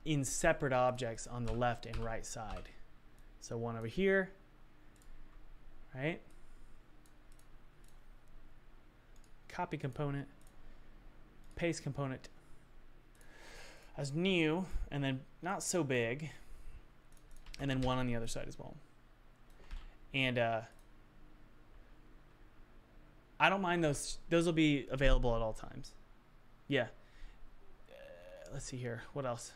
in separate objects on the left and right side. So one over here, right? Copy component, paste component as new, and then not so big, and then one on the other side as well. And uh, I don't mind those. Those will be available at all times. Yeah. Uh, let's see here. What else?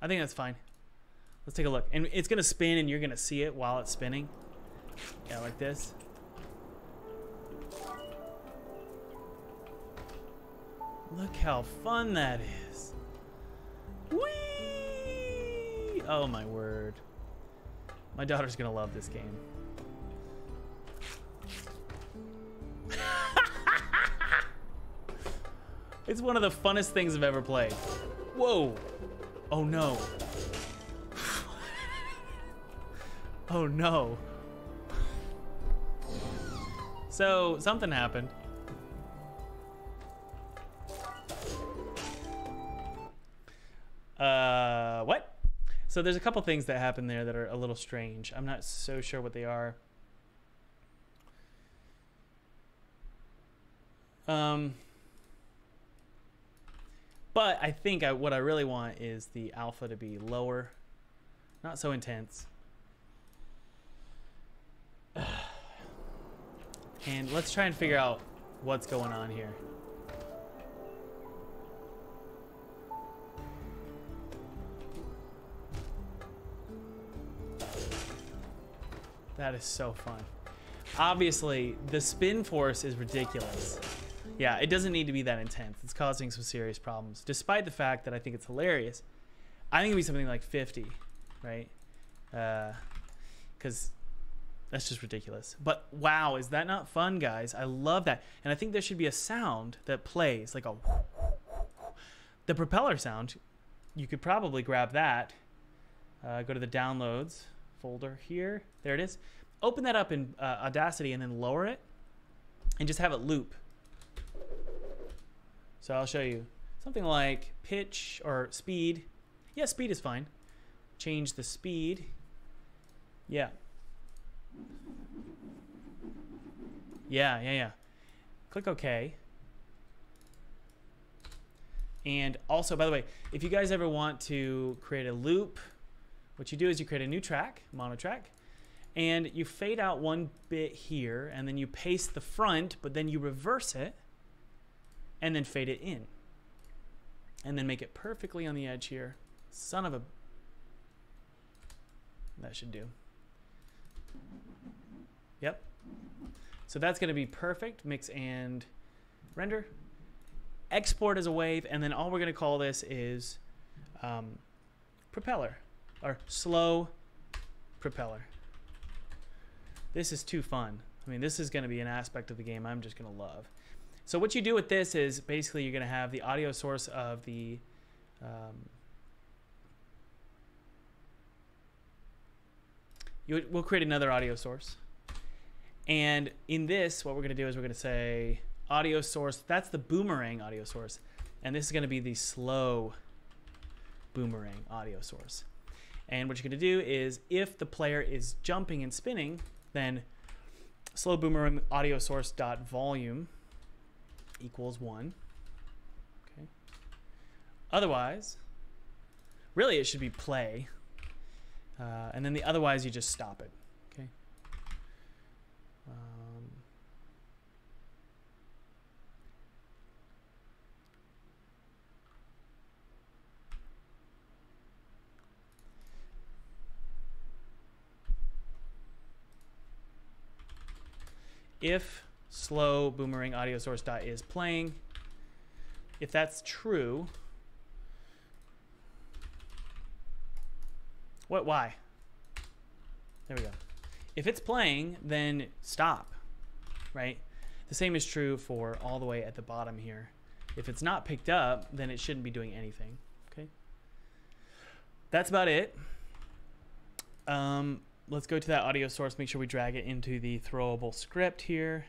I think that's fine. Let's take a look. And it's to spin and you're to see it while it's spinning. Yeah, like this. Look how fun that is. Whee! Oh my word. My daughter's to love this game. It's one of the funnest things I've ever played. Whoa. Oh no. oh no. So, something happened. Uh, what? So there's a couple things that happen there that are a little strange. I'm not so sure what they are. Um, but I think I, what I really want is the alpha to be lower, not so intense. And let's try and figure out what's going on here. That is so fun. Obviously, the spin force is ridiculous. Yeah, it doesn't need to be that intense. It's causing some serious problems, despite the fact that I think it's hilarious. I think it'd be something like 50, right? Because that's just ridiculous. But wow, is that not fun, guys? I love that. And I think there should be a sound that plays, like a. The propeller sound, you could probably grab that. Uh, go to the downloads folder here. There it is. Open that up in uh, Audacity and then lower it and just have it loop. So I'll show you something like pitch or speed. Yeah, speed is fine. Change the speed. Yeah. Yeah, yeah, yeah. Click OK. And also, by the way, if you guys ever want to create a loop, what you do is you create a new track, mono track, and you fade out one bit here, and then you paste the front, but then you reverse it, and then fade it in. And then make it perfectly on the edge here. Son of a... That should do. Yep. So that's going to be perfect. Mix and render. Export as a wave, and then all we're going to call this is um, propeller, or slow propeller. This is too fun. I mean, this is going to be an aspect of the game I'm just going to love. So what you do with this is basically you're going to have the audio source of the um, you, we'll create another audio source. And in this, what we're going to do is we're going to say audio source. That's the boomerang audio source. And this is going to be the slow boomerang audio source. And what you're going to do is if the player is jumping and spinning, then slow boomerang audio source dot volume equals one. Okay. Otherwise, really it should be play. Uh, and then the otherwise you just stop it. If slow boomerang audio source dot is playing, if that's true, what, why? There we go. If it's playing, then stop, right? The same is true for all the way at the bottom here. If it's not picked up, then it shouldn't be doing anything, okay? That's about it. Um, let's go to that audio source, make sure we drag it into the throwable script here.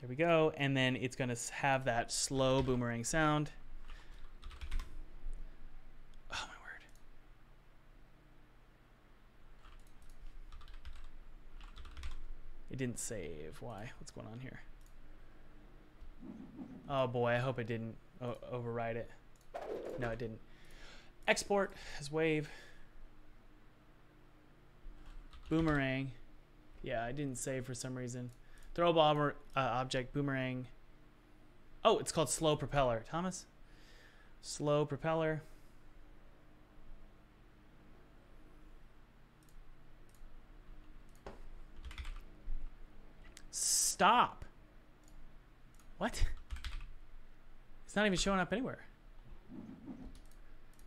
There we go. And then it's going to have that slow boomerang sound. Oh, my word. It didn't save. Why? What's going on here? Oh boy, I hope it didn't override it. No, it didn't. Export as wave. Boomerang. Yeah, I didn't save for some reason. Throwable ob- uh, object, boomerang. Oh, it's called slow propeller. Thomas? Slow propeller. Stop. What? It's not even showing up anywhere.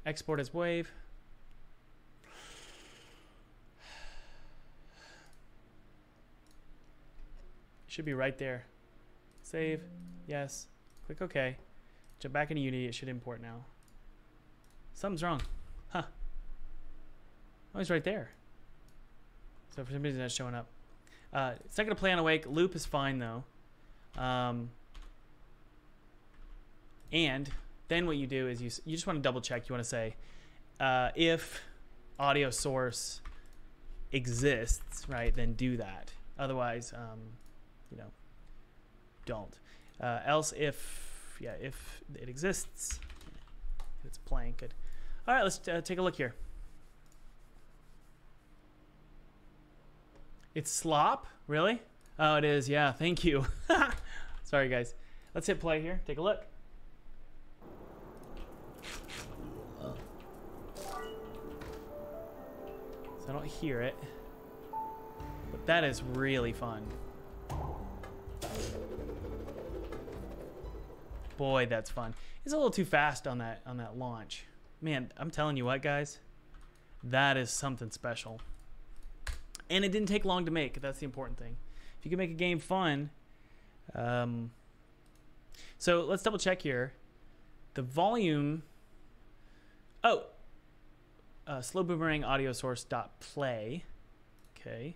Export as wave. Should be right there. Save. Yes. Click OK. Jump back into Unity. It should import now. Something's wrong. Huh. Oh, he's right there. So for some reason that's showing up. Uh, it's not going to play on awake. Loop is fine though. Um, and then what you do is you, you just want to double check. You want to say uh, if audio source exists, right, then do that. Otherwise, um, you know, don't. Uh, else, if yeah, if it exists, it's playing. Good. All right, let's uh, take a look here. It's slop, really? Oh, it is. Yeah, thank you. Sorry, guys. Let's hit play here. Take a look. So I don't hear it. But that is really fun. Boy, that's fun. It's a little too fast on that on that launch. Man, I'm telling you what, guys. That is something special. And it didn't take long to make. That's the important thing. If you can make a game fun, um, so let's double check here. The volume. Oh, uh, slow boomerang audio source dot play. Okay.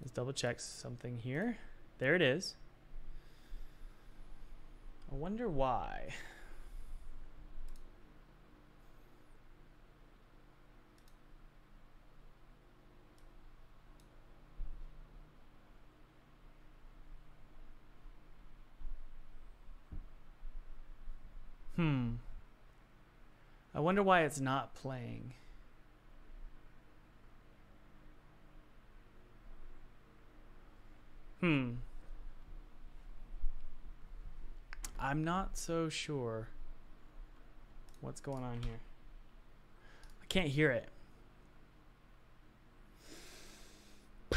Let's double check something here. There it is. I wonder why. Hmm. I wonder why it's not playing. Hmm. I'm not so sure what's going on here. I can't hear it.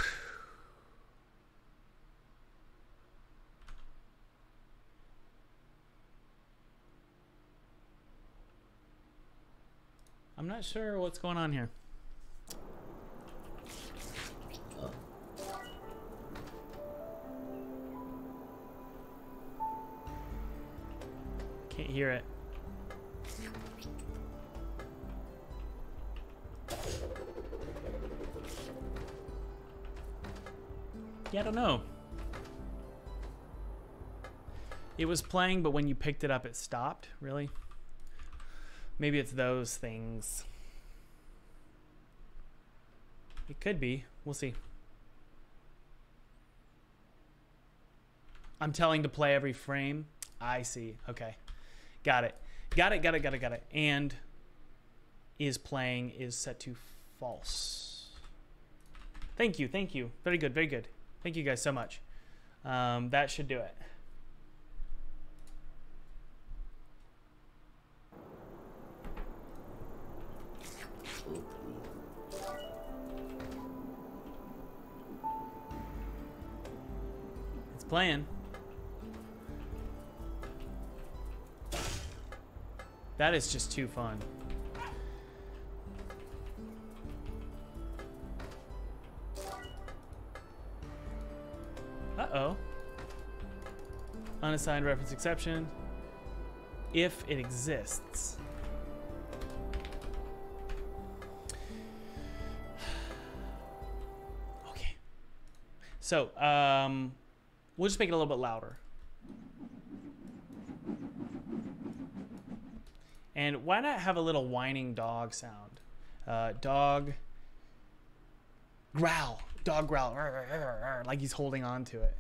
I'm not sure what's going on here. Hear it. Yeah, I don't know. It was playing, but when you picked it up, it stopped. Really? Maybe it's those things. It could be. We'll see. I'm telling to play every frame. I see. Okay. Got it. Got it, got it, got it, got it. And is playing is set to false. Thank you, thank you. Very good, very good. Thank you guys so much. Um, that should do it. It's playing. That is just too fun. Uh-oh. Unassigned reference exception. If it exists. Okay. So, um, We'll just make it a little bit louder. And why not have a little whining dog sound? Uh, dog growl, dog growl, like he's holding on to it.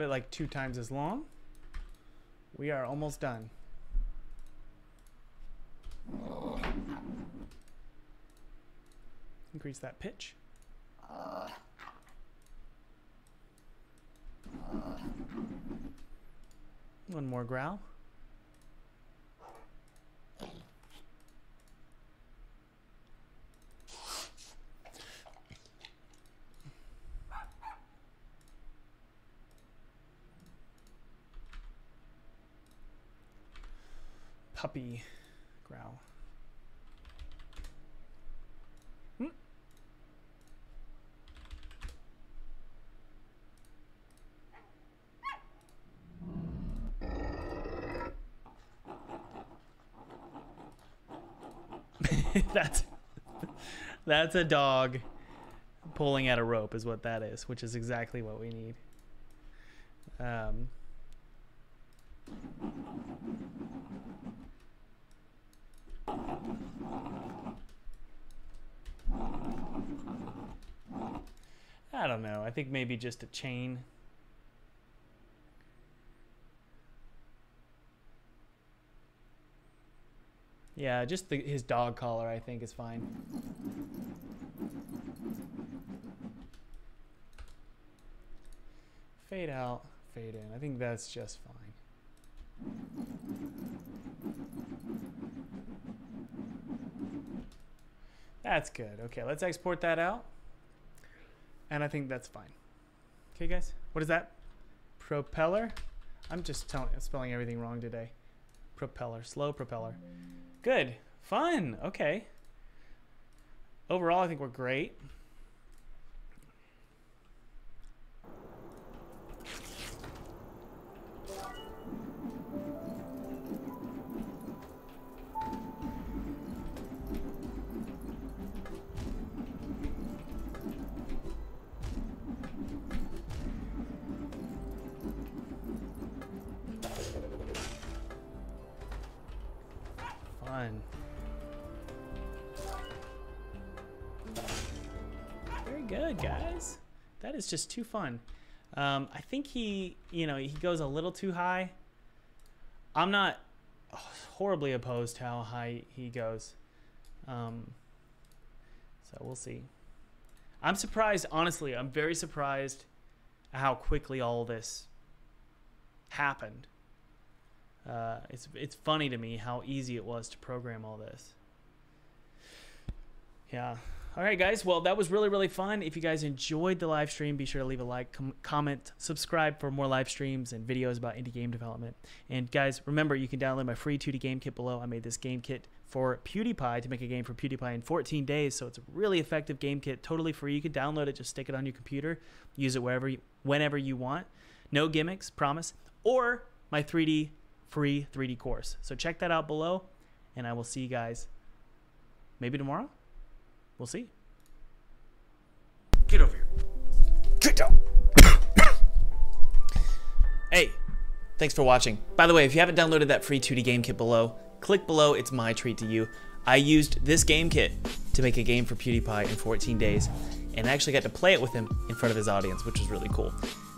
Have it like two times as long. We are almost done. Increase that pitch. One more growl. Puppy growl. Hmm. that's that's a dog pulling at a rope is what that is, which is exactly what we need. Um, I don't know. I think maybe just a chain. Yeah, just the, his dog collar I think is fine. Fade out, fade in. I think that's just fine. That's good. Okay, let's export that out. And I think that's fine. Okay, guys. What is that? Propeller? I'm just telling, spelling everything wrong today. Propeller. Slow propeller. Good. Fun. Okay. Overall, I think we're great. Just too fun. Um, I think he, you know, he goes a little too high. I'm not horribly opposed to how high he goes. Um, so we'll see. I'm surprised, honestly, I'm very surprised how quickly all this happened. Uh, it's it's funny to me how easy it was to program all this. Yeah. All right, guys. Well, that was really really fun. If you guys enjoyed the live stream, be sure to leave a like, com- comment, subscribe for more live streams and videos about indie game development. And guys, remember you can download my free 2D game kit below. I made this game kit for PewDiePie to make a game for PewDiePie in 14 days, so it's a really effective game kit, totally free. You can download it, just stick it on your computer, use it wherever, you, whenever you want. No gimmicks, promise. Or my 3D free 3D course. So check that out below, and I will see you guys maybe tomorrow. We'll see. Get over here. Get down. hey, thanks for watching. By the way, if you haven't downloaded that free 2D game kit below, click below. It's my treat to you. I used this game kit to make a game for PewDiePie in 14 days, and I actually got to play it with him in front of his audience, which was really cool.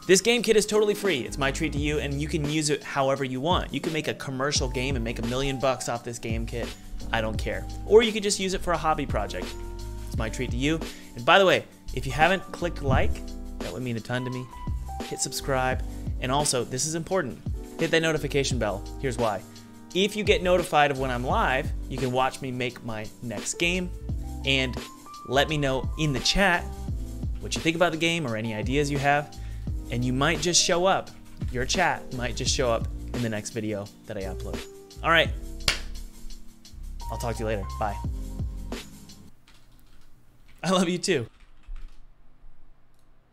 This game kit is totally free. It's my treat to you, and you can use it however you want. You can make a commercial game and make a million bucks off this game kit. I don't care. Or you could just use it for a hobby project. It's my treat to you. And by the way, if you haven't clicked like, that would mean a ton to me. Hit subscribe. And also, this is important. Hit that notification bell. Here's why. If you get notified of when I'm live, you can watch me make my next game and let me know in the chat what you think about the game or any ideas you have and you might just show up. your chat might just show up in the next video that I upload. All right. I'll talk to you later. Bye. I love you too.